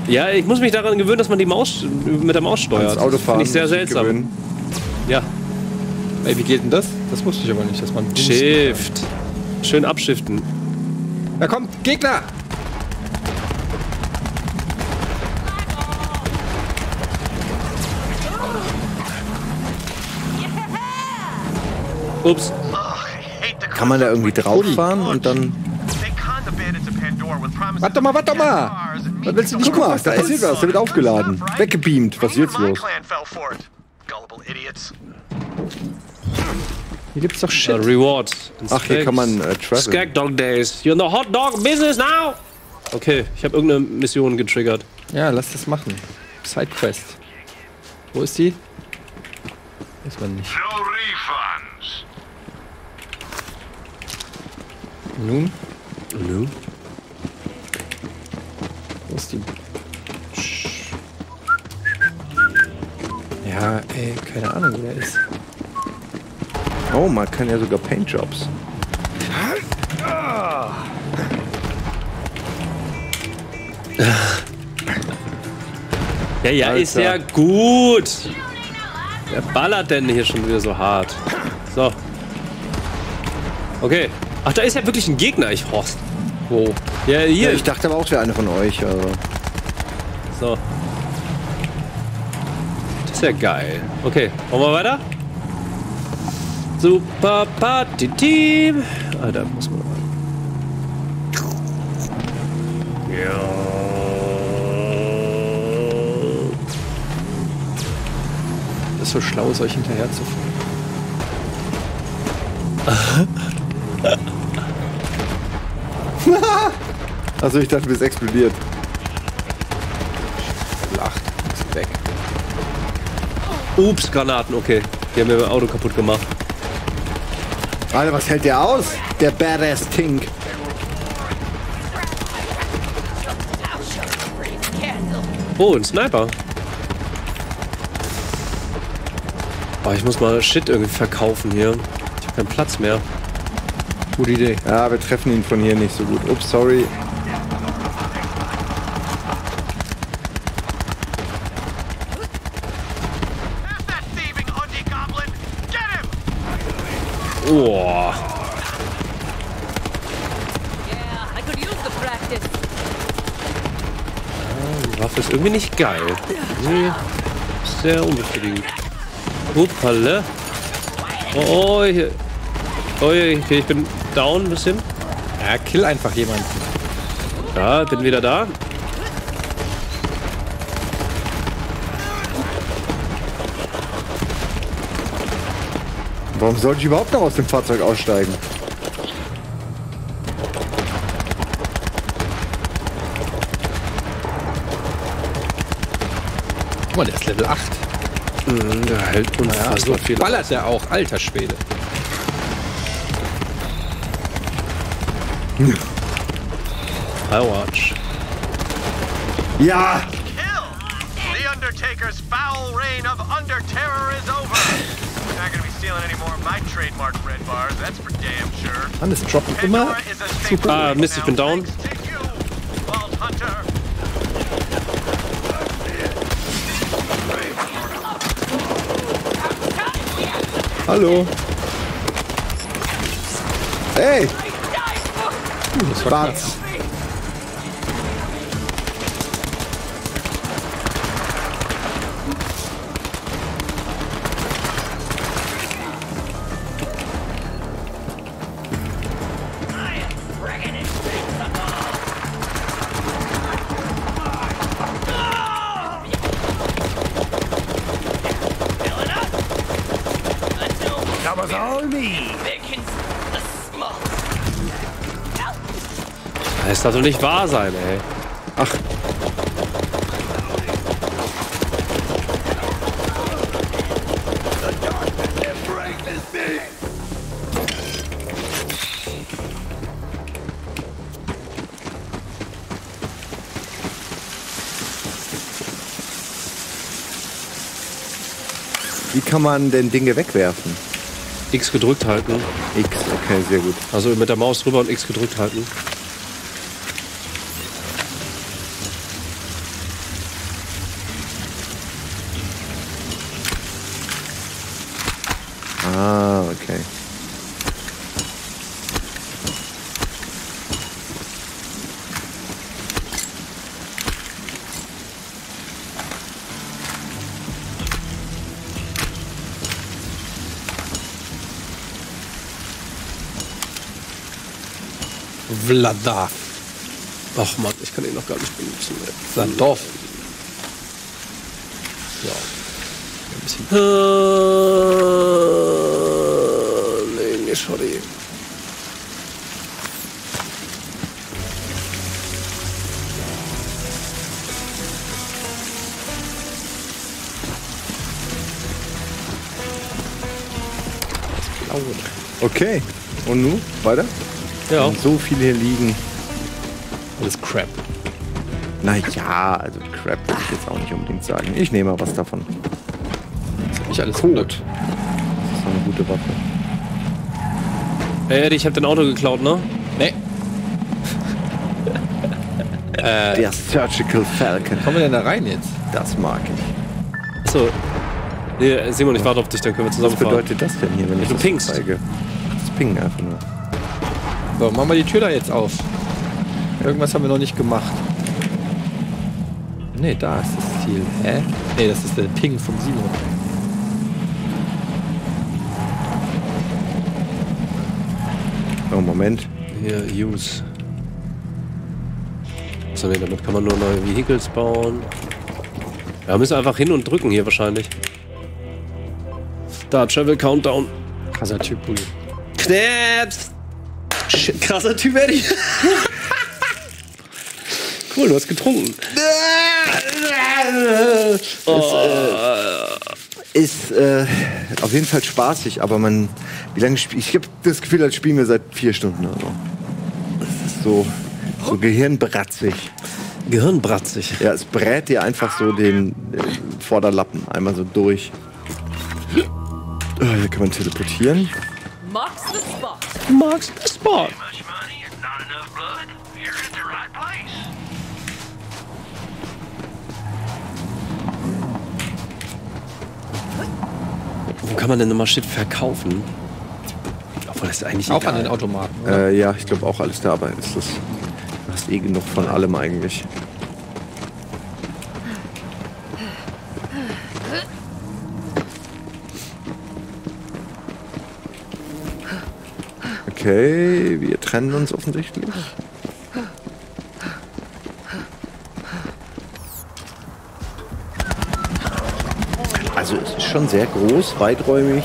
Ja, ich muss mich daran gewöhnen, dass man die Maus mit der Maus steuert. Ans Autofahren Finde ich sehr ich seltsam. gewöhnen. Ja. Ey, wie geht denn das? Das wusste ich aber nicht, dass man. Shift. Schön abschiften. Da kommt Gegner! Ups. Kann man da irgendwie drauf fahren und dann. They conned the bandits of Pandora with promises Warte mal, warte mal! Was willst du nicht Guck mal, da was ist was, der wird aufgeladen. Weggebeamt. Was ist jetzt los? Hier gibt's doch Uh, Shit. Reward. Ach, hier kann man äh, travel. Skag Dog Days. You're in the hot dog business now. Okay, ich habe irgendeine Mission getriggert. Ja, lass das machen. Sidequest. Wo ist die? Weiß man nicht. No refunds. Nun? Nö. Ist die? Ja, ey, keine Ahnung, wo der ist. Oh, man kann ja sogar Paintjobs. Ja, ja, Alter. ist ja gut. Wer ballert denn hier schon wieder so hart? So. Okay. Ach, da ist ja wirklich ein Gegner, ich Horst. Wo? Ja, hier. Ja, ich dachte aber auch, es wäre einer von euch. Aber So. Das ist ja geil. Okay, wollen wir weiter? Super Party Team. Ah, da muss man rein. Das ist so schlau, ist euch hinterher zu fahren. <laughs> <laughs> also ich dachte, du bist explodiert. Lacht. Ist weg. Ups, Granaten, okay. Die haben mir mein Auto kaputt gemacht. Alter, was hält der aus? Der Badass Tink. Oh, ein Sniper. Oh, ich muss mal Shit irgendwie verkaufen hier. Ich habe keinen Platz mehr. Gute Idee. Ja, wir treffen ihn von hier nicht so gut. Ups, sorry. Oh. Die Waffe ist irgendwie nicht geil. Nee, sehr unbefriedigend. Huppale. Oh, oh, hier. Oh, hier, okay, ich bin down ein bisschen. Ja, kill einfach jemanden. Ja, bin wieder da. Warum sollte ich überhaupt noch aus dem Fahrzeug aussteigen? Guck mal, der ist Level 8. Mhm, der hält Ja, unfassbar so viel. ballert er auch. Alter Schwede. Firewatch. Ja! The Undertaker's foul reign of Under Terror is over. You're not gonna be stealing any more of my trademark red bars, that's for damn sure. Mann, es droppen immer super. Ah, Mist, ich bin down. Vault Hallo. Hey! Das Das darf doch nicht wahr sein, ey. Ach. Wie kann man denn Dinge wegwerfen? X gedrückt halten. X, okay, sehr gut. Also mit der Maus drüber und X gedrückt halten. Vlada. Ach Mann, ich kann ihn noch gar nicht benutzen. Sandorf. Ja. Ein bisschen Äh, nee, nee, sorry. Okay. Und nun? Weiter? Ja. So viele hier liegen. Alles Crap. Naja, also Crap würde ich jetzt auch nicht unbedingt sagen. Ich nehme mal was davon. Das ist nicht alles Code. Code. Das ist eine gute Waffe. Ey, Eddie, ich hab dein Auto geklaut, ne? Nee. <laughs> Der Surgical Falcon. Kommen wir denn da rein jetzt? Das mag ich. Achso. Nee, Simon, ich warte auf dich, dann können wir Was zusammen fahren. bedeutet das denn hier, wenn ich Du das pingst. zeige? Das Pingen einfach nur. So, machen wir die Tür da jetzt auf. Irgendwas haben wir noch nicht gemacht. Nee, da ist das Ziel. Hä? Nee, das ist der Ping vom Simon. Oh, Moment. Hier, Use. So, nee, damit kann man nur neue Vehicles bauen. Ja, wir müssen einfach hin und drücken hier wahrscheinlich. Da, Travel Countdown. Krasser Typ, Bulli. Knaps! Krasser Typ, Eddie. cool, du hast getrunken. <laughs> Ist äh, auf jeden Fall spaßig, aber man. Wie lange spiel ich? habe das Gefühl, als spielen wir seit vier Stunden oder so. Das ist so, so gehirnbratzig. Gehirnbratzig. Ja, es brät dir einfach so den, den Vorderlappen einmal so durch. Ah, hier kann man teleportieren. Marks the spot. Marks the spot. Wo kann man denn nochmal Shit verkaufen? Obwohl das ist eigentlich Auch egal. an den Automaten. Oder? Äh, ja, ich glaube auch alles da, aber ist das. Du hast eh genug von allem eigentlich. Okay, wir trennen uns offensichtlich. Also es ist schon sehr groß, weiträumig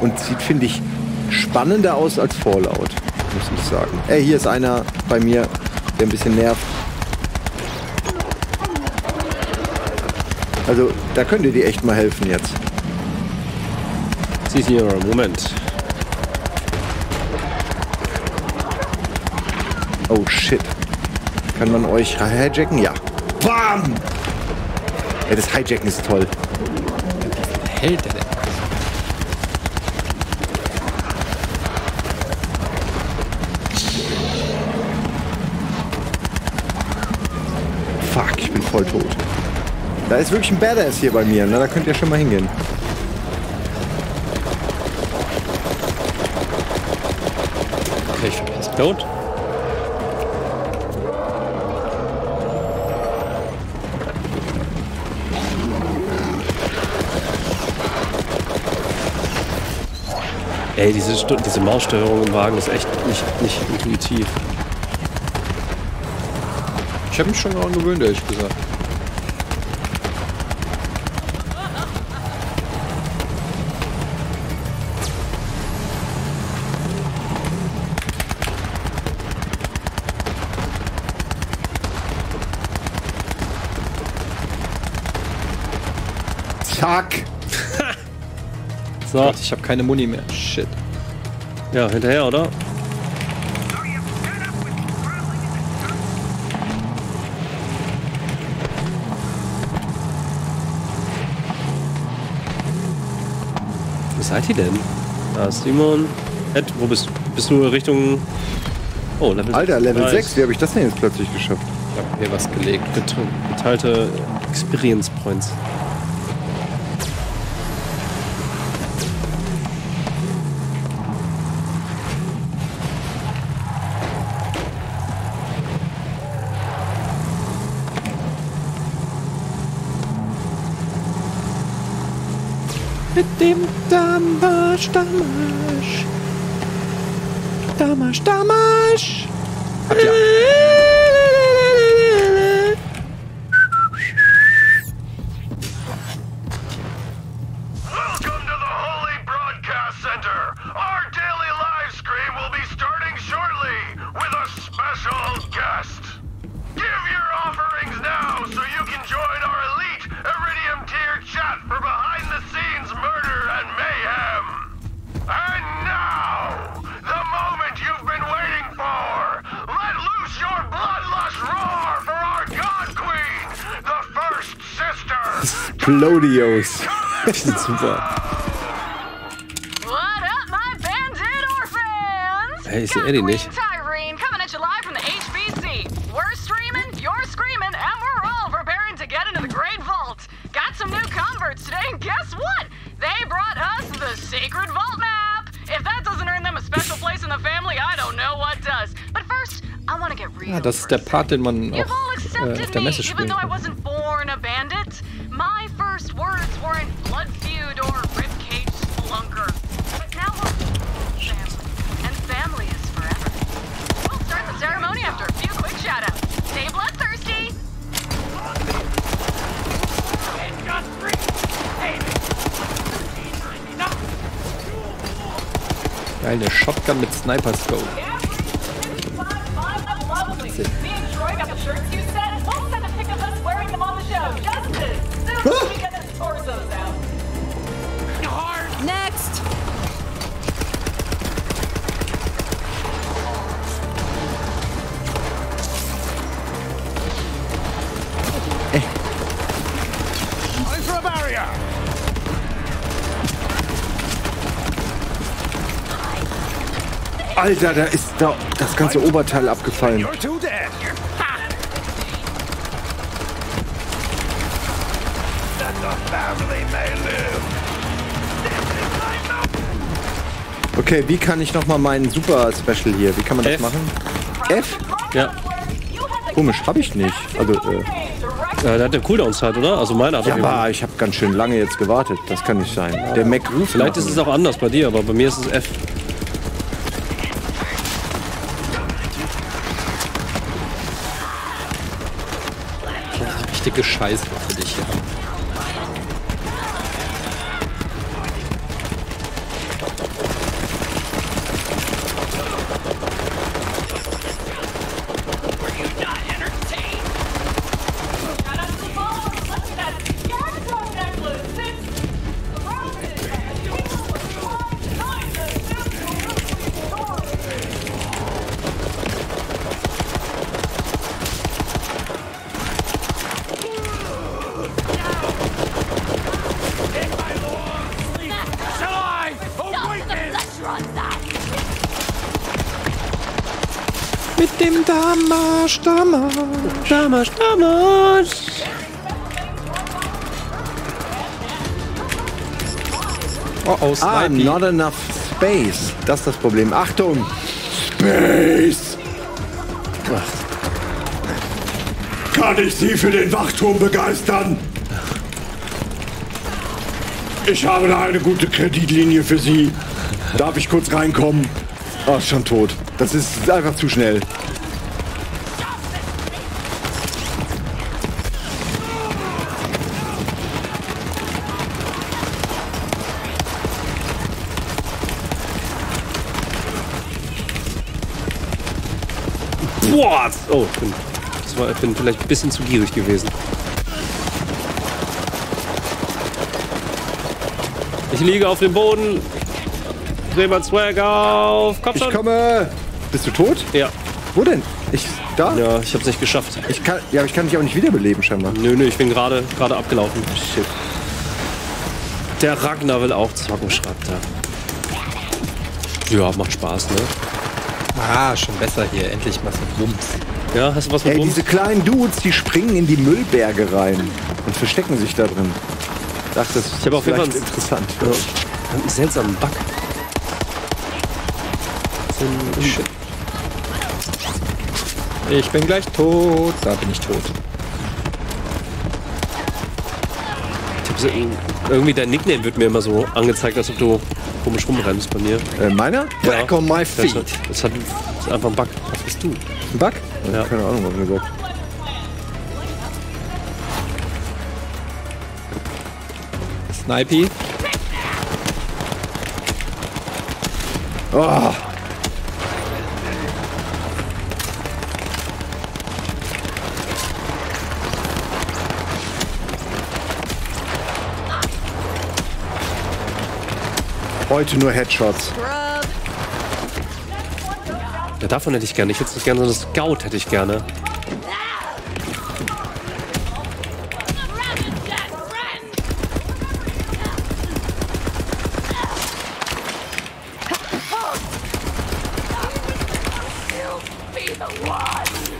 und sieht, finde ich, spannender aus als Fallout, muss ich sagen. Ey, hier ist einer bei mir, der ein bisschen nervt. Also, da könnt ihr dir echt mal helfen jetzt. Signor, Moment. Oh shit. Kann man euch hijacken? Ja. Bam! Ja, das Hijacken ist toll. Hält der denn? Fuck, ich bin voll tot. Da ist wirklich ein Badass hier bei mir, ne? Da könnt ihr schon mal hingehen. Okay, ich verpasse. Tot? Ey, diese, diese Maussteuerung im Wagen ist echt nicht, nicht intuitiv. Ich habe mich schon daran gewöhnt, ehrlich gesagt. So, Gott, ich habe keine Muni mehr. Shit. ja, hinterher, oder? Wo seid ihr denn? Da ist Simon. Ed, wo bist du? Bist du Richtung. Oh, Level Alter, Level Nice. 6, wie habe ich das denn jetzt plötzlich geschafft? Ich habe hier was gelegt. Get- Geteilte Experience Points. Mit dem Damasch, Damasch. Damasch, Damasch. Habt ihr. And guess what? They brought us the Sacred Vault map. If that doesn't earn them a special place in the family, I don't know what does. But first, I want to get real. Ja, das ist der Part, den man auch äh, auf der me, Messe even Shotgun mit Sniper Scope. Alter, da ist da das ganze Oberteil abgefallen. Okay, wie kann ich nochmal meinen Super Special hier? Wie kann man das F. machen? F? Ja. Komisch, habe ich nicht. Also, äh, Ja, der hat eine Cooldown-Zeit, oder? Also meine hat ja, aber ich habe ganz schön lange jetzt gewartet. Das kann nicht sein. Der Mac ruft. Vielleicht ist es auch anders bei dir, aber bei mir ist es F. Richtige Scheißwaffe, Mit dem Damage, Damage. Damage, Damage. Oh, oh, Ah, not enough space. Das ist das Problem. Achtung! Space! Kann ich Sie für den Wachturm begeistern? Ich habe da eine gute Kreditlinie für Sie. Darf ich kurz reinkommen? Oh, ist schon tot. Das ist einfach zu schnell. Boah! Oh, ich bin, das war, ich bin vielleicht ein bisschen zu gierig gewesen. Ich liege auf dem Boden. Dreh mein Swag auf. Komm Ich schon. komme. Bist du tot? Ja. Wo denn? Ich da? Ja, ich hab's nicht geschafft. Ich kann, ja, aber ich kann dich auch nicht wiederbeleben scheinbar. Nö, nö, ich bin gerade gerade abgelaufen. Shit. Der Ragnar will auch zocken, schreibt er. Ja, macht Spaß, ne? Ah, schon besser hier. Endlich mal so Wumms. Ja, hast du was mit Ey, diese kleinen Dudes, die springen in die Müllberge rein und verstecken sich da drin. Dachte, das Ich habe auf jeden Fall vielleicht interessant. Ja, einen seltsamen Bug. Shit. Ich bin gleich tot. Da bin ich tot. Ich hab so, irgendwie dein Nickname wird mir immer so angezeigt, als ob du komisch rumrennst bei mir. Äh, meiner? Back on my Das, feet. hat, das, hat, das ist einfach ein Bug. Was bist du? Ein Bug? Ja. Keine Ahnung, was mir sagt. Snipey. Oh. Heute nur Headshots. Ja, davon hätte ich gerne. Ich hätte nicht gerne so eine Scout, hätte ich gerne.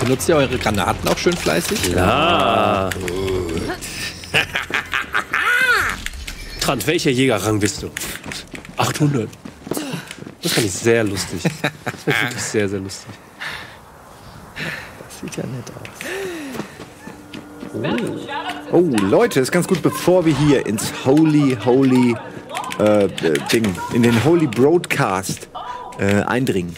Benutzt ihr eure Granaten auch schön fleißig? Ja. <laughs> Trant, welcher Jägerrang bist du? 800. Das fand ich sehr lustig. Das ich wirklich sehr, sehr lustig. Das sieht ja nett aus. Oh, Leute, ist ganz gut, bevor wir hier ins Holy, Holy äh, äh, Ding, in den Holy Broadcast äh, eindringen,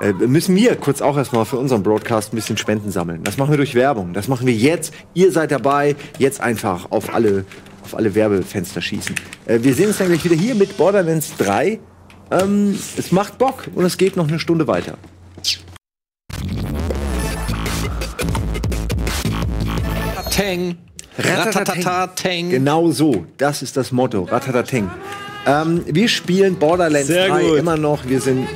äh, müssen wir kurz auch erstmal für unseren Broadcast ein bisschen Spenden sammeln. Das machen wir durch Werbung. Das machen wir jetzt. Ihr seid dabei. Jetzt einfach auf alle, auf alle Werbefenster schießen. Äh, wir sehen uns dann gleich wieder hier mit Borderlands 3. Ähm, es macht Bock und es geht noch eine Stunde weiter. Tang. Ratatatatang. Genau so. Das ist das Motto. Ratatating. Ähm, wir spielen Borderlands Sehr 3 gut. immer noch. Wir sind.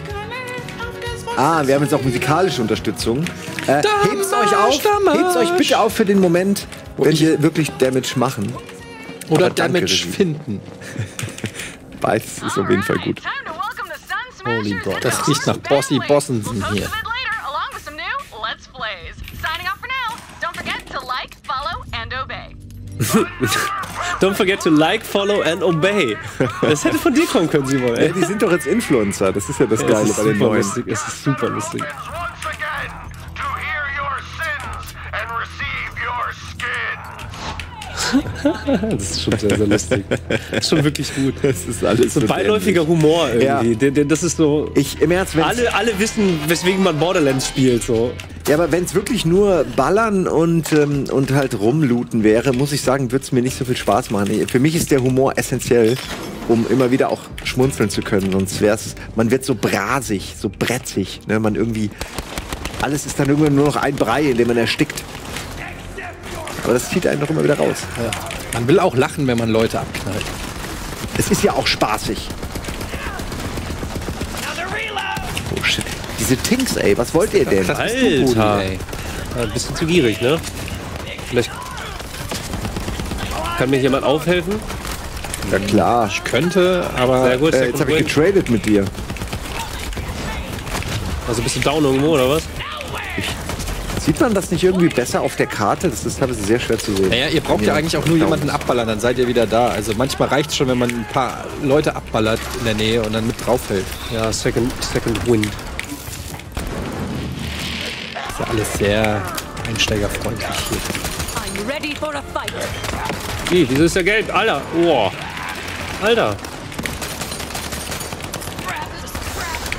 Ah, wir haben jetzt auch musikalische Unterstützung. Äh, hebt's euch auf. Hebt's euch bitte auf für den Moment, wenn wir wirklich Damage machen. Oder Aber danke, Damage Regie. finden. <laughs> Beides ist auf jeden Fall gut. Holy God. Das riecht nach Bossy Bossensen hier. <laughs> Don't forget to like, follow, and obey. Das hätte von dir kommen können, Simon. Ja, Ey. die sind doch jetzt Influencer. Das ist ja das Es Geile bei den neuen. lustig. Es ist super lustig. <laughs> Das ist schon sehr, sehr lustig. Das ist schon wirklich gut. <laughs> Das ist alles So beiläufiger Humor irgendwie. Der, das ist so. Ich, im Ernst, Alle, alle wissen, weswegen man Borderlands spielt. So. Ja, aber wenn es wirklich nur Ballern und, ähm, und halt rumlooten wäre, muss ich sagen, würde es mir nicht so viel Spaß machen. Für mich ist der Humor essentiell, um immer wieder auch schmunzeln zu können. Sonst wäre es, man wird so brasig, so bretzig. Ne? Man irgendwie, alles ist dann irgendwann nur noch ein Brei, in dem man erstickt. Aber das zieht einen doch immer wieder raus. Man will auch lachen, wenn man Leute abknallt. Es ist ja auch spaßig. Oh shit. Diese Tinks, ey, was wollt ihr denn? Das bist du, Alter. ey. Ja, ein bisschen zu gierig, ne? Vielleicht. Kann mir jemand aufhelfen? Ja klar. Ich könnte, aber Sehr gut, Äh, jetzt habe ich getradet mit dir. Also bist du down irgendwo, oder was? Sieht man das nicht irgendwie besser auf der Karte? Das ist teilweise sehr schwer zu sehen. Naja, ihr braucht ja eigentlich auch nur jemanden abballern, dann seid ihr wieder da. Also manchmal reicht es schon, wenn man ein paar Leute abballert in der Nähe und dann mit draufhält. Ja, Second, second Win. Ist ja alles sehr einsteigerfreundlich hier. I'm ready for a fight. Wie, wieso ist der gelb? Alter, oh. Alter.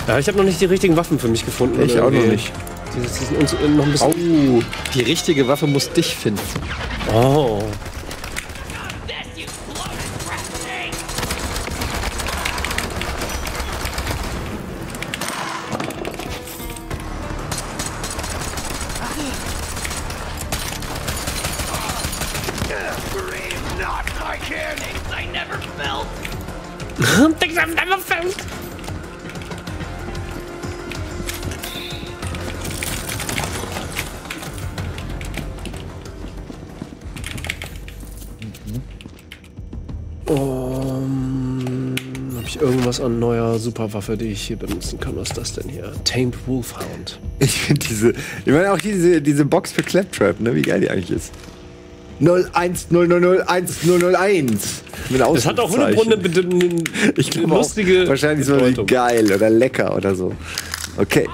Ja, ich habe noch nicht die richtigen Waffen für mich gefunden. Ich auch noch nicht. Die, die sind uns noch ein bisschen. Oh, die richtige Waffe muss dich finden. Oh. An neuer Superwaffe, die ich hier benutzen kann? Was ist das denn hier? Tamed Wolfhound. Ich finde diese, ich meine auch diese, diese Box für Claptrap, ne, wie geil die eigentlich ist. 010001001. Mit Das hat auch eine Runde eine, Ich glaube lustige. auch, wahrscheinlich so wie geil oder lecker oder so. Okay.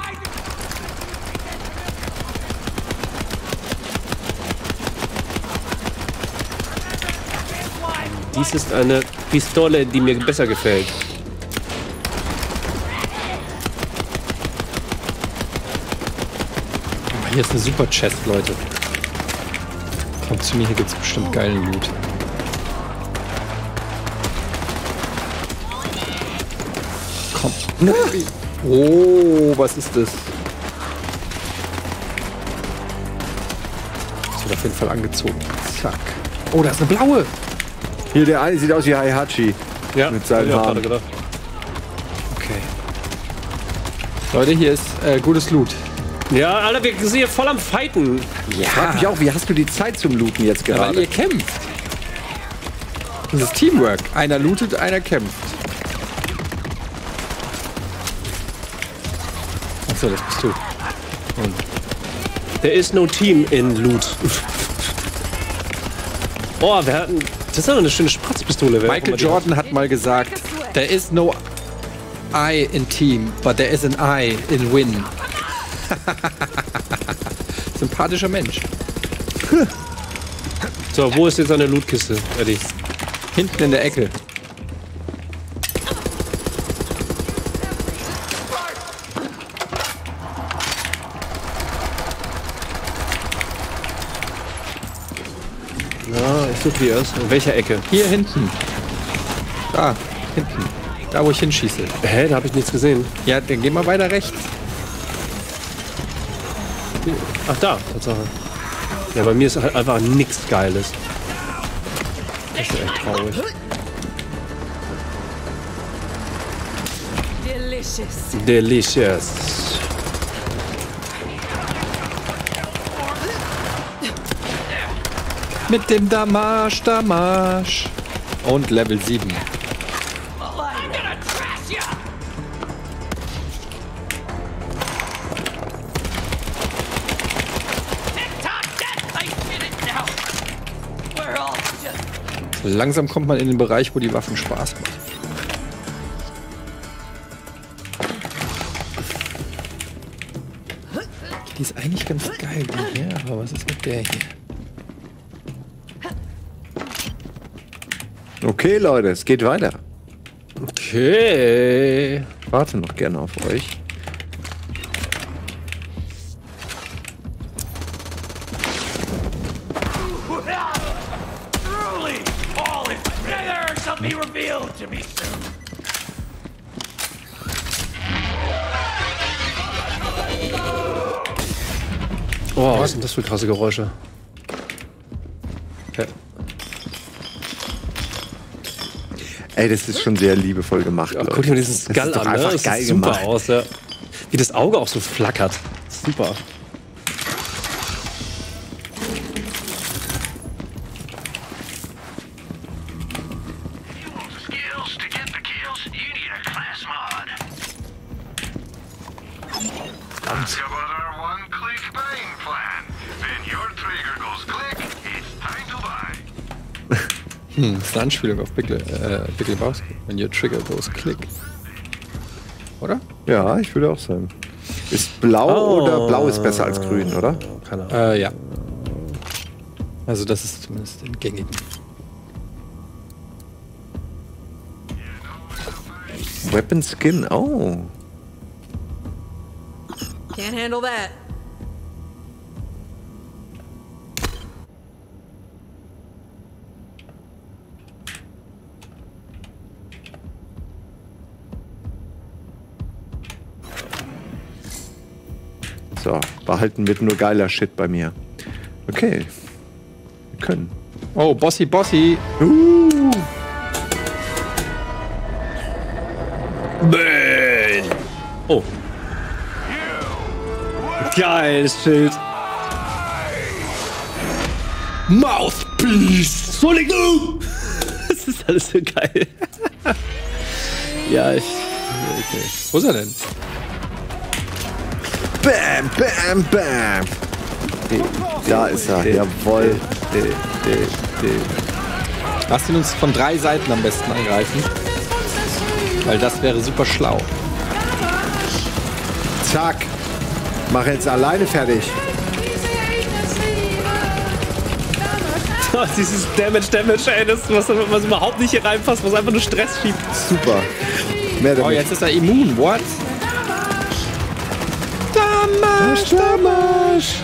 Dies ist eine Pistole, die mir besser gefällt. Hier ist eine super Chest, Leute. Kommt zu mir, hier gibt's bestimmt geilen Loot. Komm. Oh, was ist das? Das wird auf jeden Fall angezogen. Zack. Oh, da ist eine blaue. Hier, der eine sieht aus wie Heihachi. Ja, Mit seinen auch Haaren. Okay. Leute, hier ist äh, gutes Loot. Ja, Alter, wir sind hier voll am Fighten. Ja. Frag mich auch, wie hast du die Zeit zum Looten jetzt Ja, weil gerade? ihr kämpft. Das ist Teamwork. Einer lootet, einer kämpft. Achso, das bist du. Und There is no team in Loot. <laughs> Oh, wir hatten. Das ist doch eine schöne Spratzpistole. Michael. Jordan hat mal gesagt, there is no I in team, but there is an I in win. <laughs> Sympathischer Mensch. So, wo ist jetzt eine Lootkiste, Eddie? Hinten in der Ecke. Ja, ich suche die erst. In welcher Ecke? Hier hinten. Da, hinten. Da, wo ich hinschieße. Hä, da habe ich nichts gesehen. Ja, dann geh mal weiter rechts. Ach, da, Tatsache. Ja, bei mir ist halt einfach nichts Geiles. Das ist echt traurig. Delicious. Delicious. Mit dem Damage, Damage. Und Level 7. Langsam kommt man in den Bereich, wo die Waffen Spaß machen. Die ist eigentlich ganz geil, die hier, aber was ist mit der hier? Okay, Leute, es geht weiter. Okay. Ich warte noch gerne auf euch. Für krasse Geräusche? Okay. Ey, das ist schon sehr liebevoll gemacht. Ja, guck dir mal diesen Das Skull an, ne? Das geil sieht super gemacht. aus, ja. Wie das Auge auch so flackert. Super. Anspielung auf Big, Le äh, Big Lebowski. When your trigger goes click. Oder? Ja, ich würde auch sagen. Ist blau Oh. oder blau ist besser als grün, oder? Keine Ahnung. Äh, ja. Also das ist zumindest den gängigen. Weapon Skin, oh. Can't handle that. So, behalten wird nur geiler Shit bei mir. Okay. Wir können. Oh, Bossy Bossy. Uh, Bäh. Oh. Geiles Schild. Mouthpiece. Sonic du! <laughs> Das ist alles so geil. <laughs> ja, ich. Okay. Wo ist er denn? Bam, bam, bam. Da ist er, jawohl. Lass ihn uns von drei Seiten am besten angreifen. Weil das wäre super schlau. Zack. Mach jetzt alleine fertig. <laughs> Dieses Damage, Damage, ey, das, was, was überhaupt nicht hier reinpasst, was einfach nur Stress schiebt. Super. Mehr Oh, jetzt ist er immun. What? Damage, Damage.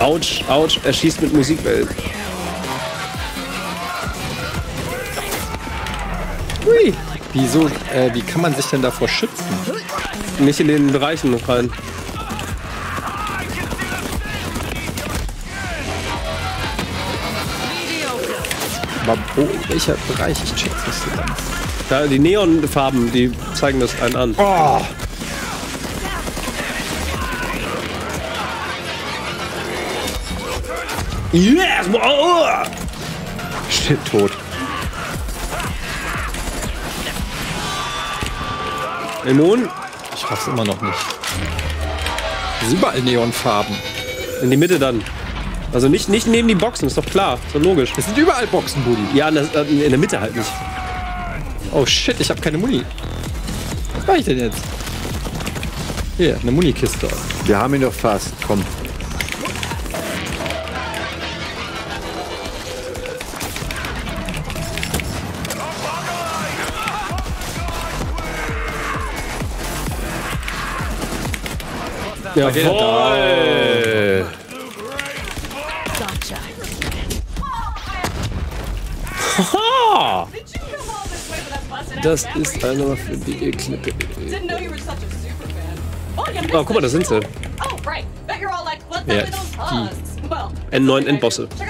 Autsch, Autsch, er schießt mit Musikwelt. Hui. Wieso, äh, wie kann man sich denn davor schützen? Nicht in den Bereichen rein. Aber wo, welcher Bereich? Ich check's nicht so ganz. Da, die Neonfarben, die zeigen das einen an. Oh. Yes! Oh! Shit, tot. Dämon, Ich raff's immer noch nicht. Das überall Neonfarben. in die Mitte dann. Also nicht, nicht neben die Boxen, ist doch klar. Ist doch logisch. Es sind überall Boxen, Buddy. Ja, in der, in der Mitte halt nicht. Oh shit, ich habe keine Muni. Was mache ich denn jetzt? Hier, eine Munikiste. Wir haben ihn doch fast. Komm. Jawohl! Das ist einer für die Klippe. Didn't know you were such a super fan. Oh, Oh, guck mal, da sind sie. Oh, right. Bet you're all like, what Ja? Well, N9 Endbosse. <laughs>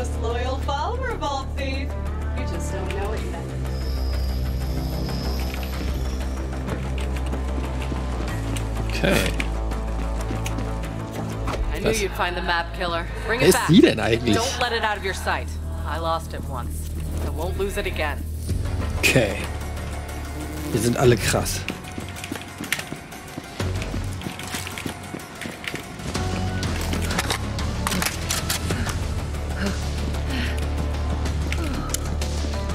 most loyal follower, Vault Thief. You just don't know it yet. Okay. I knew Das- you'd find the map killer. Bring Wer it ist back. die denn eigentlich? Don't let it out of your sight. I lost it once. I won't lose it again. Okay. Wir sind alle krass.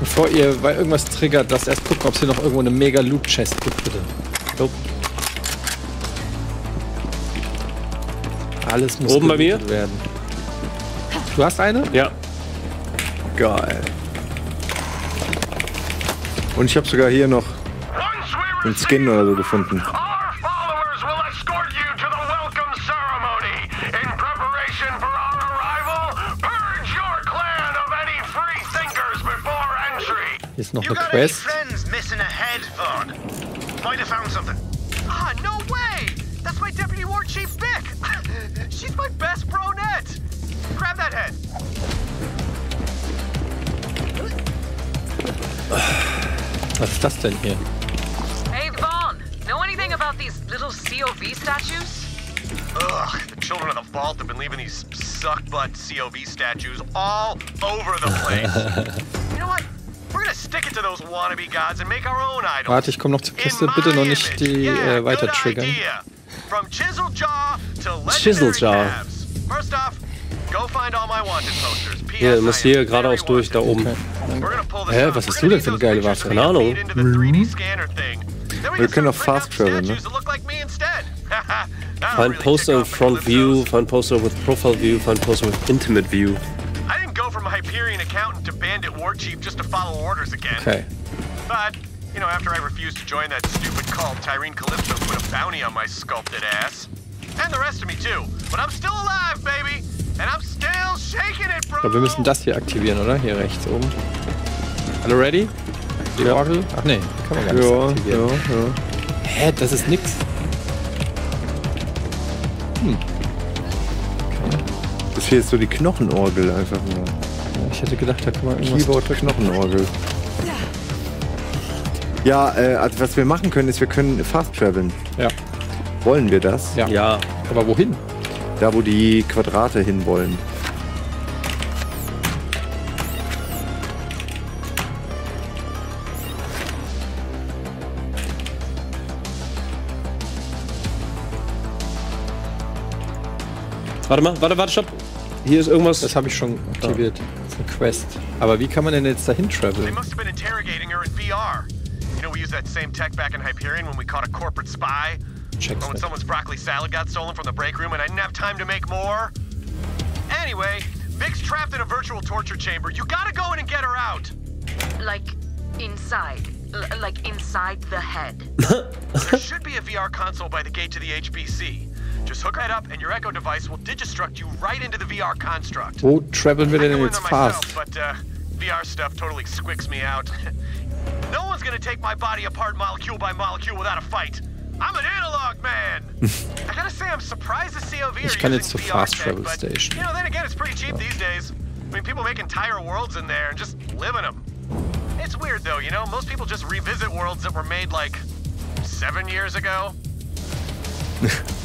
Bevor ihr bei irgendwas triggert, lasst erst gucken, ob es hier noch irgendwo eine mega Loot Chest gibt, bitte. Nope. Alles muss Oben bei mir? werden. Du hast eine? Ja. Geil. Und ich habe sogar hier noch einen Skin oder so gefunden. Followers will escort you to das denn hier? Hey, Vaughn, know anything about these little COV statues? Ugh, the children of the vault have been leaving these suck butt COV statues all over the place. <laughs> you know what? We're gonna stick it to those wannabe gods and make our own idols. Warte, ich komme noch zur Kiste. Bitte noch nicht die äh, weiter triggern. idea. From Chisel Jaw to Chisel Jaw. First off, go find all my wanted posters. Hier, muss hier geradeaus durch, da oben. Hä, was hast du denn für eine geile Waffe? Keine Ahnung. Wir können auch fast traveln, ne? <laughs> Find poster in front view, find poster with profile view, find poster with intimate view. I didn't go from Hyperion accountant to bandit war chief just to follow orders again. Okay. But, you know, after I refused to join that stupid cult, Tyrene Calypso put a bounty on my sculpted ass. And the rest of me too. But I'm still alive, baby! And I'm still shaking it, Ich bro! glaube, wir müssen das hier aktivieren, oder? Hier rechts oben. Alle ready? Die Orgel? Ach nee, kann man gar nicht Ja, aktivieren. ja, ja. Hä, das ist nix. Hm. Das hier ist so die Knochenorgel einfach nur. Ich hätte gedacht, da kann man irgendwas... Keyboard Knochenorgel. Ja, äh, also was wir machen können, ist, wir können fast traveln. Ja. Wollen wir das? Ja. Ja. Aber wohin? Da, wo die Quadrate hinwollen. Warte mal, warte, warte, stopp. Hier ist irgendwas. Das habe ich schon aktiviert. Ah, das ist eine Quest. Aber wie kann man denn jetzt dahin They traveln? must have been interrogating her in VR. You know, we used that same tech back in Hyperion when we caught a corporate spy. Check's Or when someone's broccoli salad got stolen from the break room and I didn't have time to make more. Anyway, Vic's trapped in a virtual torture chamber. You gotta go in and get her out. Like, inside. L- like inside the head. there should be a VR console by the gate to the HBC. Just hook that up and your Echo device will digistruct you right into the VR construct. Oh, traveln wir I denn can win jetzt fast? myself, but uh, VR stuff totally squicks me out. <laughs> no one's gonna take my body apart molecule by molecule without a fight. I'm an analog man. <laughs> I gotta say, I'm surprised the COV are Ich kann jetzt using zur VR Fast tech, Travel but, Station. You know, then again, it's pretty cheap these days. I mean, people make entire worlds in there and just live in them. It's weird though, you know. Most people just revisit worlds that were made like seven years ago. <laughs>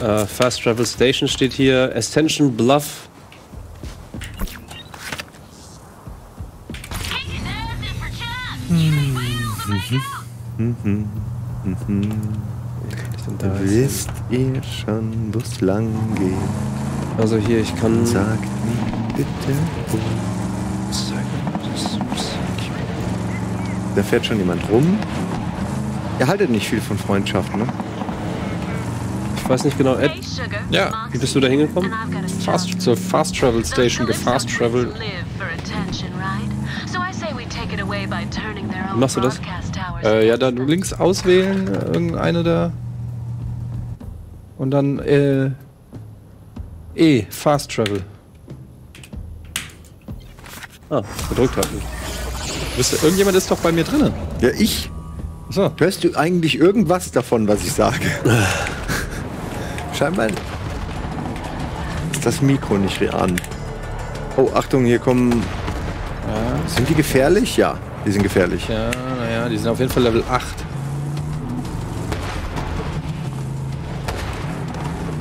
Äh, Fast Travel Station steht hier. Ascension Bluff. Wisst ihr schon, wo's lang geht? Also hier, ich kann. Sagt mir bitte, wo. Da fährt schon jemand rum. Ihr haltet nicht viel von Freundschaften, ne? Ich weiß nicht genau. Ed, Ja. wie bist du da hingekommen? Fast, zur Fast Travel Station gefast travel. Wie machst du das? Äh, ja, da du links auswählen, äh, irgendeine da. Und dann, äh. E, Fast Travel. Ah, gedrückt halt nicht. Wisst ihr, irgendjemand ist doch bei mir drinnen. Ja, ich. So. Hörst du eigentlich irgendwas davon, was ich sage? <laughs> Scheinbar ist das Mikro nicht an. Oh, Achtung, hier kommen. Sind die gefährlich? Ja, die sind gefährlich. Ja, naja, die sind auf jeden Fall Level 8.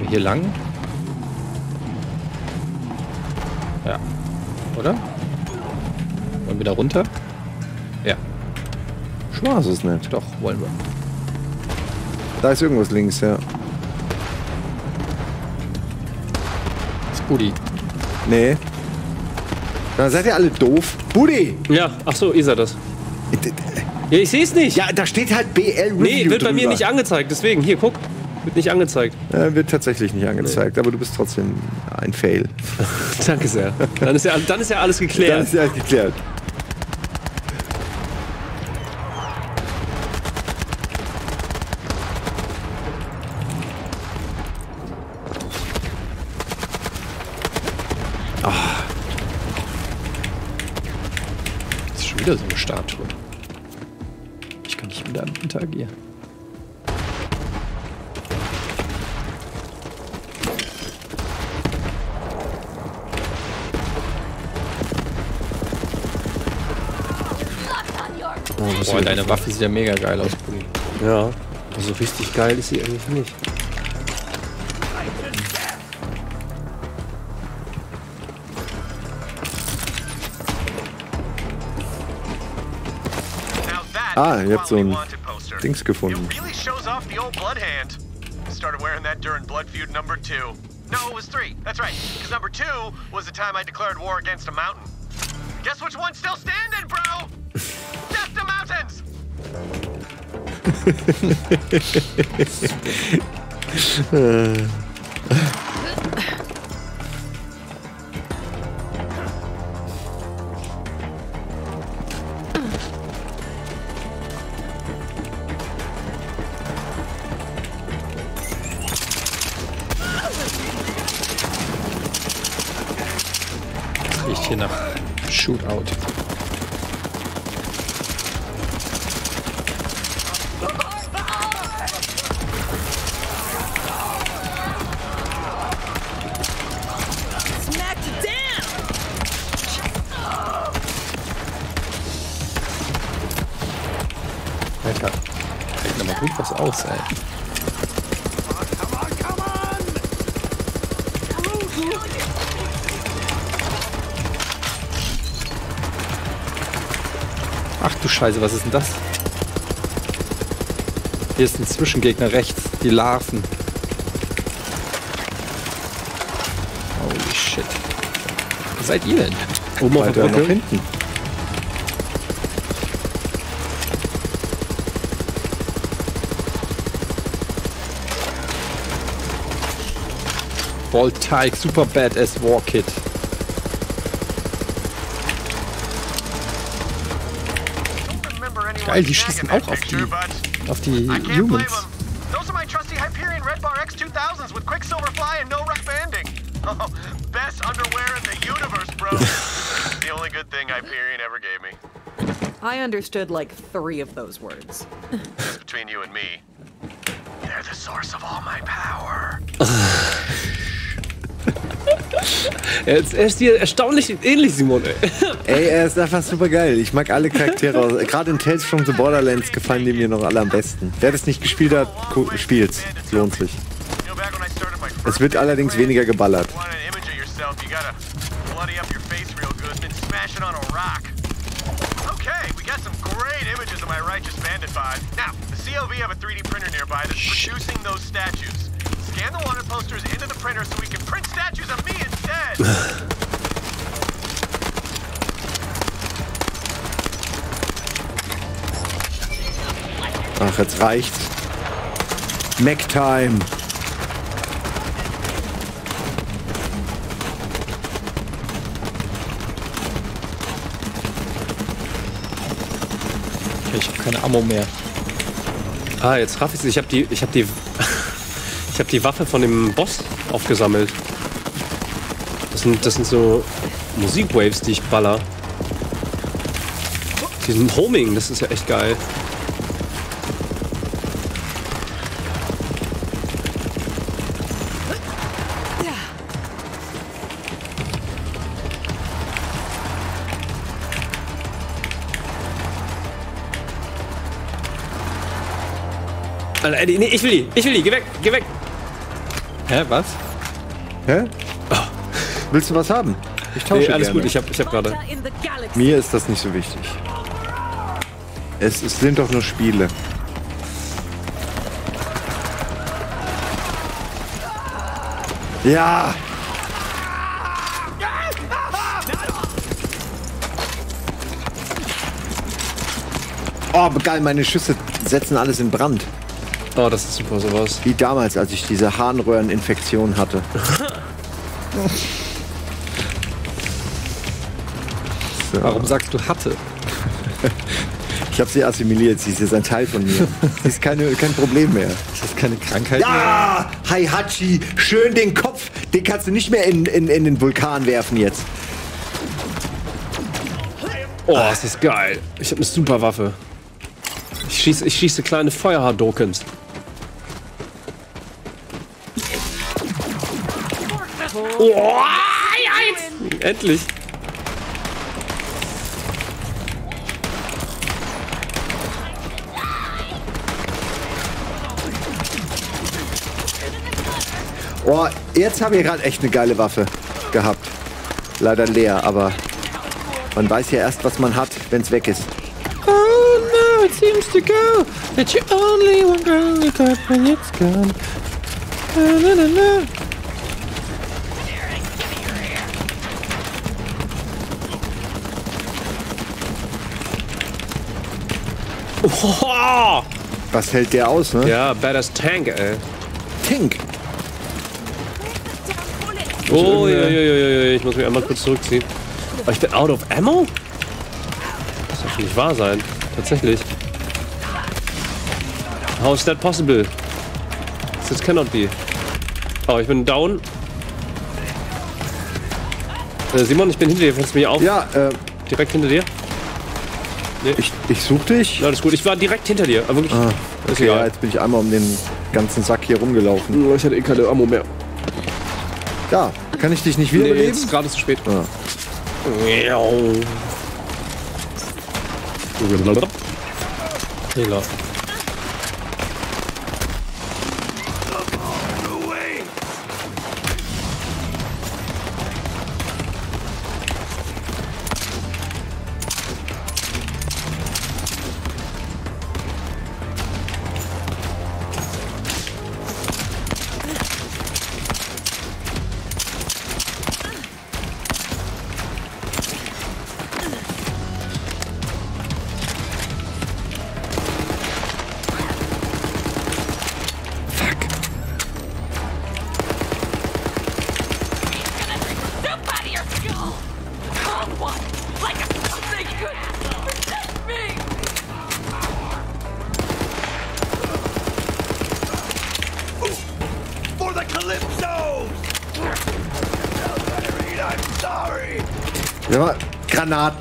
Hier lang? Ja. Oder? Wollen wir da runter? Ja. Spaß ist nicht. Doch, wollen wir. Da ist irgendwas links, ja. Ist Buddy. Nee. Da seid ihr alle doof. Buddy! Ja, ach so, ihr seid das. Ja, ich sehe es nicht. Ja, da steht halt BL Review Nee, wird bei mir drüber. nicht angezeigt. Deswegen, hier, guck. Wird nicht angezeigt. Äh, wird tatsächlich nicht angezeigt, aber du bist trotzdem ein Fail. <laughs> Danke sehr. Dann ist ja, dann ist ja alles geklärt. Dann ist ja alles geklärt. Sieht ja mega geil aus, Buddy. Ja, also richtig geil ist sie eigentlich nicht. Ah, ihr habt so ein. Dings gefunden. Really shows off the old blood hand. Started wearing that during Blood Feud number two. No, it was three. That's right. Because number two was the time I declared war against a mountain. Guess which one's still standing, Das <laughs> <laughs> <laughs> Gut was aus, ey. Ach du Scheiße, was ist denn das? Hier ist ein Zwischengegner rechts, die Larven. Holy shit. Wo seid ihr denn? Oben auf der noch Brücke. hinten. Voltaic Super Badass War Kit. Geil, die schießen auch auf die, auf die Humans. Those are my trusty Hyperion Red Bar X2000s with Quicksilver Fly and no rough banding. <laughs> Oh, best underwear in the universe, bro. <laughs> the only good thing Hyperion ever gave me. I understood like three of those words. Between you and me, they're the source of all my power. <laughs> Er ist, er ist dir erstaunlich ähnlich, Simon. Ey. <laughs> Ey, er ist einfach super geil. Ich mag alle Charaktere. Gerade in Tales from the Borderlands gefallen die mir noch alle am besten. Wer das nicht gespielt hat, spielt's. Es lohnt sich. Es wird allerdings weniger geballert. Jetzt reicht's. Mac-Time. Ich habe keine Ammo mehr. Ah, jetzt raff ich's. Ich habe die, ich habe die, <laughs> ich habe die Waffe von dem Boss aufgesammelt. Das sind, das sind so Musikwaves, die ich baller. Diesen Homing, das ist ja echt geil. Alter, Eddie, nee, ich will die, ich will die, geh weg, geh weg. Hä, was? Hä? Willst du was haben? Ich tausche Nee, alles gerne. gut, ich hab, ich hab gerade. Mir ist das nicht so wichtig. Es, es sind doch nur Spiele. Ja! Oh, geil, meine Schüsse setzen alles in Brand. Oh, das ist super, sowas. Wie damals, als ich diese Harnröhreninfektion hatte. So. <laughs> Warum sagst du hatte? <laughs> Ich habe sie assimiliert, sie ist jetzt ein Teil von mir. Sie ist keine, kein Problem mehr. Ist das keine Krankheit Ja! Hi Hachi, schön den Kopf. Den kannst du nicht mehr in, in, in den Vulkan werfen jetzt. Oh, ist das geil. Ich habe eine super Waffe. Ich schieße, ich schieße kleine Feuerhardokens. Oh, ja, jetzt. Endlich. Oh, jetzt haben wir gerade echt eine geile Waffe gehabt. Leider leer, aber man weiß ja erst, was man hat, wenn es weg ist. Oh no, it seems to go that you only one girl you got when it's gone. Na, na, na, na. Oh, Was hält der aus, ne? ja, badass Tank, ey. Tank. Oh, ja, ja, ja, ja, ich muss mich einmal kurz zurückziehen. Aber ich bin out of ammo? Das darf nicht wahr sein. Tatsächlich. How is that possible? This cannot be. Oh, ich bin down. Äh, Simon, ich bin hinter dir. Fällst du mich auf? Ja, äh, Direkt hinter dir? ich, ich such dich. Ja, alles gut. Ich war direkt hinter dir. Aber wirklich. Ah, ist okay, ja, jetzt bin ich einmal um den ganzen Sack hier rumgelaufen. Ich hatte eh keine Ammo mehr. Ja, kann ich dich nicht Nee, wiederbeleben? jetzt ist gerade zu spät. Ah. Fehler.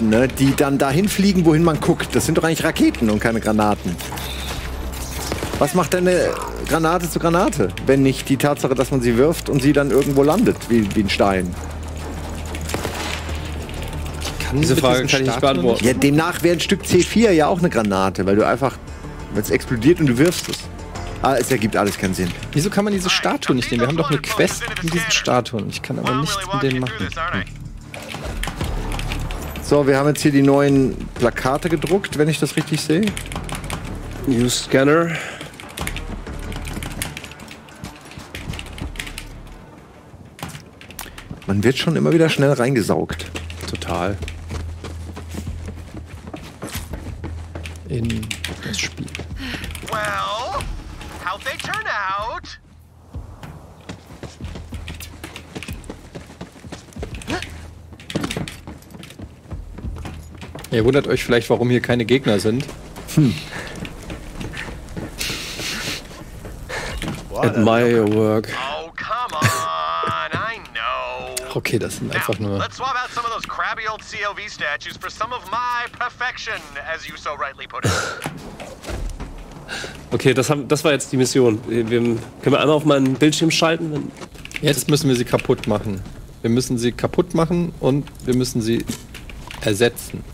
Granaten, ne? Die dann dahin fliegen, wohin man guckt. Das sind doch eigentlich Raketen und keine Granaten. Was macht denn eine Granate zu Granate? Wenn nicht die Tatsache, dass man sie wirft und sie dann irgendwo landet, wie, wie ein Stein. Diese Frage kann ich nicht beantworten. Ja, demnach wäre ein Stück C4 ja auch eine Granate, weil du einfach, weil es explodiert und du wirfst es. Ah, es ergibt alles keinen Sinn. Wieso kann man diese Statuen nicht nehmen? Wir haben doch eine Quest in diesen Statuen. Ich kann aber nichts mit denen machen. So, wir haben jetzt hier die neuen Plakate gedruckt, wenn ich das richtig sehe. Use Scanner. Man wird schon immer wieder schnell reingesaugt. Total. In das Spiel. Well, how'd they turn out? Ihr wundert euch vielleicht, warum hier keine Gegner sind. Hm. Admire your work. Oh, come on. I know. Okay, das sind einfach nur. Let's swap out some of those crabby old COV statues for some of my perfection, as you so rightly put it. Okay, das, haben, das war jetzt die Mission. Wir, wir, können wir einmal auf meinen Bildschirm schalten? Wenn- Jetzt müssen wir sie kaputt machen. Wir müssen sie kaputt machen und wir müssen sie ersetzen.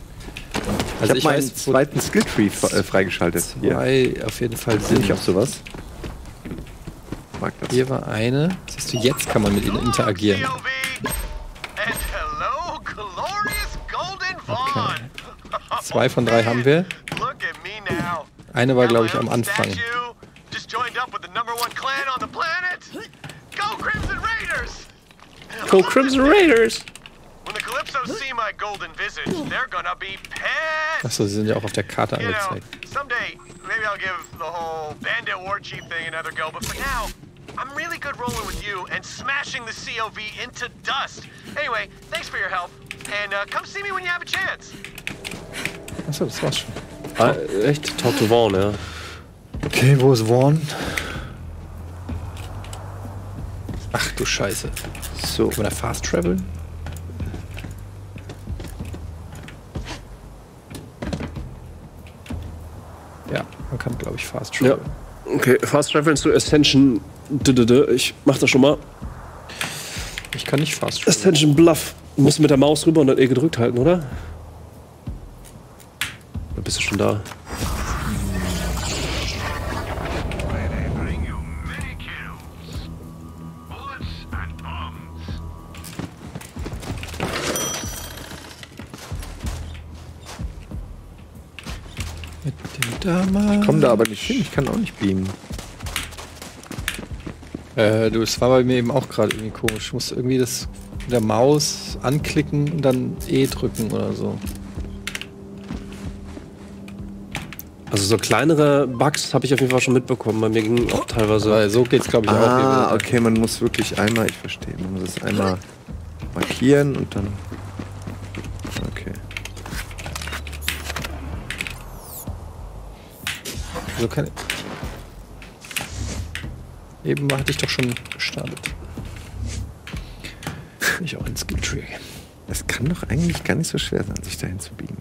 Also ich habe meinen zweiten Skilltree äh, freigeschaltet. Hier. zwei auf jeden Fall sind. ich auf sowas? Mag das. Hier war eine. Siehst du, jetzt kann man mit ihnen interagieren. Vaughn. Zwei von drei haben wir. Eine war, glaube ich, am Anfang. Go Crimson Raiders! Achso, sie sind ja auch auf der Karte You know, angezeigt. someday maybe I'll give the whole Bandit War Chief thing another go, but for now, I'm really good rolling with you and smashing the COV into dust. Anyway, thanks for your help, and uh, come see me when you have a chance. Achso, das war's schon. Ah, echt? Talk to Vaughn, ja. Okay, wo ist Vaughn? Ach du Scheiße. So. Kann man da fast traveln? Ja, man kann, glaube ich, fast Ja. traveln. Okay, Fast Travel to Ascension. Ich mach das schon mal. Ich kann nicht fast traveln. Ascension Bluff. Du musst mit der Maus rüber und dann E gedrückt halten, oder? Da bist du schon da. Mit dem Dama. Ich komme da aber nicht hin, ich kann auch nicht beamen. Äh, du, es war bei mir eben auch gerade irgendwie komisch. Ich muss irgendwie das mit der Maus anklicken und dann E drücken oder so. Also so kleinere Bugs habe ich auf jeden Fall schon mitbekommen. Bei mir ging auch teilweise. Weil so geht's, glaube ich, auch. Ah, okay, man muss wirklich einmal, ich verstehe, man muss es einmal markieren und dann. Okay. So kann Eben hatte ich doch schon gestartet. Ich auch ein Skilltree. Das kann doch eigentlich gar nicht so schwer sein, sich dahin zu biegen.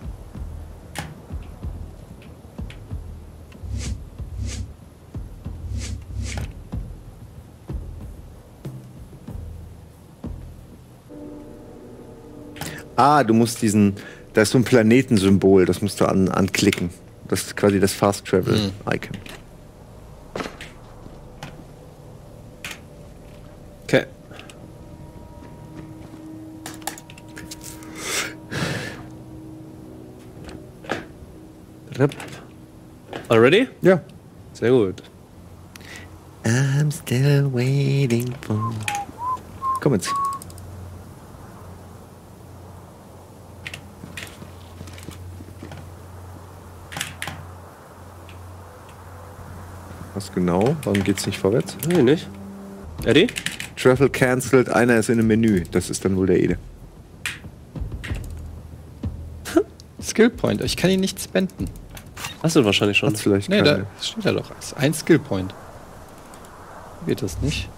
Ah, du musst diesen, da ist so ein Planetensymbol, das musst du an, anklicken. Das ist quasi das Fast Travel Icon. Okay. Rip. All ready? Ja. Sehr gut. I'm still waiting for. Komm jetzt. Genau? Warum geht's nicht vorwärts? Nee, nicht. Eddie? Travel cancelled, einer ist in einem Menü. Das ist dann wohl der Ede. <laughs> Skillpoint. Ich kann ihn nicht spenden. Hast du wahrscheinlich schon. Hat's vielleicht Nee, keine. da steht ja doch. Ein Skillpoint. Geht das nicht?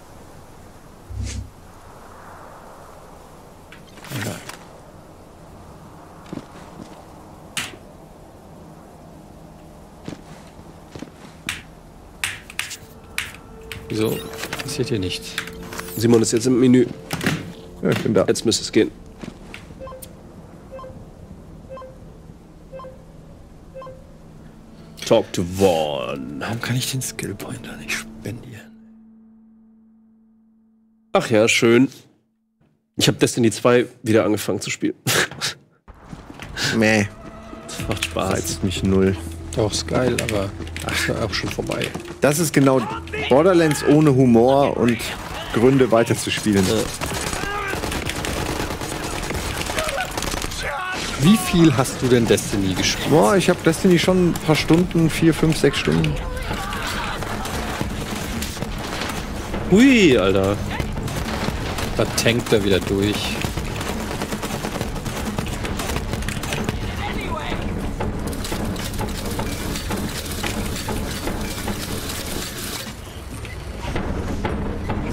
Wieso passiert hier nichts? Simon ist jetzt im Menü. Ja, ich bin da. Jetzt müsste es gehen. Talk to Vaughn. Warum kann ich den Skill Pointer nicht spendieren? Ach ja, schön. Ich habe Destiny 2 wieder angefangen zu spielen. <laughs> Meh. Das macht Spaß. Reizt mich null. Doch, ist geil, aber ja auch schon vorbei. Das ist genau Borderlands ohne Humor und Gründe weiterzuspielen. Wie viel hast du denn Destiny gespielt? Boah, ich habe Destiny schon ein paar Stunden, vier, fünf, sechs Stunden. Hui, Alter. Da tankt er wieder durch.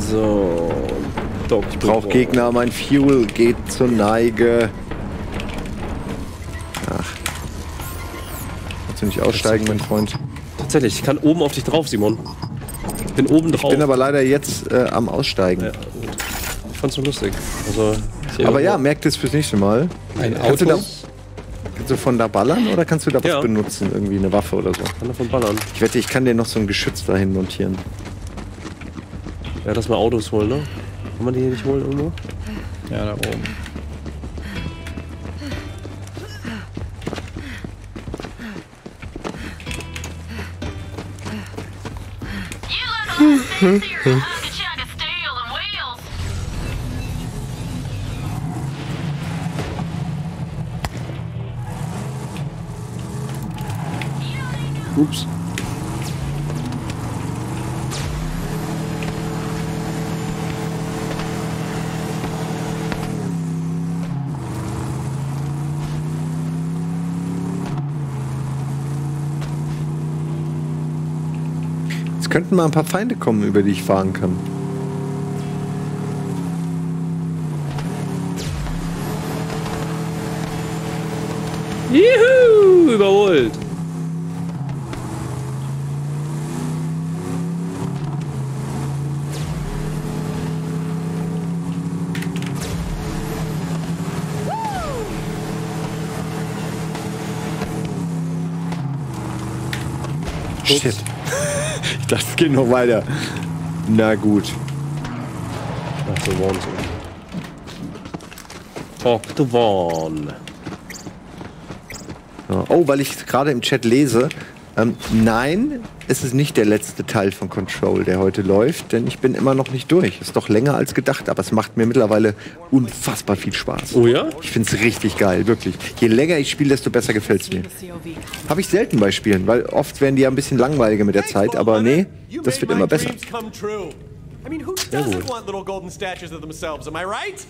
So. Dr. Ich brauche Gegner, mein Fuel geht zur Neige. Ach. Kannst du nicht aussteigen, mein Freund? Tatsächlich, ich kann oben auf dich drauf, Simon. Ich bin oben drauf. Ich bin aber leider jetzt äh, am Aussteigen. Ja. Ich fand's so lustig. Also, aber ja, merkt es fürs nächste Mal. Ein Kannst du, da, Auto? kannst du von da ballern oder kannst du da was Ja. benutzen? Irgendwie eine Waffe oder so? kann davon ballern. Ich wette, ich kann dir noch so ein Geschütz dahin montieren. Ja, lass mal Autos holen, ne? Kann man die hier nicht holen irgendwo? Ja, da oben. Ups. Könnten mal ein paar Feinde kommen, über die ich fahren kann. Juhu! Überholt. Shit. Geht noch weiter. Na gut. Ach, so Vaughn. Talk Vaughn. Ja. Oh, weil ich gerade im Chat lese. Ähm, nein, es ist nicht der letzte Teil von Control, der heute läuft, denn ich bin immer noch nicht durch. Ist doch länger als gedacht, aber es macht mir mittlerweile unfassbar viel Spaß. Oh ja? Ich finde es richtig geil, wirklich. Je länger ich spiele, desto besser gefällt es mir. Habe ich selten bei Spielen, weil oft werden die ja ein bisschen langweiliger mit der Zeit, aber nee, das wird immer besser. I mean, who doesn't want little golden statues of themselves? Am I right?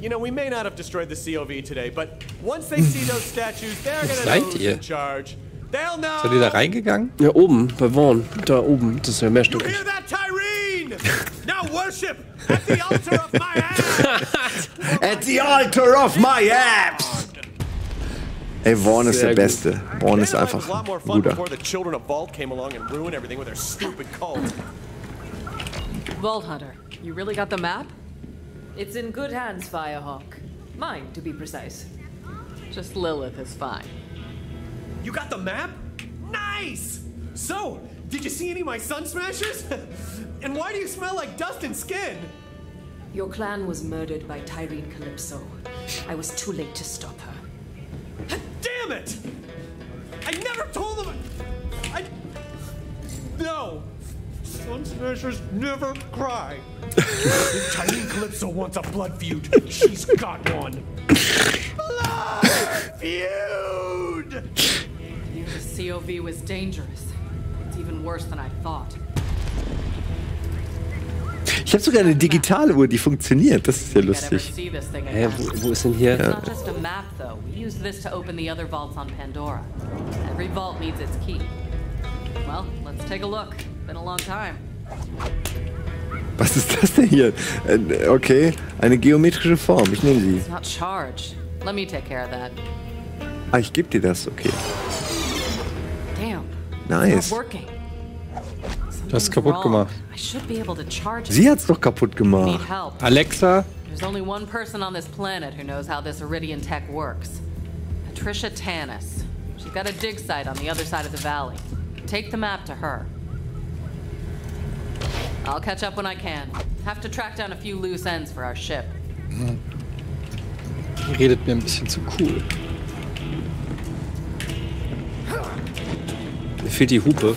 You know, we may not have destroyed the COV today, but once they see those statues, they're gonna seid know who's ihr? in charge. They'll know. Seid ihr da reingegangen? Ja, oben, bei Vaughn. Da oben. Das ist ja mehrstöckig. at the altar of my ass. At the altar of my apps! Ey, Vaughn ist der. Beste. Vaughn ist einfach ein guter. before the children of Vault came along and ruined everything with their stupid cult. Vault Hunter, you really got the map? It's in good hands, Firehawk. Mine, to be precise. Just Lilith is fine. You got the map? Nice! So, did you see any of my sun smashers? <laughs> and why do you smell like dust and skin? Your clan was murdered by Tyrene Calypso. I was too late to stop her. <laughs> Damn it! I never told them. I. No! Sun smashers never cry. if <laughs> Tyrene Calypso wants a blood feud, she's got one. Blood feud! The COV was dangerous. It's even worse than I thought. Ich habe sogar eine digitale Uhr, die funktioniert. Das ist ja lustig. again. wo, wo ist denn hier? Was ist das denn hier? Okay, eine geometrische Form. Ich nehme sie. Ah, ich gebe dir das. Okay. Nice. Du hast kaputt gemacht. Sie hat's doch kaputt gemacht. Alexa, There's only one person on this planet who knows how this Iridian tech works. Patricia Tanis. She's got a dig site on the other side of the valley. Take the map to her. I'll catch up when I can. Have to track down a few loose ends for our ship. die redet mir ein bisschen zu cool. Mir fehlt die Hupe.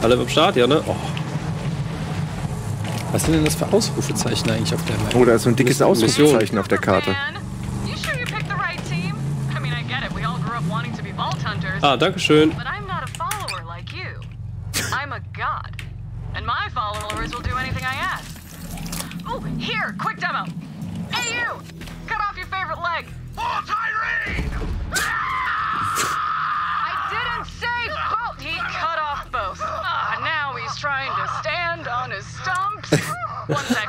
Alle am Start, ja, ne? Oh, Was sind denn das für Ausrufezeichen eigentlich auf der Map? Oh, da ist so ein dickes Mission. Ausrufezeichen auf der Karte. Ah, danke schön. I'm. I'm. And my followers will do anything I ask. Oh, here, quick demo. Hey, you! Cut off your favorite leg. Oh, Tyrene! I didn't say both. He cut off both. Ah, now he's trying to stand on his stumps. One sec.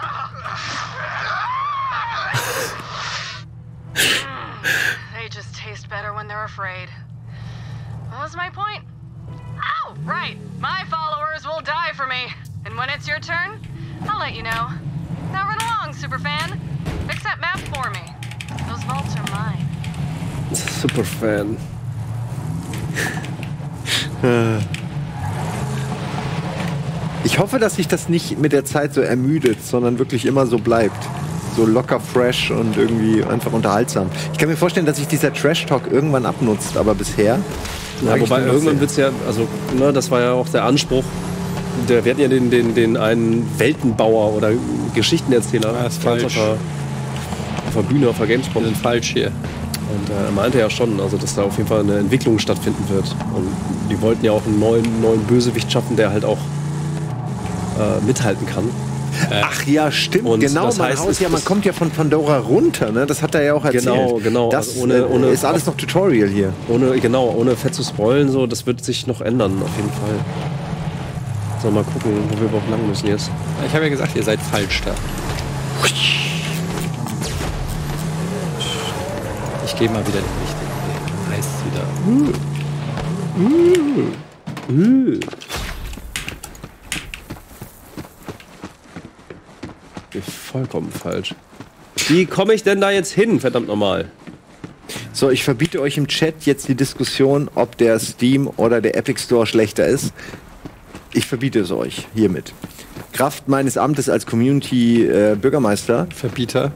Mm, they just taste better when they're afraid. What was my point? Oh, right. My followers will die for me. And when it's your turn, I'll let you know. Now run along, superfan. That map for me. Those vaults are mine. <laughs> Super Fan. <laughs> Ich hoffe, dass sich das nicht mit der Zeit so ermüdet, sondern wirklich immer so bleibt. So locker fresh und irgendwie einfach unterhaltsam. Ich kann mir vorstellen, dass sich dieser Trash-Talk irgendwann abnutzt, aber bisher. Ja, wobei irgendwann wird es ja, also, ne, das war ja auch der Anspruch. Der, wir hatten ja den, den, den einen Weltenbauer oder Geschichtenerzähler Ah, ist falsch. Auf, der, auf der Bühne, auf der Gamescom. Wir sind falsch hier. Und äh, er meinte ja schon, also, dass da auf jeden Fall eine Entwicklung stattfinden wird. Und die wollten ja auch einen neuen, neuen Bösewicht schaffen, der halt auch äh, mithalten kann. Ach ja, stimmt. Und genau, das man, heißt, haut es- ja, man kommt ja von Pandora runter, ne? Das hat er ja auch erzählt. Genau, genau. Das Also ohne- äh, ohne- ist alles noch Tutorial hier. Ohne, genau, ohne fett zu spoilen, so, das wird sich noch ändern, auf jeden Fall. So, mal gucken, wo wir überhaupt lang müssen jetzt. Ich habe ja gesagt, ihr seid falsch da. Ich gehe mal wieder den richtigen Weg. Heißt wieder. Bin vollkommen falsch. Wie komme ich denn da jetzt hin, verdammt nochmal? So, ich verbiete euch im Chat jetzt die Diskussion, ob der Steam oder der Epic Store schlechter ist. Ich verbiete es euch hiermit. Kraft meines Amtes als Community-Bürgermeister Verbieter.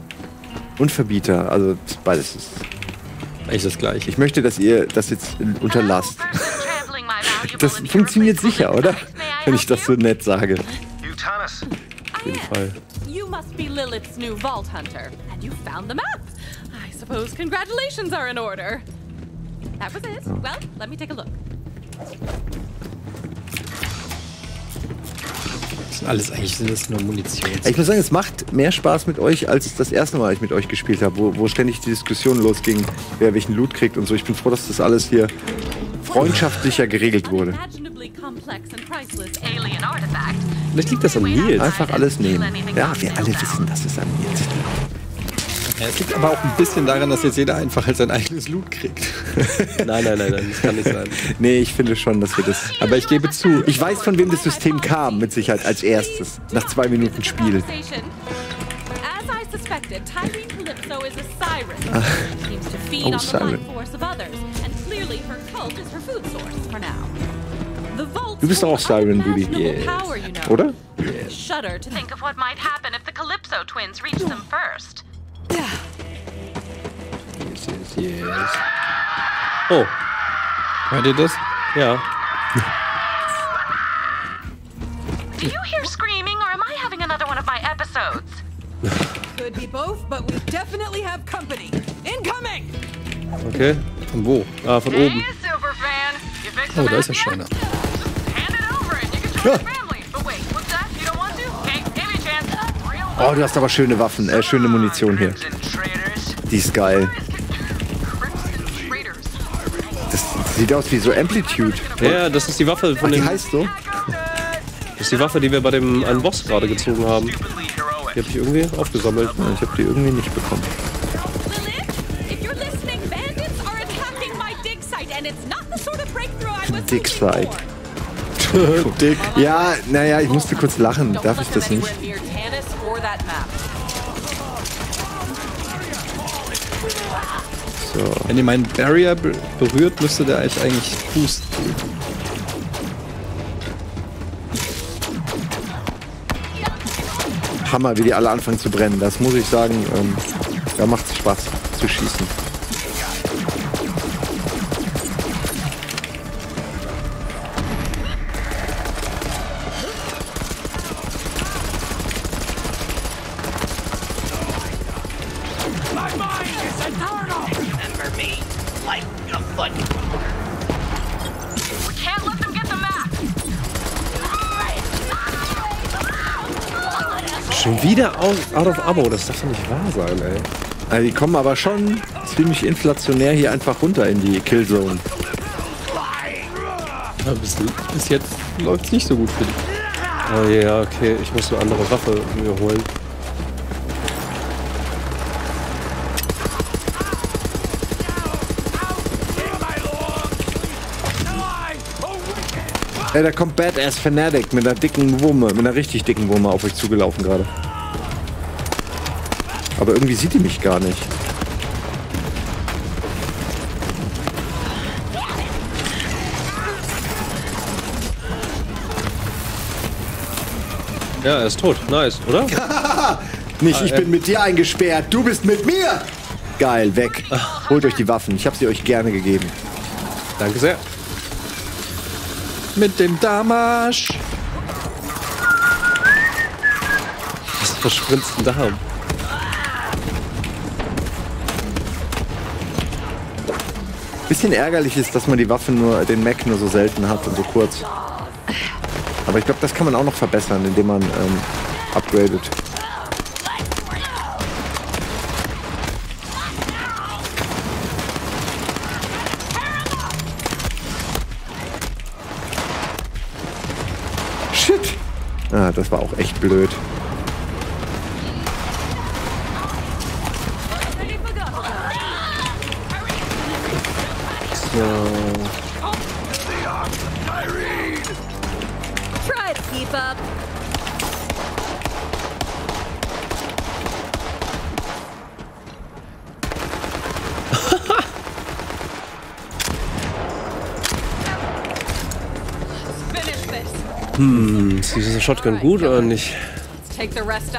und Verbieter, also beides ist. Eigentlich das gleiche. Ich möchte, dass ihr das jetzt unterlasst. Das funktioniert sicher, oder? Wenn ich das so nett sage. Auf jeden Fall. You must be Lilith's new vault hunter, and you found the map. I suppose congratulations are in order. That was it. Well, let me take a look. Sind alles eigentlich sind das nur Munition. Ich muss sagen, es macht mehr Spaß mit euch, als das erste Mal, als ich mit euch gespielt habe, wo, wo ständig die Diskussion losging, wer welchen Loot kriegt und so. Ich bin froh, dass das alles hier freundschaftlicher geregelt wurde. Vielleicht liegt das an Nils. Einfach alles nehmen. Ja, wir alle wissen, dass es an mir ist. Ja, es liegt aber auch ein bisschen daran, dass jetzt jeder einfach halt sein eigenes Loot kriegt. <laughs> Nein, nein, nein, nein, das kann nicht sein. <laughs> Nee, ich finde schon, dass wir das. Aber ich gebe zu, Ich weiß, von wem das System kam, mit Sicherheit als erstes. Nach zwei Minuten Spiel. conversation. As I suspected, Tyrene Calypso is a siren. She seems to feed Oh, on the siren. life force of others, and clearly her cult is her food source for now. The vaults Du bist doch auch Siren, you know. Oder? I shudder to Think of what might happen if the Calypso twins reach them first. Yes, yes, yes. Oh, Hört ihr das? ja. Do you hear screaming, or am I having another one of my episodes? Could be both, but we definitely have company. Incoming! Okay. Von wo? Ah, von Hey, oben. superfan. You fixed Oh, the da ist map ja yet? Scheiner. Hand it over and you can join the <laughs> family. Oh, du hast aber schöne Waffen, äh, schöne Munition hier. Die ist geil. Das sieht aus wie so Amplitude. Ja, das ist die Waffe von Ach, dem. Die heißt so? Das ist die Waffe, die wir bei dem einen Boss gerade gezogen haben. Die habe ich irgendwie aufgesammelt. Ja, ich habe die irgendwie nicht bekommen. Dick Side. <laughs> <laughs> Dick. Ja, naja, ich musste kurz lachen. Darf ich das nicht? That map. So. Wenn ihr meinen Barrier be berührt, müsste der euch eigentlich pusten. Hammer, wie die alle anfangen zu brennen. Das muss ich sagen, ähm, da macht es Spaß zu schießen. A foot. We can't let them get the map. Schon wieder out, out of Abo, das darf doch nicht wahr sein, ey. Also die kommen aber schon ziemlich inflationär hier einfach runter in die Killzone. Ja, bis, bis jetzt läuft es nicht so gut für dich. Oh ja, okay, ich muss eine andere Waffe mir holen. Ja, da kommt Badass Fanatic mit einer dicken Wumme, mit einer richtig dicken Wumme auf euch zugelaufen gerade. Aber irgendwie sieht die mich gar nicht. Ja, er ist tot. Nice, oder? <laughs> Nicht, Ah, ich ja. bin mit dir eingesperrt, du bist mit mir! Geil, weg. <laughs> Holt euch die Waffen, ich habe sie euch gerne gegeben. Danke sehr. Mit dem Damasch. Was versprinzt denn da? Bisschen ärgerlich ist, dass man die Waffe nur, den Mac nur so selten hat und so kurz. Aber ich glaube, das kann man auch noch verbessern, indem man ähm, upgradet. Blöd. Diese Shotgun gut oder nicht? Let's take the rest.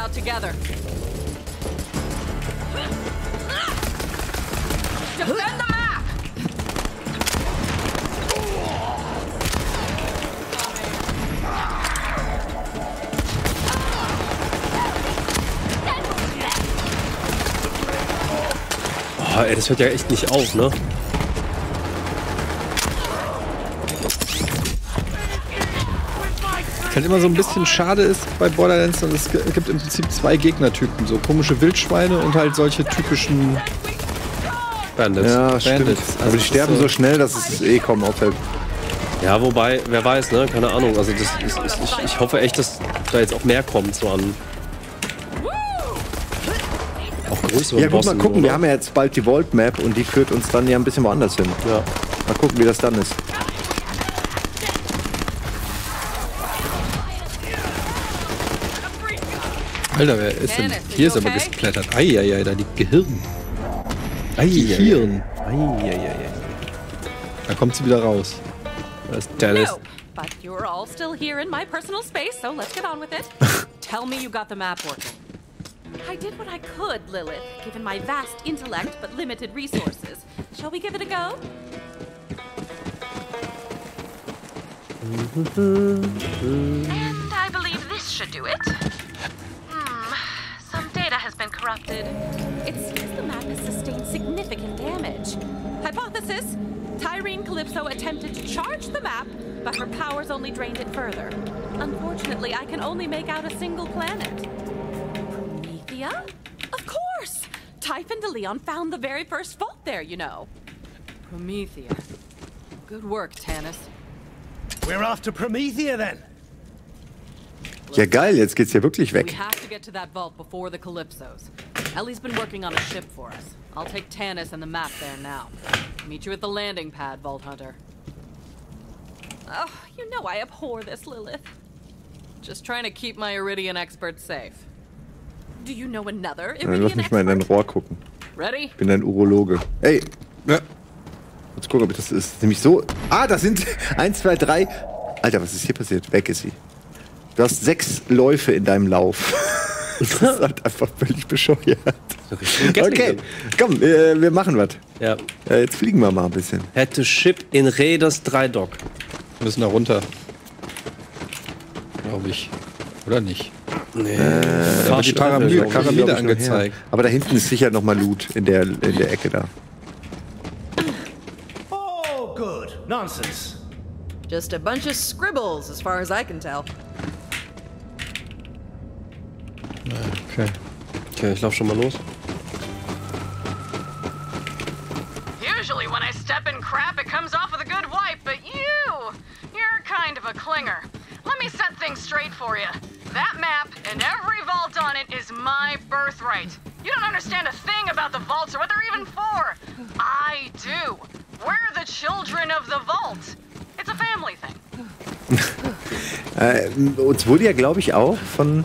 Oh, ey, das hört ja echt nicht auf, ne? Was halt immer so ein bisschen schade ist bei Borderlands, dass es gibt im Prinzip zwei Gegnertypen. So komische Wildschweine und halt solche typischen Bandits. Ja, stimmt. Bandits. Aber Also die es sterben ist so schnell, dass es eh kaum auffällt. Ja, wobei, wer weiß, ne? Keine Ahnung. Also das ist, ist, ich, ich hoffe echt, dass da jetzt auch mehr kommt, so an. Ja, gut, mal Bossen, gucken. oder? Wir haben ja jetzt bald die Vault Map und die führt uns dann ja ein bisschen woanders hin. Ja. Mal gucken, wie das dann ist. Alter, wer ist denn? Hier ist aber gesplättert. Eieiei, da liegt Gehirn. Gehirn. Eieiei. Da kommt sie wieder raus. Da ist. No, but you're all still here in my personal space, so let's get on with it. <laughs> Tell me you got the map working. I did what I could, Lilith, given my vast intellect but limited resources. Shall we give it a go? <laughs> And I believe this should do it. Corrupted. It seems the map has sustained significant damage. Hypothesis Tyrene Calypso attempted to charge the map, but her powers only drained it further. Unfortunately, I can only make out a single planet. Promethea? Of course! Typhon de Leon found the very first fault there, you know. Promethea. Good work, Tanis. We're off to Promethea then. Ja, geil, jetzt geht's hier wirklich We weg. have to get to that vault before the Calypsos. Ellie's been working on a ship for us. I'll take Tanis and the map there now. Meet you at the landing pad, Vault Hunter. Oh, you know I abhor this, Lilith. Just trying to keep my Iridian expert safe. Do you know another Dann lass Iridian mich mal in dein Rohr gucken. Ready? Ich bin ein Urologe. Ey. Ja. Jetzt gucken, ob das ist. Nämlich so. Ah, da sind <laughs> eins, zwei, drei. Alter, was ist hier passiert? Weg ist sie. Du hast sechs Läufe in deinem Lauf. <laughs> Das <laughs> ist halt einfach völlig bescheuert. Okay, komm, äh, wir machen was. Ja. Äh, jetzt fliegen wir mal ein bisschen. Had to ship in Raiders 3 Dock. Wir müssen da runter. Glaube ich. Oder nicht? Nee. Äh, da wird die Pyramide, angezeigt. Aber da hinten ist sicher noch mal Loot in der, in der Ecke da. Oh, good. Nonsense. Just a bunch of scribbles, as far as I can tell. Okay. Okay, ich lauf schon mal los. Usually when I step in crap, it comes off with a good wipe, but you, you're kind of a clinger. Let me set things straight for you. That map and every vault on it is my birthright. You don't understand a thing about the vaults or what they're even for. I do. We're the children of the vault. It's a family thing. <laughs> Äh, uns wurde ja, glaube ich, auch von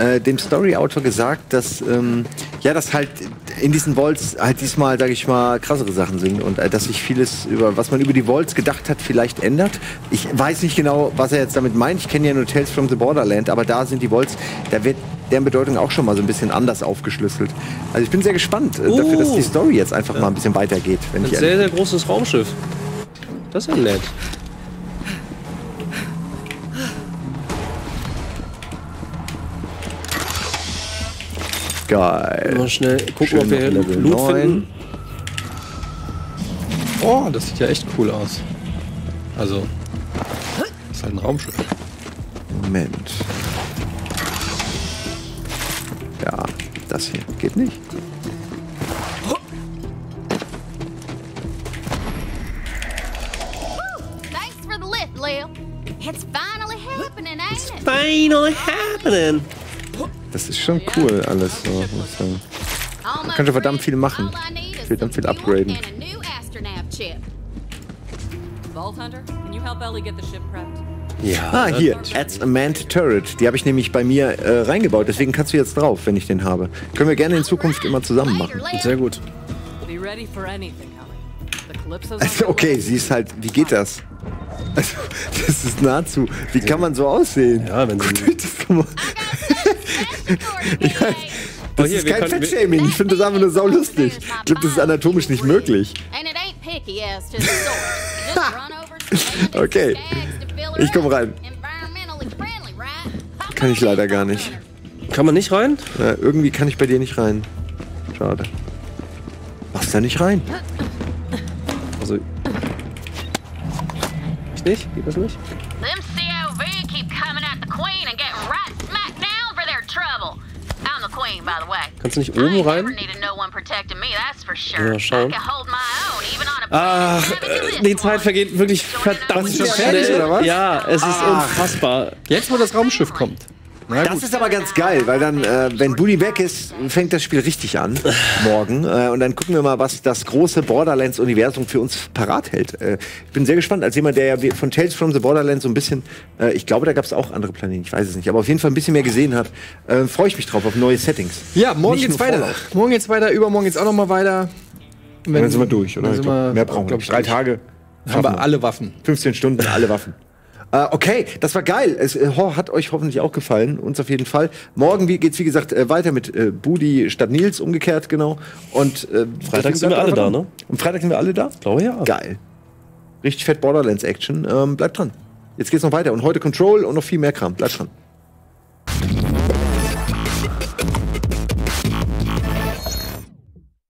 äh, dem Story-Autor gesagt, dass ähm, ja, dass halt in diesen Vaults halt diesmal, sage ich mal, krassere Sachen sind und äh, dass sich vieles über was man über die Vaults gedacht hat, vielleicht ändert. Ich weiß nicht genau, was er jetzt damit meint. Ich kenne ja nur Tales from the Borderland, aber da sind die Vaults, da wird deren Bedeutung auch schon mal so ein bisschen anders aufgeschlüsselt. Also ich bin sehr gespannt äh, dafür, dass die Story jetzt einfach mal ein bisschen weitergeht. Ein sehr, sehr großes Raumschiff. Das ist ja nett. Geil. Mal schnell gucken, Schön ob wir noch Level Loot 9. finden. Oh, das sieht ja echt cool aus. Also, das ist halt ein Raumschiff. Moment. Ja, das hier geht nicht. It's finally happening, Das ist schon cool alles so. muss ich sagen. Man könnte verdammt viel machen. Verdammt viel upgraden. Ja. Ah, hier, Adds a Manned Turret. Die habe ich nämlich bei mir äh, reingebaut. Deswegen kannst du jetzt drauf, wenn ich den habe. Können wir gerne in Zukunft immer zusammen machen. Sehr gut. Be ready for anything, Ellie. The Calypso's <laughs> on Also, okay, sie ist halt. Wie geht das? Also, das ist nahezu. Wie kann man so aussehen? Ja, wenn sie. Das kann man. ja, Oh, das hier, ist kein Fettshaming. Ich finde das einfach nur saulustig. Ich glaube, das ist anatomisch nicht möglich. Okay. Ich komm up. rein. Kann ich leider gar nicht. Kann man nicht rein? Ja, irgendwie kann ich bei dir nicht rein. Schade. Machst da nicht rein? Ich nicht? Geht das nicht? Them COV keep coming at the Queen and getting right smack down for their trouble. I'm the Queen, by the way. Kannst du nicht oben rein? Ja, schauen. Ach, äh, die Zeit vergeht wirklich verdammt was? Ja, es ist Ach. unfassbar. Jetzt, wo das Raumschiff kommt. Na Das gut. ist aber ganz geil, weil dann, äh, wenn Buddy weg ist, fängt das Spiel richtig an. <laughs> Morgen. Äh, und dann gucken wir mal, was das große Borderlands-Universum für uns parat hält. Äh, ich bin sehr gespannt, als jemand, der ja von Tales from the Borderlands so ein bisschen, äh, ich glaube, da gab es auch andere Planeten, ich weiß es nicht, aber auf jeden Fall ein bisschen mehr gesehen hat, äh, freue ich mich drauf auf neue Settings. Ja, morgen Nicht geht's weiter. Fallout. Morgen geht's weiter, übermorgen geht's auch noch mal weiter. Und Dann sind wir durch, oder? Dann sind Ich glaub, wir, mehr brauchen wir Drei. Tage. Haben wir. alle Waffen. 15 Stunden, alle Waffen. Äh, okay, das war geil. Es äh, hat euch hoffentlich auch gefallen. Uns auf jeden Fall. Morgen wie, geht's wie gesagt äh, weiter mit äh, Budi statt Nils, umgekehrt, genau. Und äh, Freitag sind wir alle da, ne? Und Freitag sind wir alle da? Glaube ja. Geil. Richtig fett Borderlands Action. Ähm, bleibt dran. Jetzt geht's noch weiter. Und heute Control und noch viel mehr Kram. Bleibt dran.